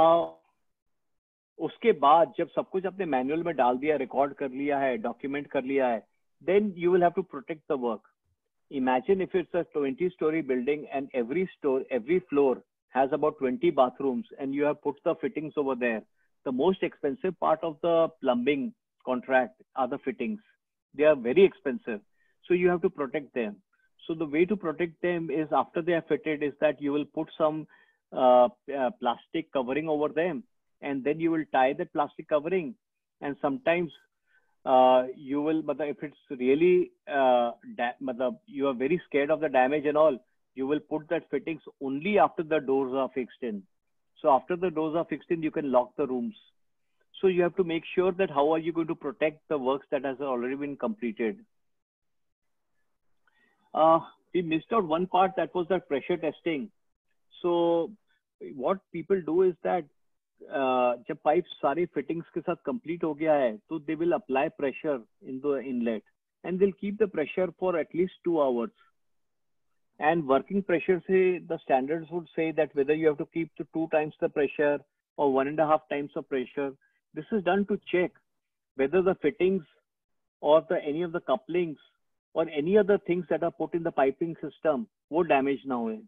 उसके बाद जब सब कुछ अपने मैनुअल में डाल दिया रिकॉर्ड कर लिया है डॉक्यूमेंट कर लिया है then you will have to protect the work imagine if it's a twenty storey building and every store every floor has about twenty bathrooms and you have put the fittings over there the most expensive part of the plumbing contract are the fittings they are very expensive so you have to protect them so the way to protect them is after they are fitted is that you will put some uh, uh, plastic covering over them and then you will tie that plastic covering and sometimes uh, you will but if it's really uh, you are very scared of the damage and all you will put that fittings only after the doors are fixed in. So after the doors are fixed in you can lock the rooms. So you have to make sure that how are you going to protect the works that has already been completed uh, we missed out one part that was that pressure testing so what people do is that जब pipe सारे fittings के साथ complete हो गया है तो they will apply pressure in the inlet and will keep the pressure for at least two hours and working pressure say the standards would say that whether you have to keep to two times the pressure or one and a half times of pressure this is done to check whether the fittings or the any of the couplings or any other things that are put in the piping system wo damage na hoye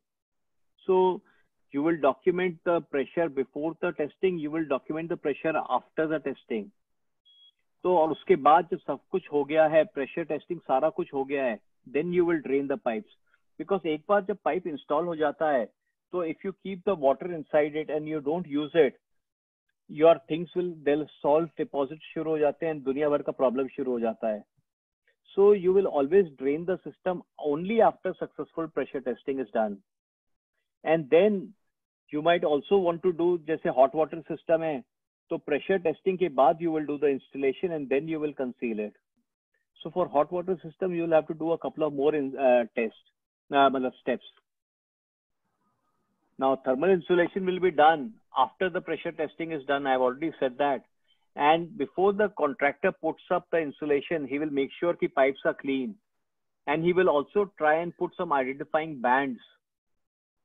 so you will document the pressure before the testing you will document the pressure after the testing तो और उसके बाद जब सब कुछ हो गया है प्रेशर टेस्टिंग सारा कुछ हो गया है then you will drain the pipes because एक बार जब पाइप इंस्टॉल हो जाता है तो if you keep the water inside it and you don't use it your things will dissolve deposit शुरू हो जाते हैं दुनिया भर का प्रॉब्लम शुरू हो जाता है so you will always drain the system only after successful pressure testing is done and then you might also want to do जैसे हॉट वाटर सिस्टम है तो प्रेशर टेस्टिंग के बाद you will do the installation and then you will conceal it so for hot water system you will have to do a couple of more in, uh, tests uh, steps now thermal insulation will be done after the pressure testing is done i've already said that and before the contractor puts up the insulation he will make sure the pipes are clean and he will also try and put some identifying bands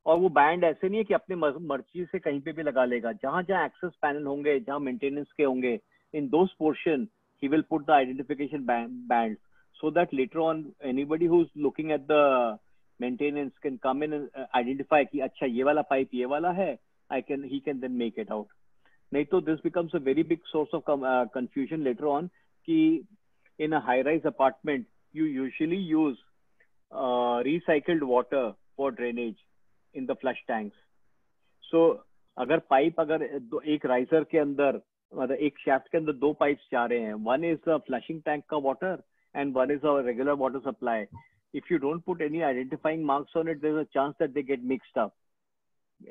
और वो band ऐसे नहीं है कि अपने मर्जी से कहीं पे भी लगा लेगा जहां जहां एक्सेस पैनल होंगे जहां मेंटेनेंस के होंगे in those portion he will put the identification band, so that later on anybody who's looking at the maintenance can come in and uh, identify कि अच्छा ये वाला पाइप ये वाला है I can he can then make it out नहीं तो this becomes a very big source of uh, confusion later on कि in a high rise apartment you usually use uh, recycled water for drainage in the flush tanks so अगर pipe अगर दो एक riser के अंदर मतलब एक शेफ्ट के अंदर दो पाइप्स जा रहे हैं वन इज फ्लशिंग टैंक का water and one is a regular water supply if you don't put any identifying marks on it there's a chance that they get mixed up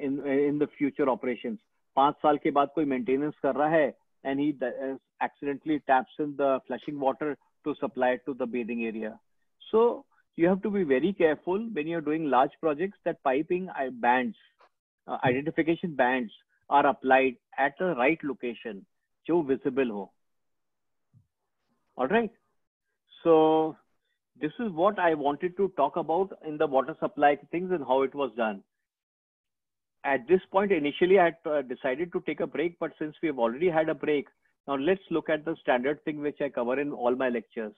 in in the future operations पाँच साल के बाद कोई maintenance कर रहा है and he accidentally taps in the flushing water to supply to the bedding area so you have to be very careful when you are doing large project that piping bands identification bands are applied at the right location जो visible हो. Right so this is what I wanted to talk about in the water supply things and how it was done At this point, initially I had uh, decided to take a break, but since we have already had a break, now let's look at the standard thing which I cover in all my lectures.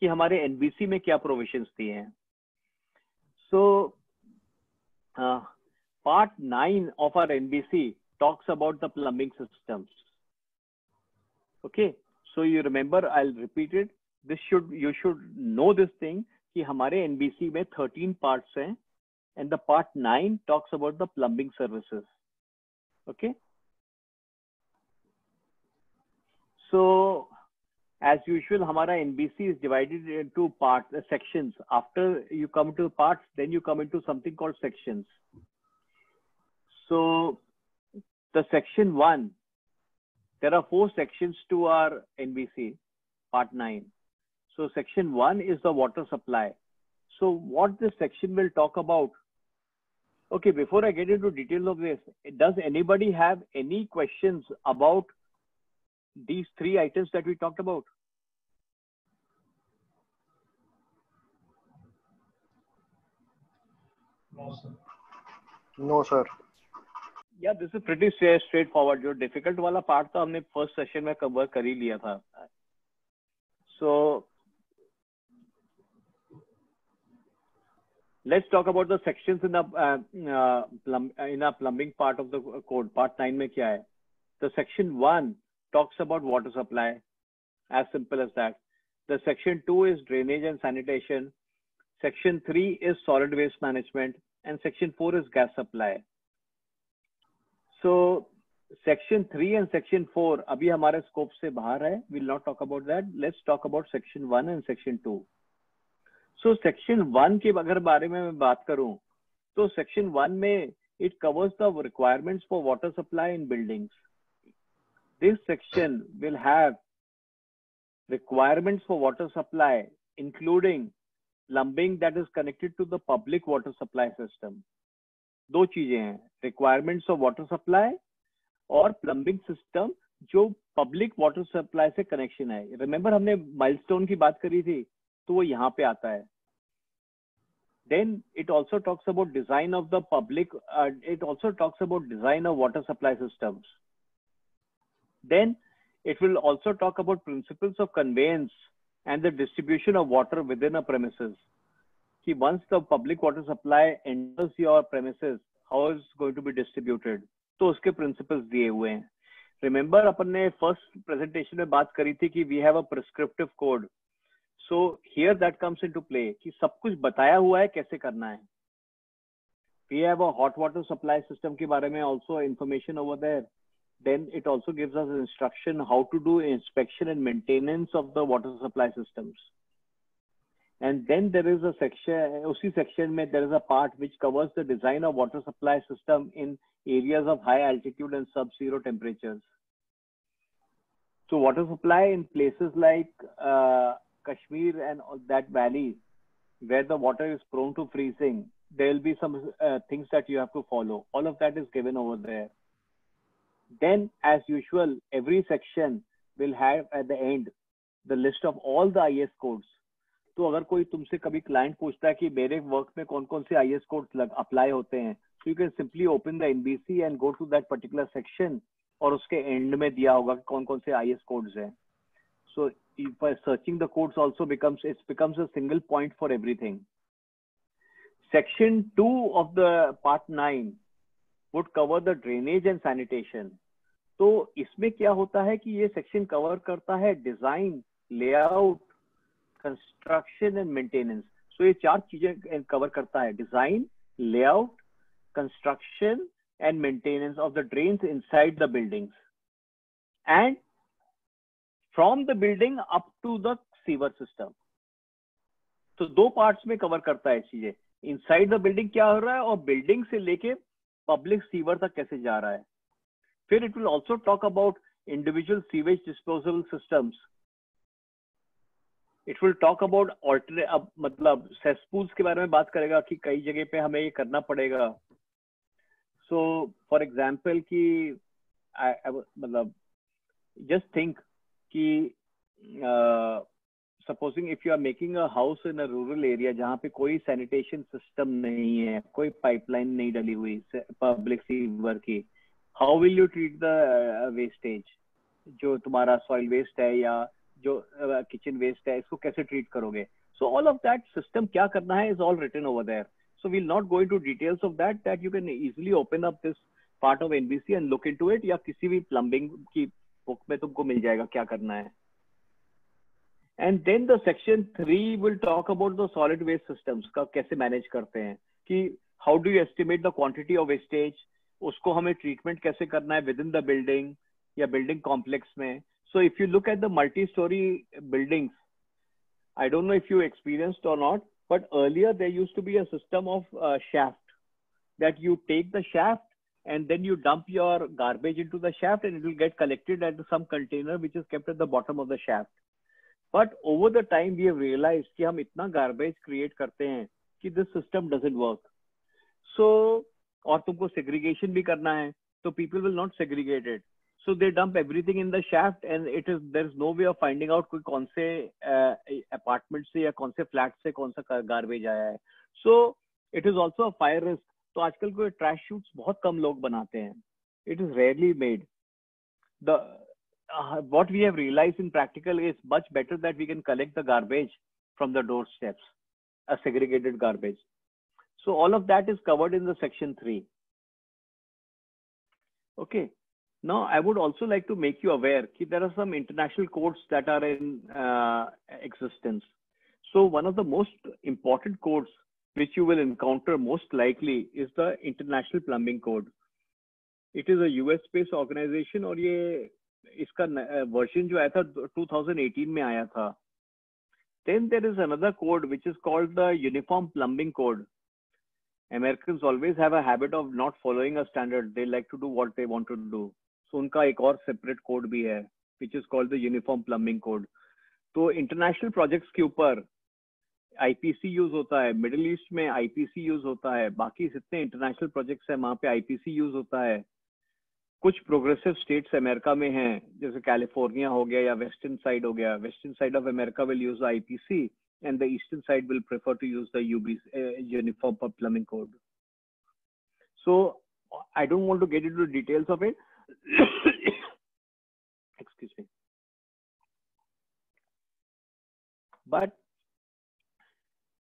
कि हमारे NBC में क्या provisions दिए हैं. So uh, part 9 of our NBC talks about the plumbing systems. Okay, so you remember, I'll repeat it. This should you should know this thing कि हमारे NBC में 13 parts हैं and the part 9 talks about the plumbing services. Okay? So as usual hamara nbc is divided into parts uh, sections. After you come to parts then you come into something called sections. So the section 1 there are four sections to our nbc part 9 so section 1 is the water supply. So what this section will talk about Okay, before I get into details of this, does anybody have any questions about these three items that we talked about? No, sir. No, sir. Yeah, this is pretty straight straightforward. जो difficult वाला part था हमने first session में cover कर ही लिया था. So Let's talk about the sections in the uh, mm, uh plumb, uh, in plumbing part of the code. Part 9 mein kya hai? The section 1 talks about water supply. As simple as that. The section 2 is drainage and sanitation. Section 3 is solid waste management. And section 4 is gas supply. So section 3 and section 4 abhi hamare scope se bahar hai. We'll not talk about that. Let's talk about section 1 and section 2. So section one के अगर बारे में मैं बात करूँ तो section one में it covers the requirements for water supply in buildings this section will have requirements for water supply including plumbing that is connected to the public water supply system दो चीज़ें हैं रिक्वायरमेंट्स ऑफ़ वाटर सप्लाई और plumbing system जो public water supply से connection है। Remember हमने milestone की बात करी थी? तो वो यहाँ पे आता है। Then it also talks about design of the public it also talks about design of water supply system then it will also talk about principles of conveyance and the distribution of water within a premise कि once the public water supply enters your premise how is going to be distributed तो उसके principal दिए हुए हैं। Remember अपन ने first presentation में बात करी थी कि we have a prescriptive code so here that comes in to play कि सब कुछ बताया हुआ है कैसे करना है। We have a hot water supply system के बारे में also information over there then it also gives us instruction how to do inspection and maintenance of the water supply systems and then there is a section उसी section में there is a part which covers the design of water supply system in areas of high altitude and sub zero temperature so water supply in places like kashmir and all that valley where the water is prone to freezing there will be some uh, things that you have to follow all of that is given over there then as usual every section will have at the end the list of all the is codes तो अगर कोई तुमसे कभी client पूछता है कि मेरे work में कौन कौन से आई एस कोड अप्लाई होते हैं तो you can simply open the NBC and go to that particular section और उसके एंड में दिया होगा कि कौन कौन से आई एस कोड्स हैं So if by searching the codes also becomes, it becomes a single point for everything. Section 2 of the part 9 would cover the drainage and sanitation. तो इसमें क्या होता है कि ये सेक्शन कवर करता है design layout construction and maintenance so ये चार चीज़ें कवर करता है design layout construction and maintenance of the drains inside the buildings and from the building up to the sewer system तो दो पार्ट्स में कवर करता है चीज़ें। इनसाइड द बिल्डिंग क्या हो रहा है और बिल्डिंग से लेके पब्लिक सीवर तक कैसे जा रहा है। फिर it will also talk about individual sewage disposable systems it will talk about alter अब मतलब सेस्पूल्स के बारे में बात करेगा कि कई जगह पे हमें ये करना पड़ेगा। सो फॉर एग्ज़ाम्पल कि मतलब जस्ट थिंक कि supposing if you are making a house in a rural area जहाँ पे कोई सैनिटेशन सिस्टम नहीं है कोई पाइपलाइन नहीं डली हुई पब्लिक सीवर की how will you treat the wastage जो तुम्हारा सॉइल वेस्ट है या जो किचन uh, वेस्ट है इसको कैसे ट्रीट करोगे? So all of that system क्या करना है is all written over there so will not go into details of that that you can easily open up this part of NBC and look into it या किसी भी plumbing की book में तुमको मिल जाएगा क्या करना है। And then the section three will talk about the solid waste systems का कैसे मैनेज करते हैं। कि how do you estimate the quantity of wastage उसको हमें ट्रीटमेंट कैसे करना है विद इन द बिल्डिंग या बिल्डिंग कॉम्प्लेक्स में। So if you look at the multi storey buildings I don't know if you experienced और not but earlier there used to be a system of uh, shaft that you take and then you dump your garbage into the shaft and it will get collected at some container which is kept at the bottom of the shaft but over the time we have realized कि हम इतना garbage create करते हैं कि this system doesn't work so और तुमको segregation भी करना है तो people will not segregate it so they dump everything in the shaft and it is there is no way of finding out कोई कौन से अपार्टमेंट से या कौन से फ्लैट से कौन सा गार्बेज आया है so it is also a fire risk तो आजकल कोई ट्रैश शूट बहुत कम लोग बनाते हैं। It is rarely made the what we have realise in practical is much better that we can collect the garbage from the door steps a segregated garbage so all of that is covered in the section three okay no I would also like to make you aware कि there are some international codes that are in existence so one of the most important codes which you will encounter most likely is the International Plumbing Code. It is a US-based organization और ये इसका version जो आया था 2018 में आया था then there is another code which is called the uniform plumbing code americans always have a habit of not following a standard they like to do what they want to do so उनका एक और separate code भी है which is called the uniform plumbing code तो international projects के ऊपर IPC use होता है मिडिल ईस्ट में आईपीसी यूज़ होता है, बाकी जितने इंटरनेशनल प्रोजेक्ट्स है, वहाँ पे आईपीसी यूज़ होता है। कुछ प्रोग्रेसिव स्टेट्स अमेरिका में हैं, जैसे कैलिफ़ोर्निया हो गया या वेस्टर्न साइड हो गया। Western side of America will use IPC and the eastern side will prefer to use the UPC uniform for plumbing code so I don't want to get into details of it excuse me but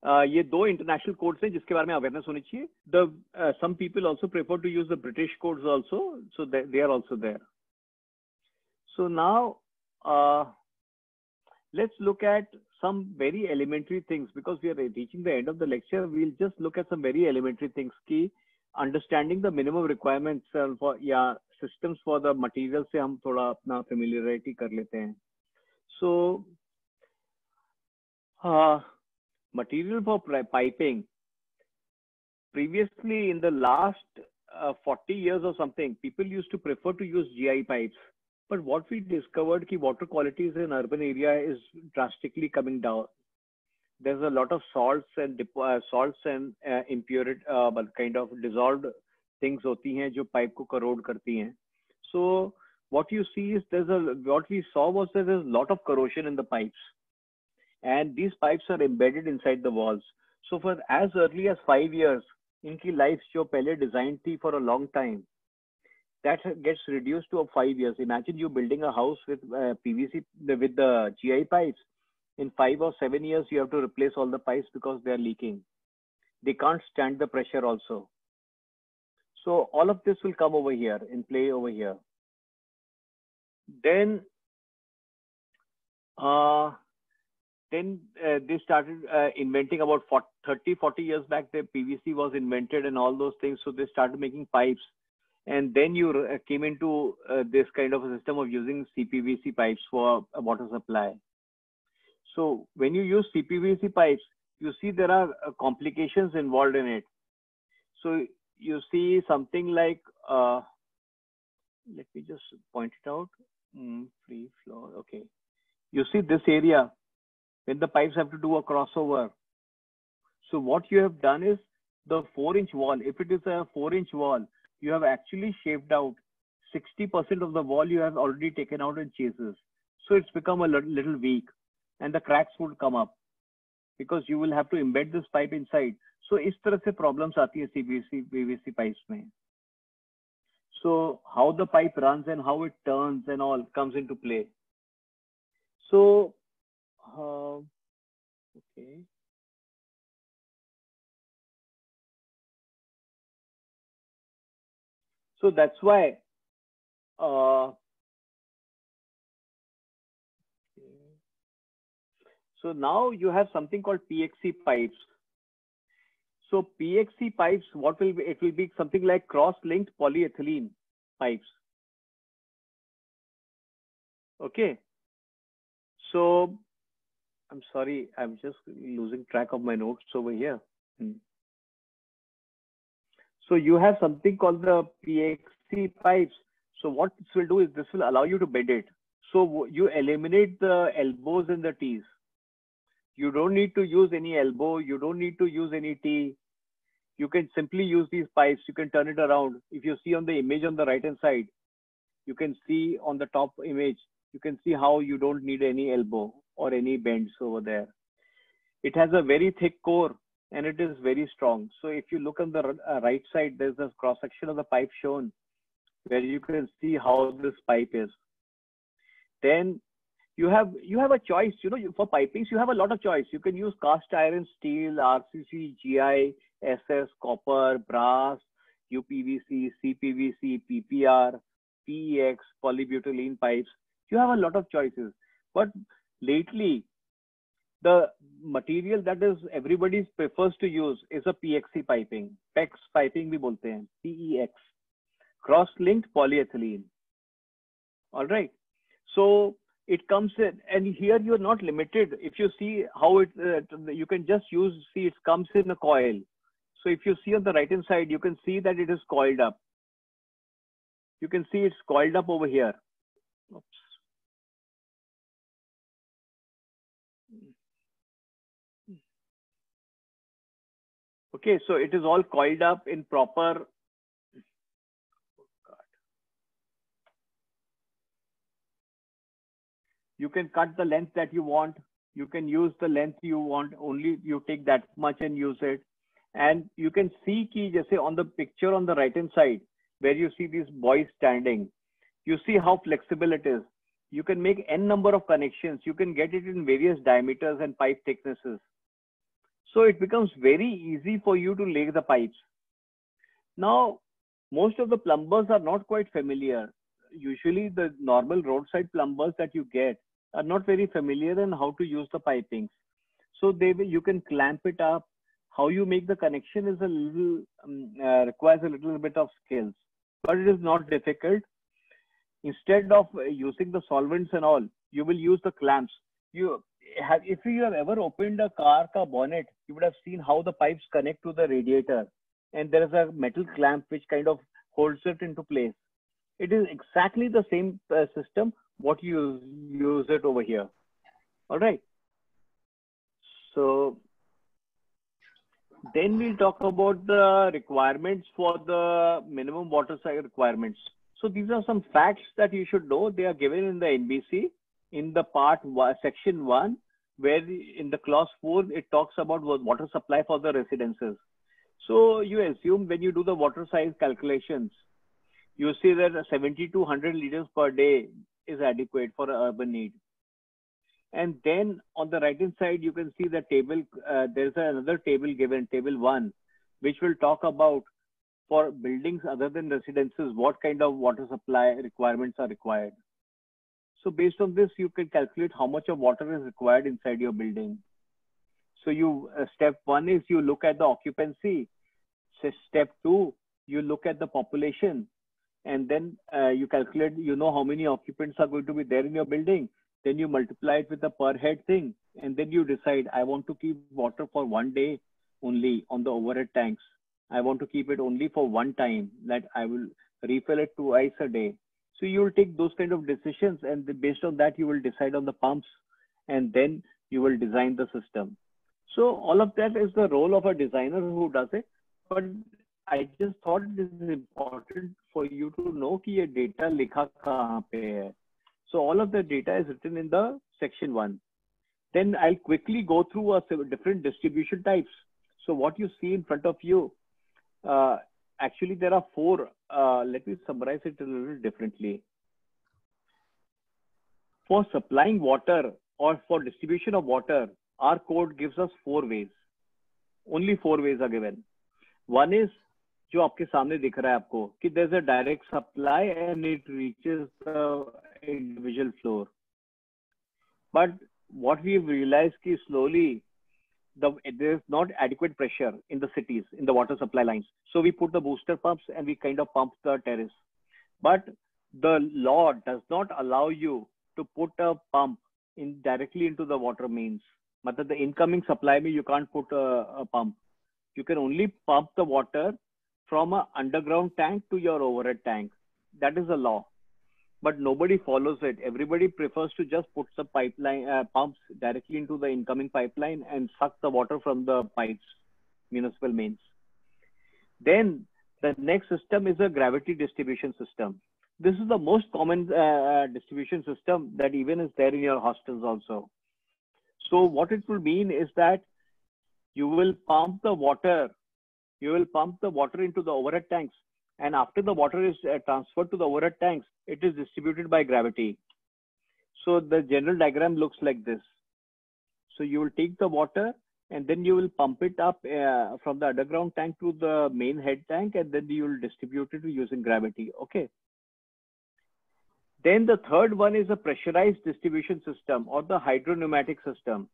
ये दो international codes हैं जिसके बारे में awareness होनी चाहिए। The some people also prefer to use the British codes also so they are also there so now let's look at some very elementary things because we are reaching the end of the lecture we will just look at some very elementary things की understanding the minimum requirements या systems for the material से हम थोड़ा अपना familiarity कर लेते हैं। सो so, material for piping. Previously in the last uh, 40 years or something people used to prefer to use gi pipes. But what we discovered ki water qualities in urban area is drastically coming down. There's a lot of salts and uh, salts and uh, impurity uh, kind of dissolved things hoti hain jo pipe ko corrode karti hain so what you see is there's a what we saw was that there's a lot of corrosion in the pipes and these pipes are embedded inside the walls. So for as early as five years, इनकी life जो पहले designed थी for a long time, that gets reduced to five years. Imagine you building a house with uh, PVC with the GI pipes. In five or seven years, you have to replace all the pipes because they are leaking. They can't stand the pressure also. So all of this will come over here in play over here. Then uh, then uh, they started uh, inventing about 40, 30 40 years back the pvc was invented and all those things. So they started making pipes. And then you uh, came into uh, this kind of a system of using cpvc pipes for water supply. So when you use cpvc pipes you see there are uh, complications involved in it. So you see something like uh, let me just point it out. Mm, free flow. Okay. You see this area when the pipes have to do a crossover. So what you have done is the four inch wall, if it is a four inch wall, you have actually shaved out 60% of the wall you have already taken out in chases. So it's become a little weak. and the cracks would come up because you will have to embed this pipe inside. So इस तरह से problems आती है CPVC PVC pipes में. So how the pipe runs and how it turns and all comes into play. So, uh, okay. So that's why uh, so now you have something called PXC pipes. So PXC pipes, what will be, it will be something like cross-linked polyethylene pipes. Okay. So I'm sorry, I'm just losing track of my notes over here. Hmm. So you have something called the PXC pipes. So what this will do is this will allow you to bed it. So you eliminate the elbows and the T's. You don't need to use any elbow. You don't need to use any T. You can simply use these pipes. You can turn it around. If you see on the image on the right hand side, you can see on the top image, you can see how you don't need any elbow or any bends over there. It has a very thick core and it is very strong. So if you look on the uh, right side, there's a cross section of the pipe shown where you can see how this pipe is. Then you have you have a choice. You know, for pipings, you have a lot of choice. You can use cast iron, steel, RCC, GI, SS, copper, brass, UPVC, CPVC, PPR, PEX, polybutylene pipes. You have a lot of choices. But lately, the material that is everybody prefers to use is a PXC piping. PEX piping we bolte hain, PEX, cross-linked polyethylene. All right. So it comes in, and here you're not limited. If you see how it, uh, you can just use, see it comes in a coil. So if you see on the right hand side, you can see that it is coiled up. You can see it's coiled up over here. Oops. Okay, so it is all coiled up in proper. You can cut the length that you want. You can use the length you want. Only you take that much and use it. And you can see key just on the picture on the right hand side where you see these boys standing. You see how flexible it is. You can make n number of connections. You can get it in various diameters and pipe thicknesses. So it becomes very easy for you to lay the pipes. Now, most of the plumbers are not quite familiar. Usually the normal roadside plumbers that you get are not very familiar in how to use the pipings. So they you can clamp it up. How you make the connection is a little, um, uh, requires a little bit of skills, but it is not difficult. Instead of using the solvents and all, you will use the clamps. You have, if you have ever opened a car ka bonnet, you would have seen how the pipes connect to the radiator. And there is a metal clamp which kind of holds it into place. It is exactly the same uh, system what you use it over here. All right. So then we'll talk about the requirements for the minimum water cycle requirements. So these are some facts that you should know. They are given in the NBC in the part section one, where in the clause four, it talks about water supply for the residences. So you assume when you do the water size calculations, you see that 70 to 100 liters per day is adequate for an urban need. And then on the right hand side, you can see the table. Uh, there's another table given, table one, which will talk about for buildings other than residences, what kind of water supply requirements are required. So based on this, you can calculate how much of water is required inside your building. So you uh, step one is you look at the occupancy. So step two, you look at the population, and then uh, you calculate. You know how many occupants are going to be there in your building. Then you multiply it with the per head thing, and then you decide I want to keep water for one day only on the overhead tanks. I want to keep it only for one time. That I will refill it twice a day so you'll take those kind of decisions and based on that, you will decide on the pumps and then you will design the system. So all of that is the role of a designer who does it. But I just thought it is important for you to know that data likha kahan pe hai. So all of the data is written in the section one. Then I'll quickly go through a different distribution types. So what you see in front of you uh, actually there are four. Uh, let me summarize it a little differently. For supplying water or for distribution of water, our code gives us four ways. Only four ways are given. One is जो आपके सामने दिख रहा है आपको कि there's a direct supply and it reaches the individual floor. But what we've realized is slowly the there's not adequate pressure in the cities in the water supply lines. So we put the booster pumps and we kind of pump the terrace. But the law does not allow you to put a pump in directly into the water mains. But the incoming supply you can't put a, a pump. You can only pump the water from an underground tank to your overhead tank. That is the law but nobody follows it. Everybody prefers to just put the pipeline uh, pumps directly into the incoming pipeline and suck the water from the pipes, municipal mains. Then the next system is a gravity distribution system. This is the most common uh, uh, distribution system that even is there in your hostels also. So what it will mean is that you will pump the water, you will pump the water into the overhead tanks and after the water is uh, transferred to the overhead tanks, it is distributed by gravity. So the general diagram looks like this. So you will take the water and then you will pump it up uh, from the underground tank to the main head tank and then you will distribute it using gravity. Okay. Then the third one is a pressurized distribution system or the hydropneumatic system.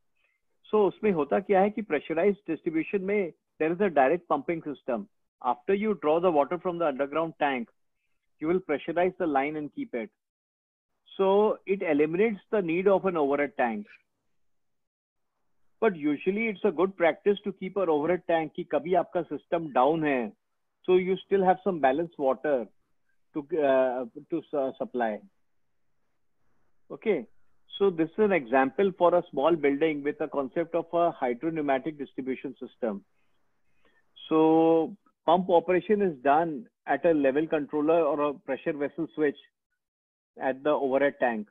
So उसमें होता क्या है कि pressurized distribution में there is a direct pumping system after you draw the water from the underground tank, you will pressurize the line and keep it. So it eliminates the need of an overhead tank. But usually it's a good practice to keep an overhead tank कि कभी आपका system down है, so you still have some balanced water to uh, to uh, supply. Okay, so this is an example for a small building with a concept of a hydropneumatic distribution system. So pump operation is done at a level controller or a pressure vessel switch at the overhead tank.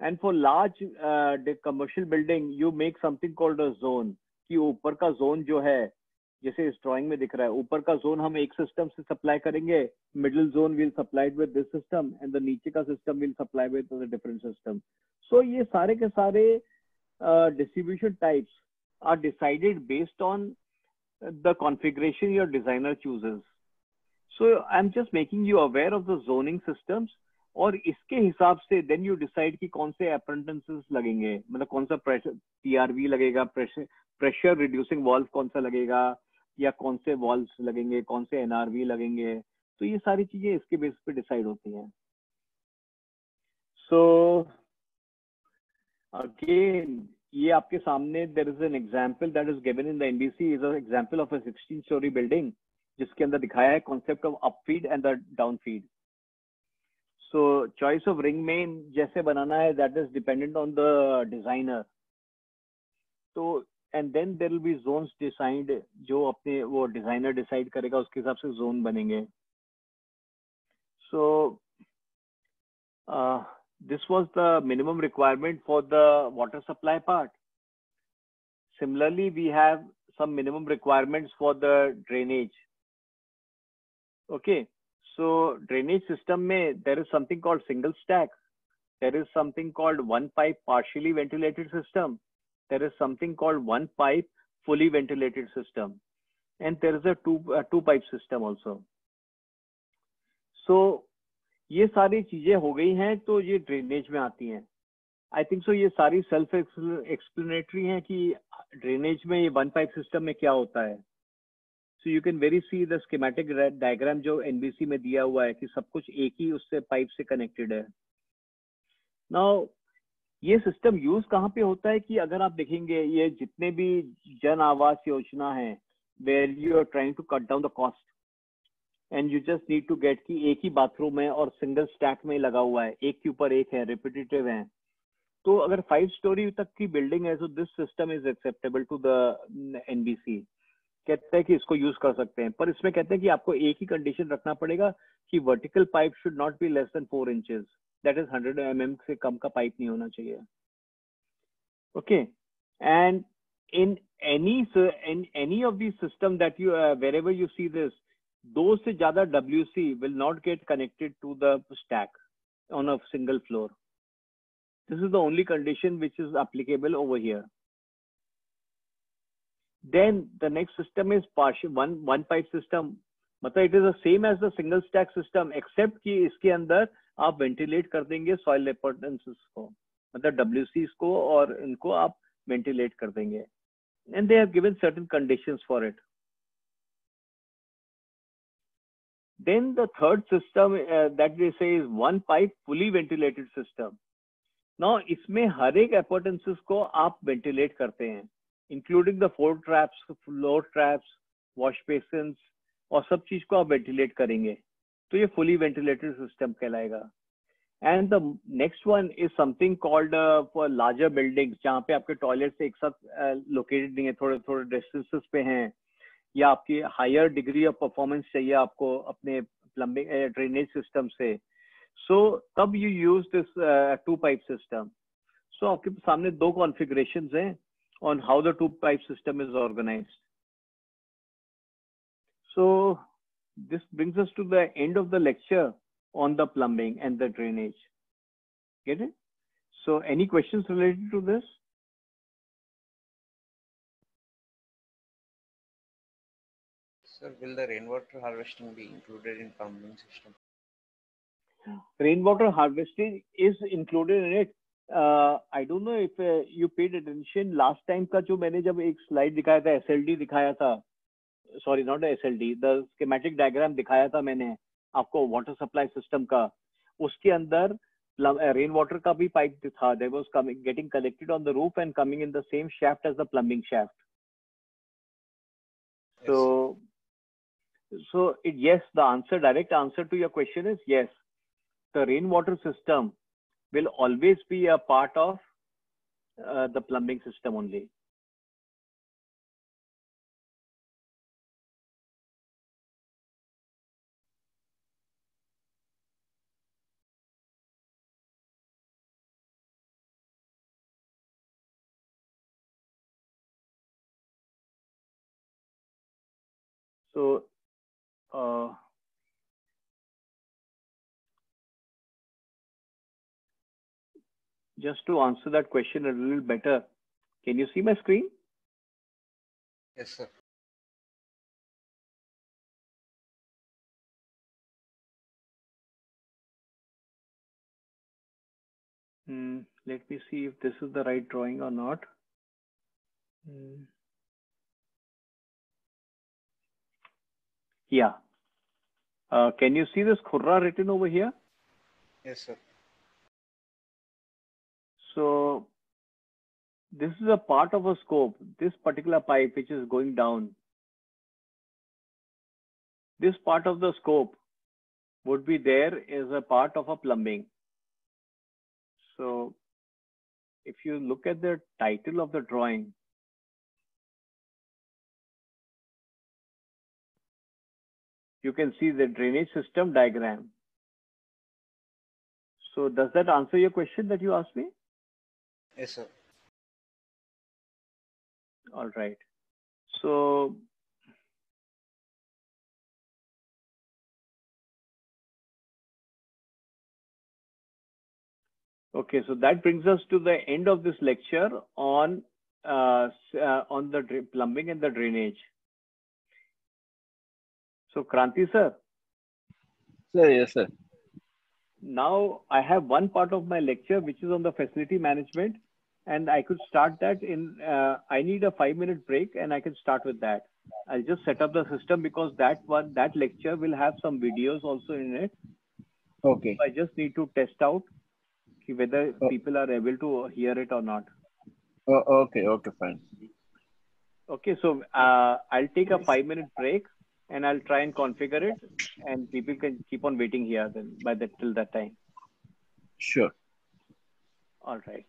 And for large uh, commercial building, you make something called a zone. कि ऊपर का zone जो है जैसे इस drawing में दिख रहा है ऊपर का जोन हम एक सिस्टम से सप्लाई करेंगे middle zone will supplied with this system and the नीचे का system will supply with different system so ये सारे के सारे distribution types are decided based on the configuration your designer chooses. So, I'm just making you aware of the zoning systems और इसके हिसाब से देन यू डिसाइड कि कौन से अप्रेंटेंसेस लगेंगे। मतलब कौन सा प्रेशर टीआरवी लगेगा प्रेशर रिड्यूसिंग वॉल्व कौन सा लगेगा या कौन से वॉल्व लगेंगे, कौन से एनआरवी लगेंगे। तो ये सारी चीज़ें इसके बेस पे डिसाइड होती हैं। सो अगेन ये आपके सामने there is an example that is given in the NBC is example of a 16 storey building जिसके अंदर दिखाया है concept of up feed and the down feed so choice of ring main जैसे बनाना है that is dependent on the designer तो and then there will be zone decide जो अपने वो डिज़ाइनर डिसाइड करेगा उसके हिसाब से जोन बनेंगे. सो so, uh, this was the minimum requirement for the water supply part. Similarly, we have some minimum requirements for the drainage. Okay, so drainage system may there is something called single stack. There is something called one pipe partially ventilated system. There is something called one pipe fully ventilated system. And there is a two, a two pipe system also. So ये सारी चीज़ें हो गई हैं तो ये drainage में आती हैं। आई थिंक सो ये सारी सेल्फ एक्सप्लेनेटरी हैं कि ड्रेनेज में ये वन पाइप सिस्टम में क्या होता है। So you can very see the schematic diagram जो एनबीसी में दिया हुआ है कि सब कुछ एक ही उससे पाइप से कनेक्टेड है। नाउ ये सिस्टम यूज़ कहाँ पे होता है कि अगर आप देखेंगे ये जितने भी जन आवास योजना है where you are trying to cut down the cost and you just need to get कि एक ही बाथरूम है और सिंगल स्टैक में लगा हुआ है। एक के ऊपर एक है रिपीटेटिव है। तो अगर फाइव स्टोरी तक की बिल्डिंग है तो this system is acceptable to the NBC कहते हैं कि इसको यूज़ कर सकते हैं। पर इसमें कहते हैं कि आपको एक ही कंडीशन रखना पड़ेगा कि vertical pipe should not be less than four inches that is hundred M M से कम का पाइप नहीं होना चाहिए। Okay and in in any of these system that you uh, wherever you see this, दो से ज़्यादा W C will not get connected to the stack on a single floor this is the only condition which is applicable over here. Then the next system is partial one one मतलब it is the same as the single stack system except कि इसके अंदर आप ventilate कर देंगे soil एपोर्टेंसेस को। मतलब W को और इनको आप वेंटिलेट कर देंगे। And they have given certain conditions for it Then the third system uh, that they say is one pipe fully ventilated system. Now इसमें हर एक appurtenances को आप ventilate करते हैं including the floor traps, floor traps, wash basins और सब चीज़ को आप ventilate करेंगे तो ये fully ventilated system कहलाएगा and the next one is something called uh, for larger buildings जहाँ पे आपके टॉयलेट्स एक साथ लोकेटेड uh, नहीं है थोड़े थोड़े डिस्टेंसेस पे हैं या आपकी हायर डिग्री ऑफ़ परफॉर्मेंस चाहिए आपको अपने प्लम्बिंग ड्रेनेज सिस्टम से। सो तब you use this two pipe system so आपके सामने दो कॉन्फिग्रेशन हैं on how the two pipe system is organise so this brings us to the end of the lecture on the plumbing and the drainage get it so any question related to this Sir, will the rainwater harvesting be included in pumping system? Rainwater harvesting is included in it. I don't know if you paid attention last time का जो मैंने जब एक slide दिखाया था SLD दिखाया था sorry not SLD the schematic diagram दिखाया था मैंने आपको वाटर सप्लाई सिस्टम का उसके अंदर रेन वाटर का भी पाइप था there was coming getting collected on the roof and coming in the same shaft as the plumbing shaft तो so it, yes the answer direct answer to your question is yes. The rainwater system will always be a part of uh, the plumbing system only just to answer that question a little better can you see my screen Yes, sir. Hmm, let me see if this is the right drawing or not. Hmm. Yeah. Uh, can you see this Khurra written over here? Yes, sir. So this is a part of a scope, this particular pipe which is going down. This part of the scope would be there as a part of a plumbing. So if you look at the title of the drawing, you can see the drainage system diagram. So does that answer your question that you asked me? Yes, sir. All right. So okay, so that brings us to the end of this lecture on uh, uh, on the plumbing and the drainage. So Kranti sir, Sir, yes, sir. now I have one part of my lecture which is on the facility management, and I could start that in. Uh, I need a five minute break, and I can start with that. I'll just set up the system because that one that lecture will have some videos also in it. Okay. I just need to test out whether Oh. people are able to hear it or not. Oh, okay, okay, fine. Okay, so uh, I'll take a five minute break and I'll try and configure it, and people can keep on waiting here then by that till that time. Sure. All right.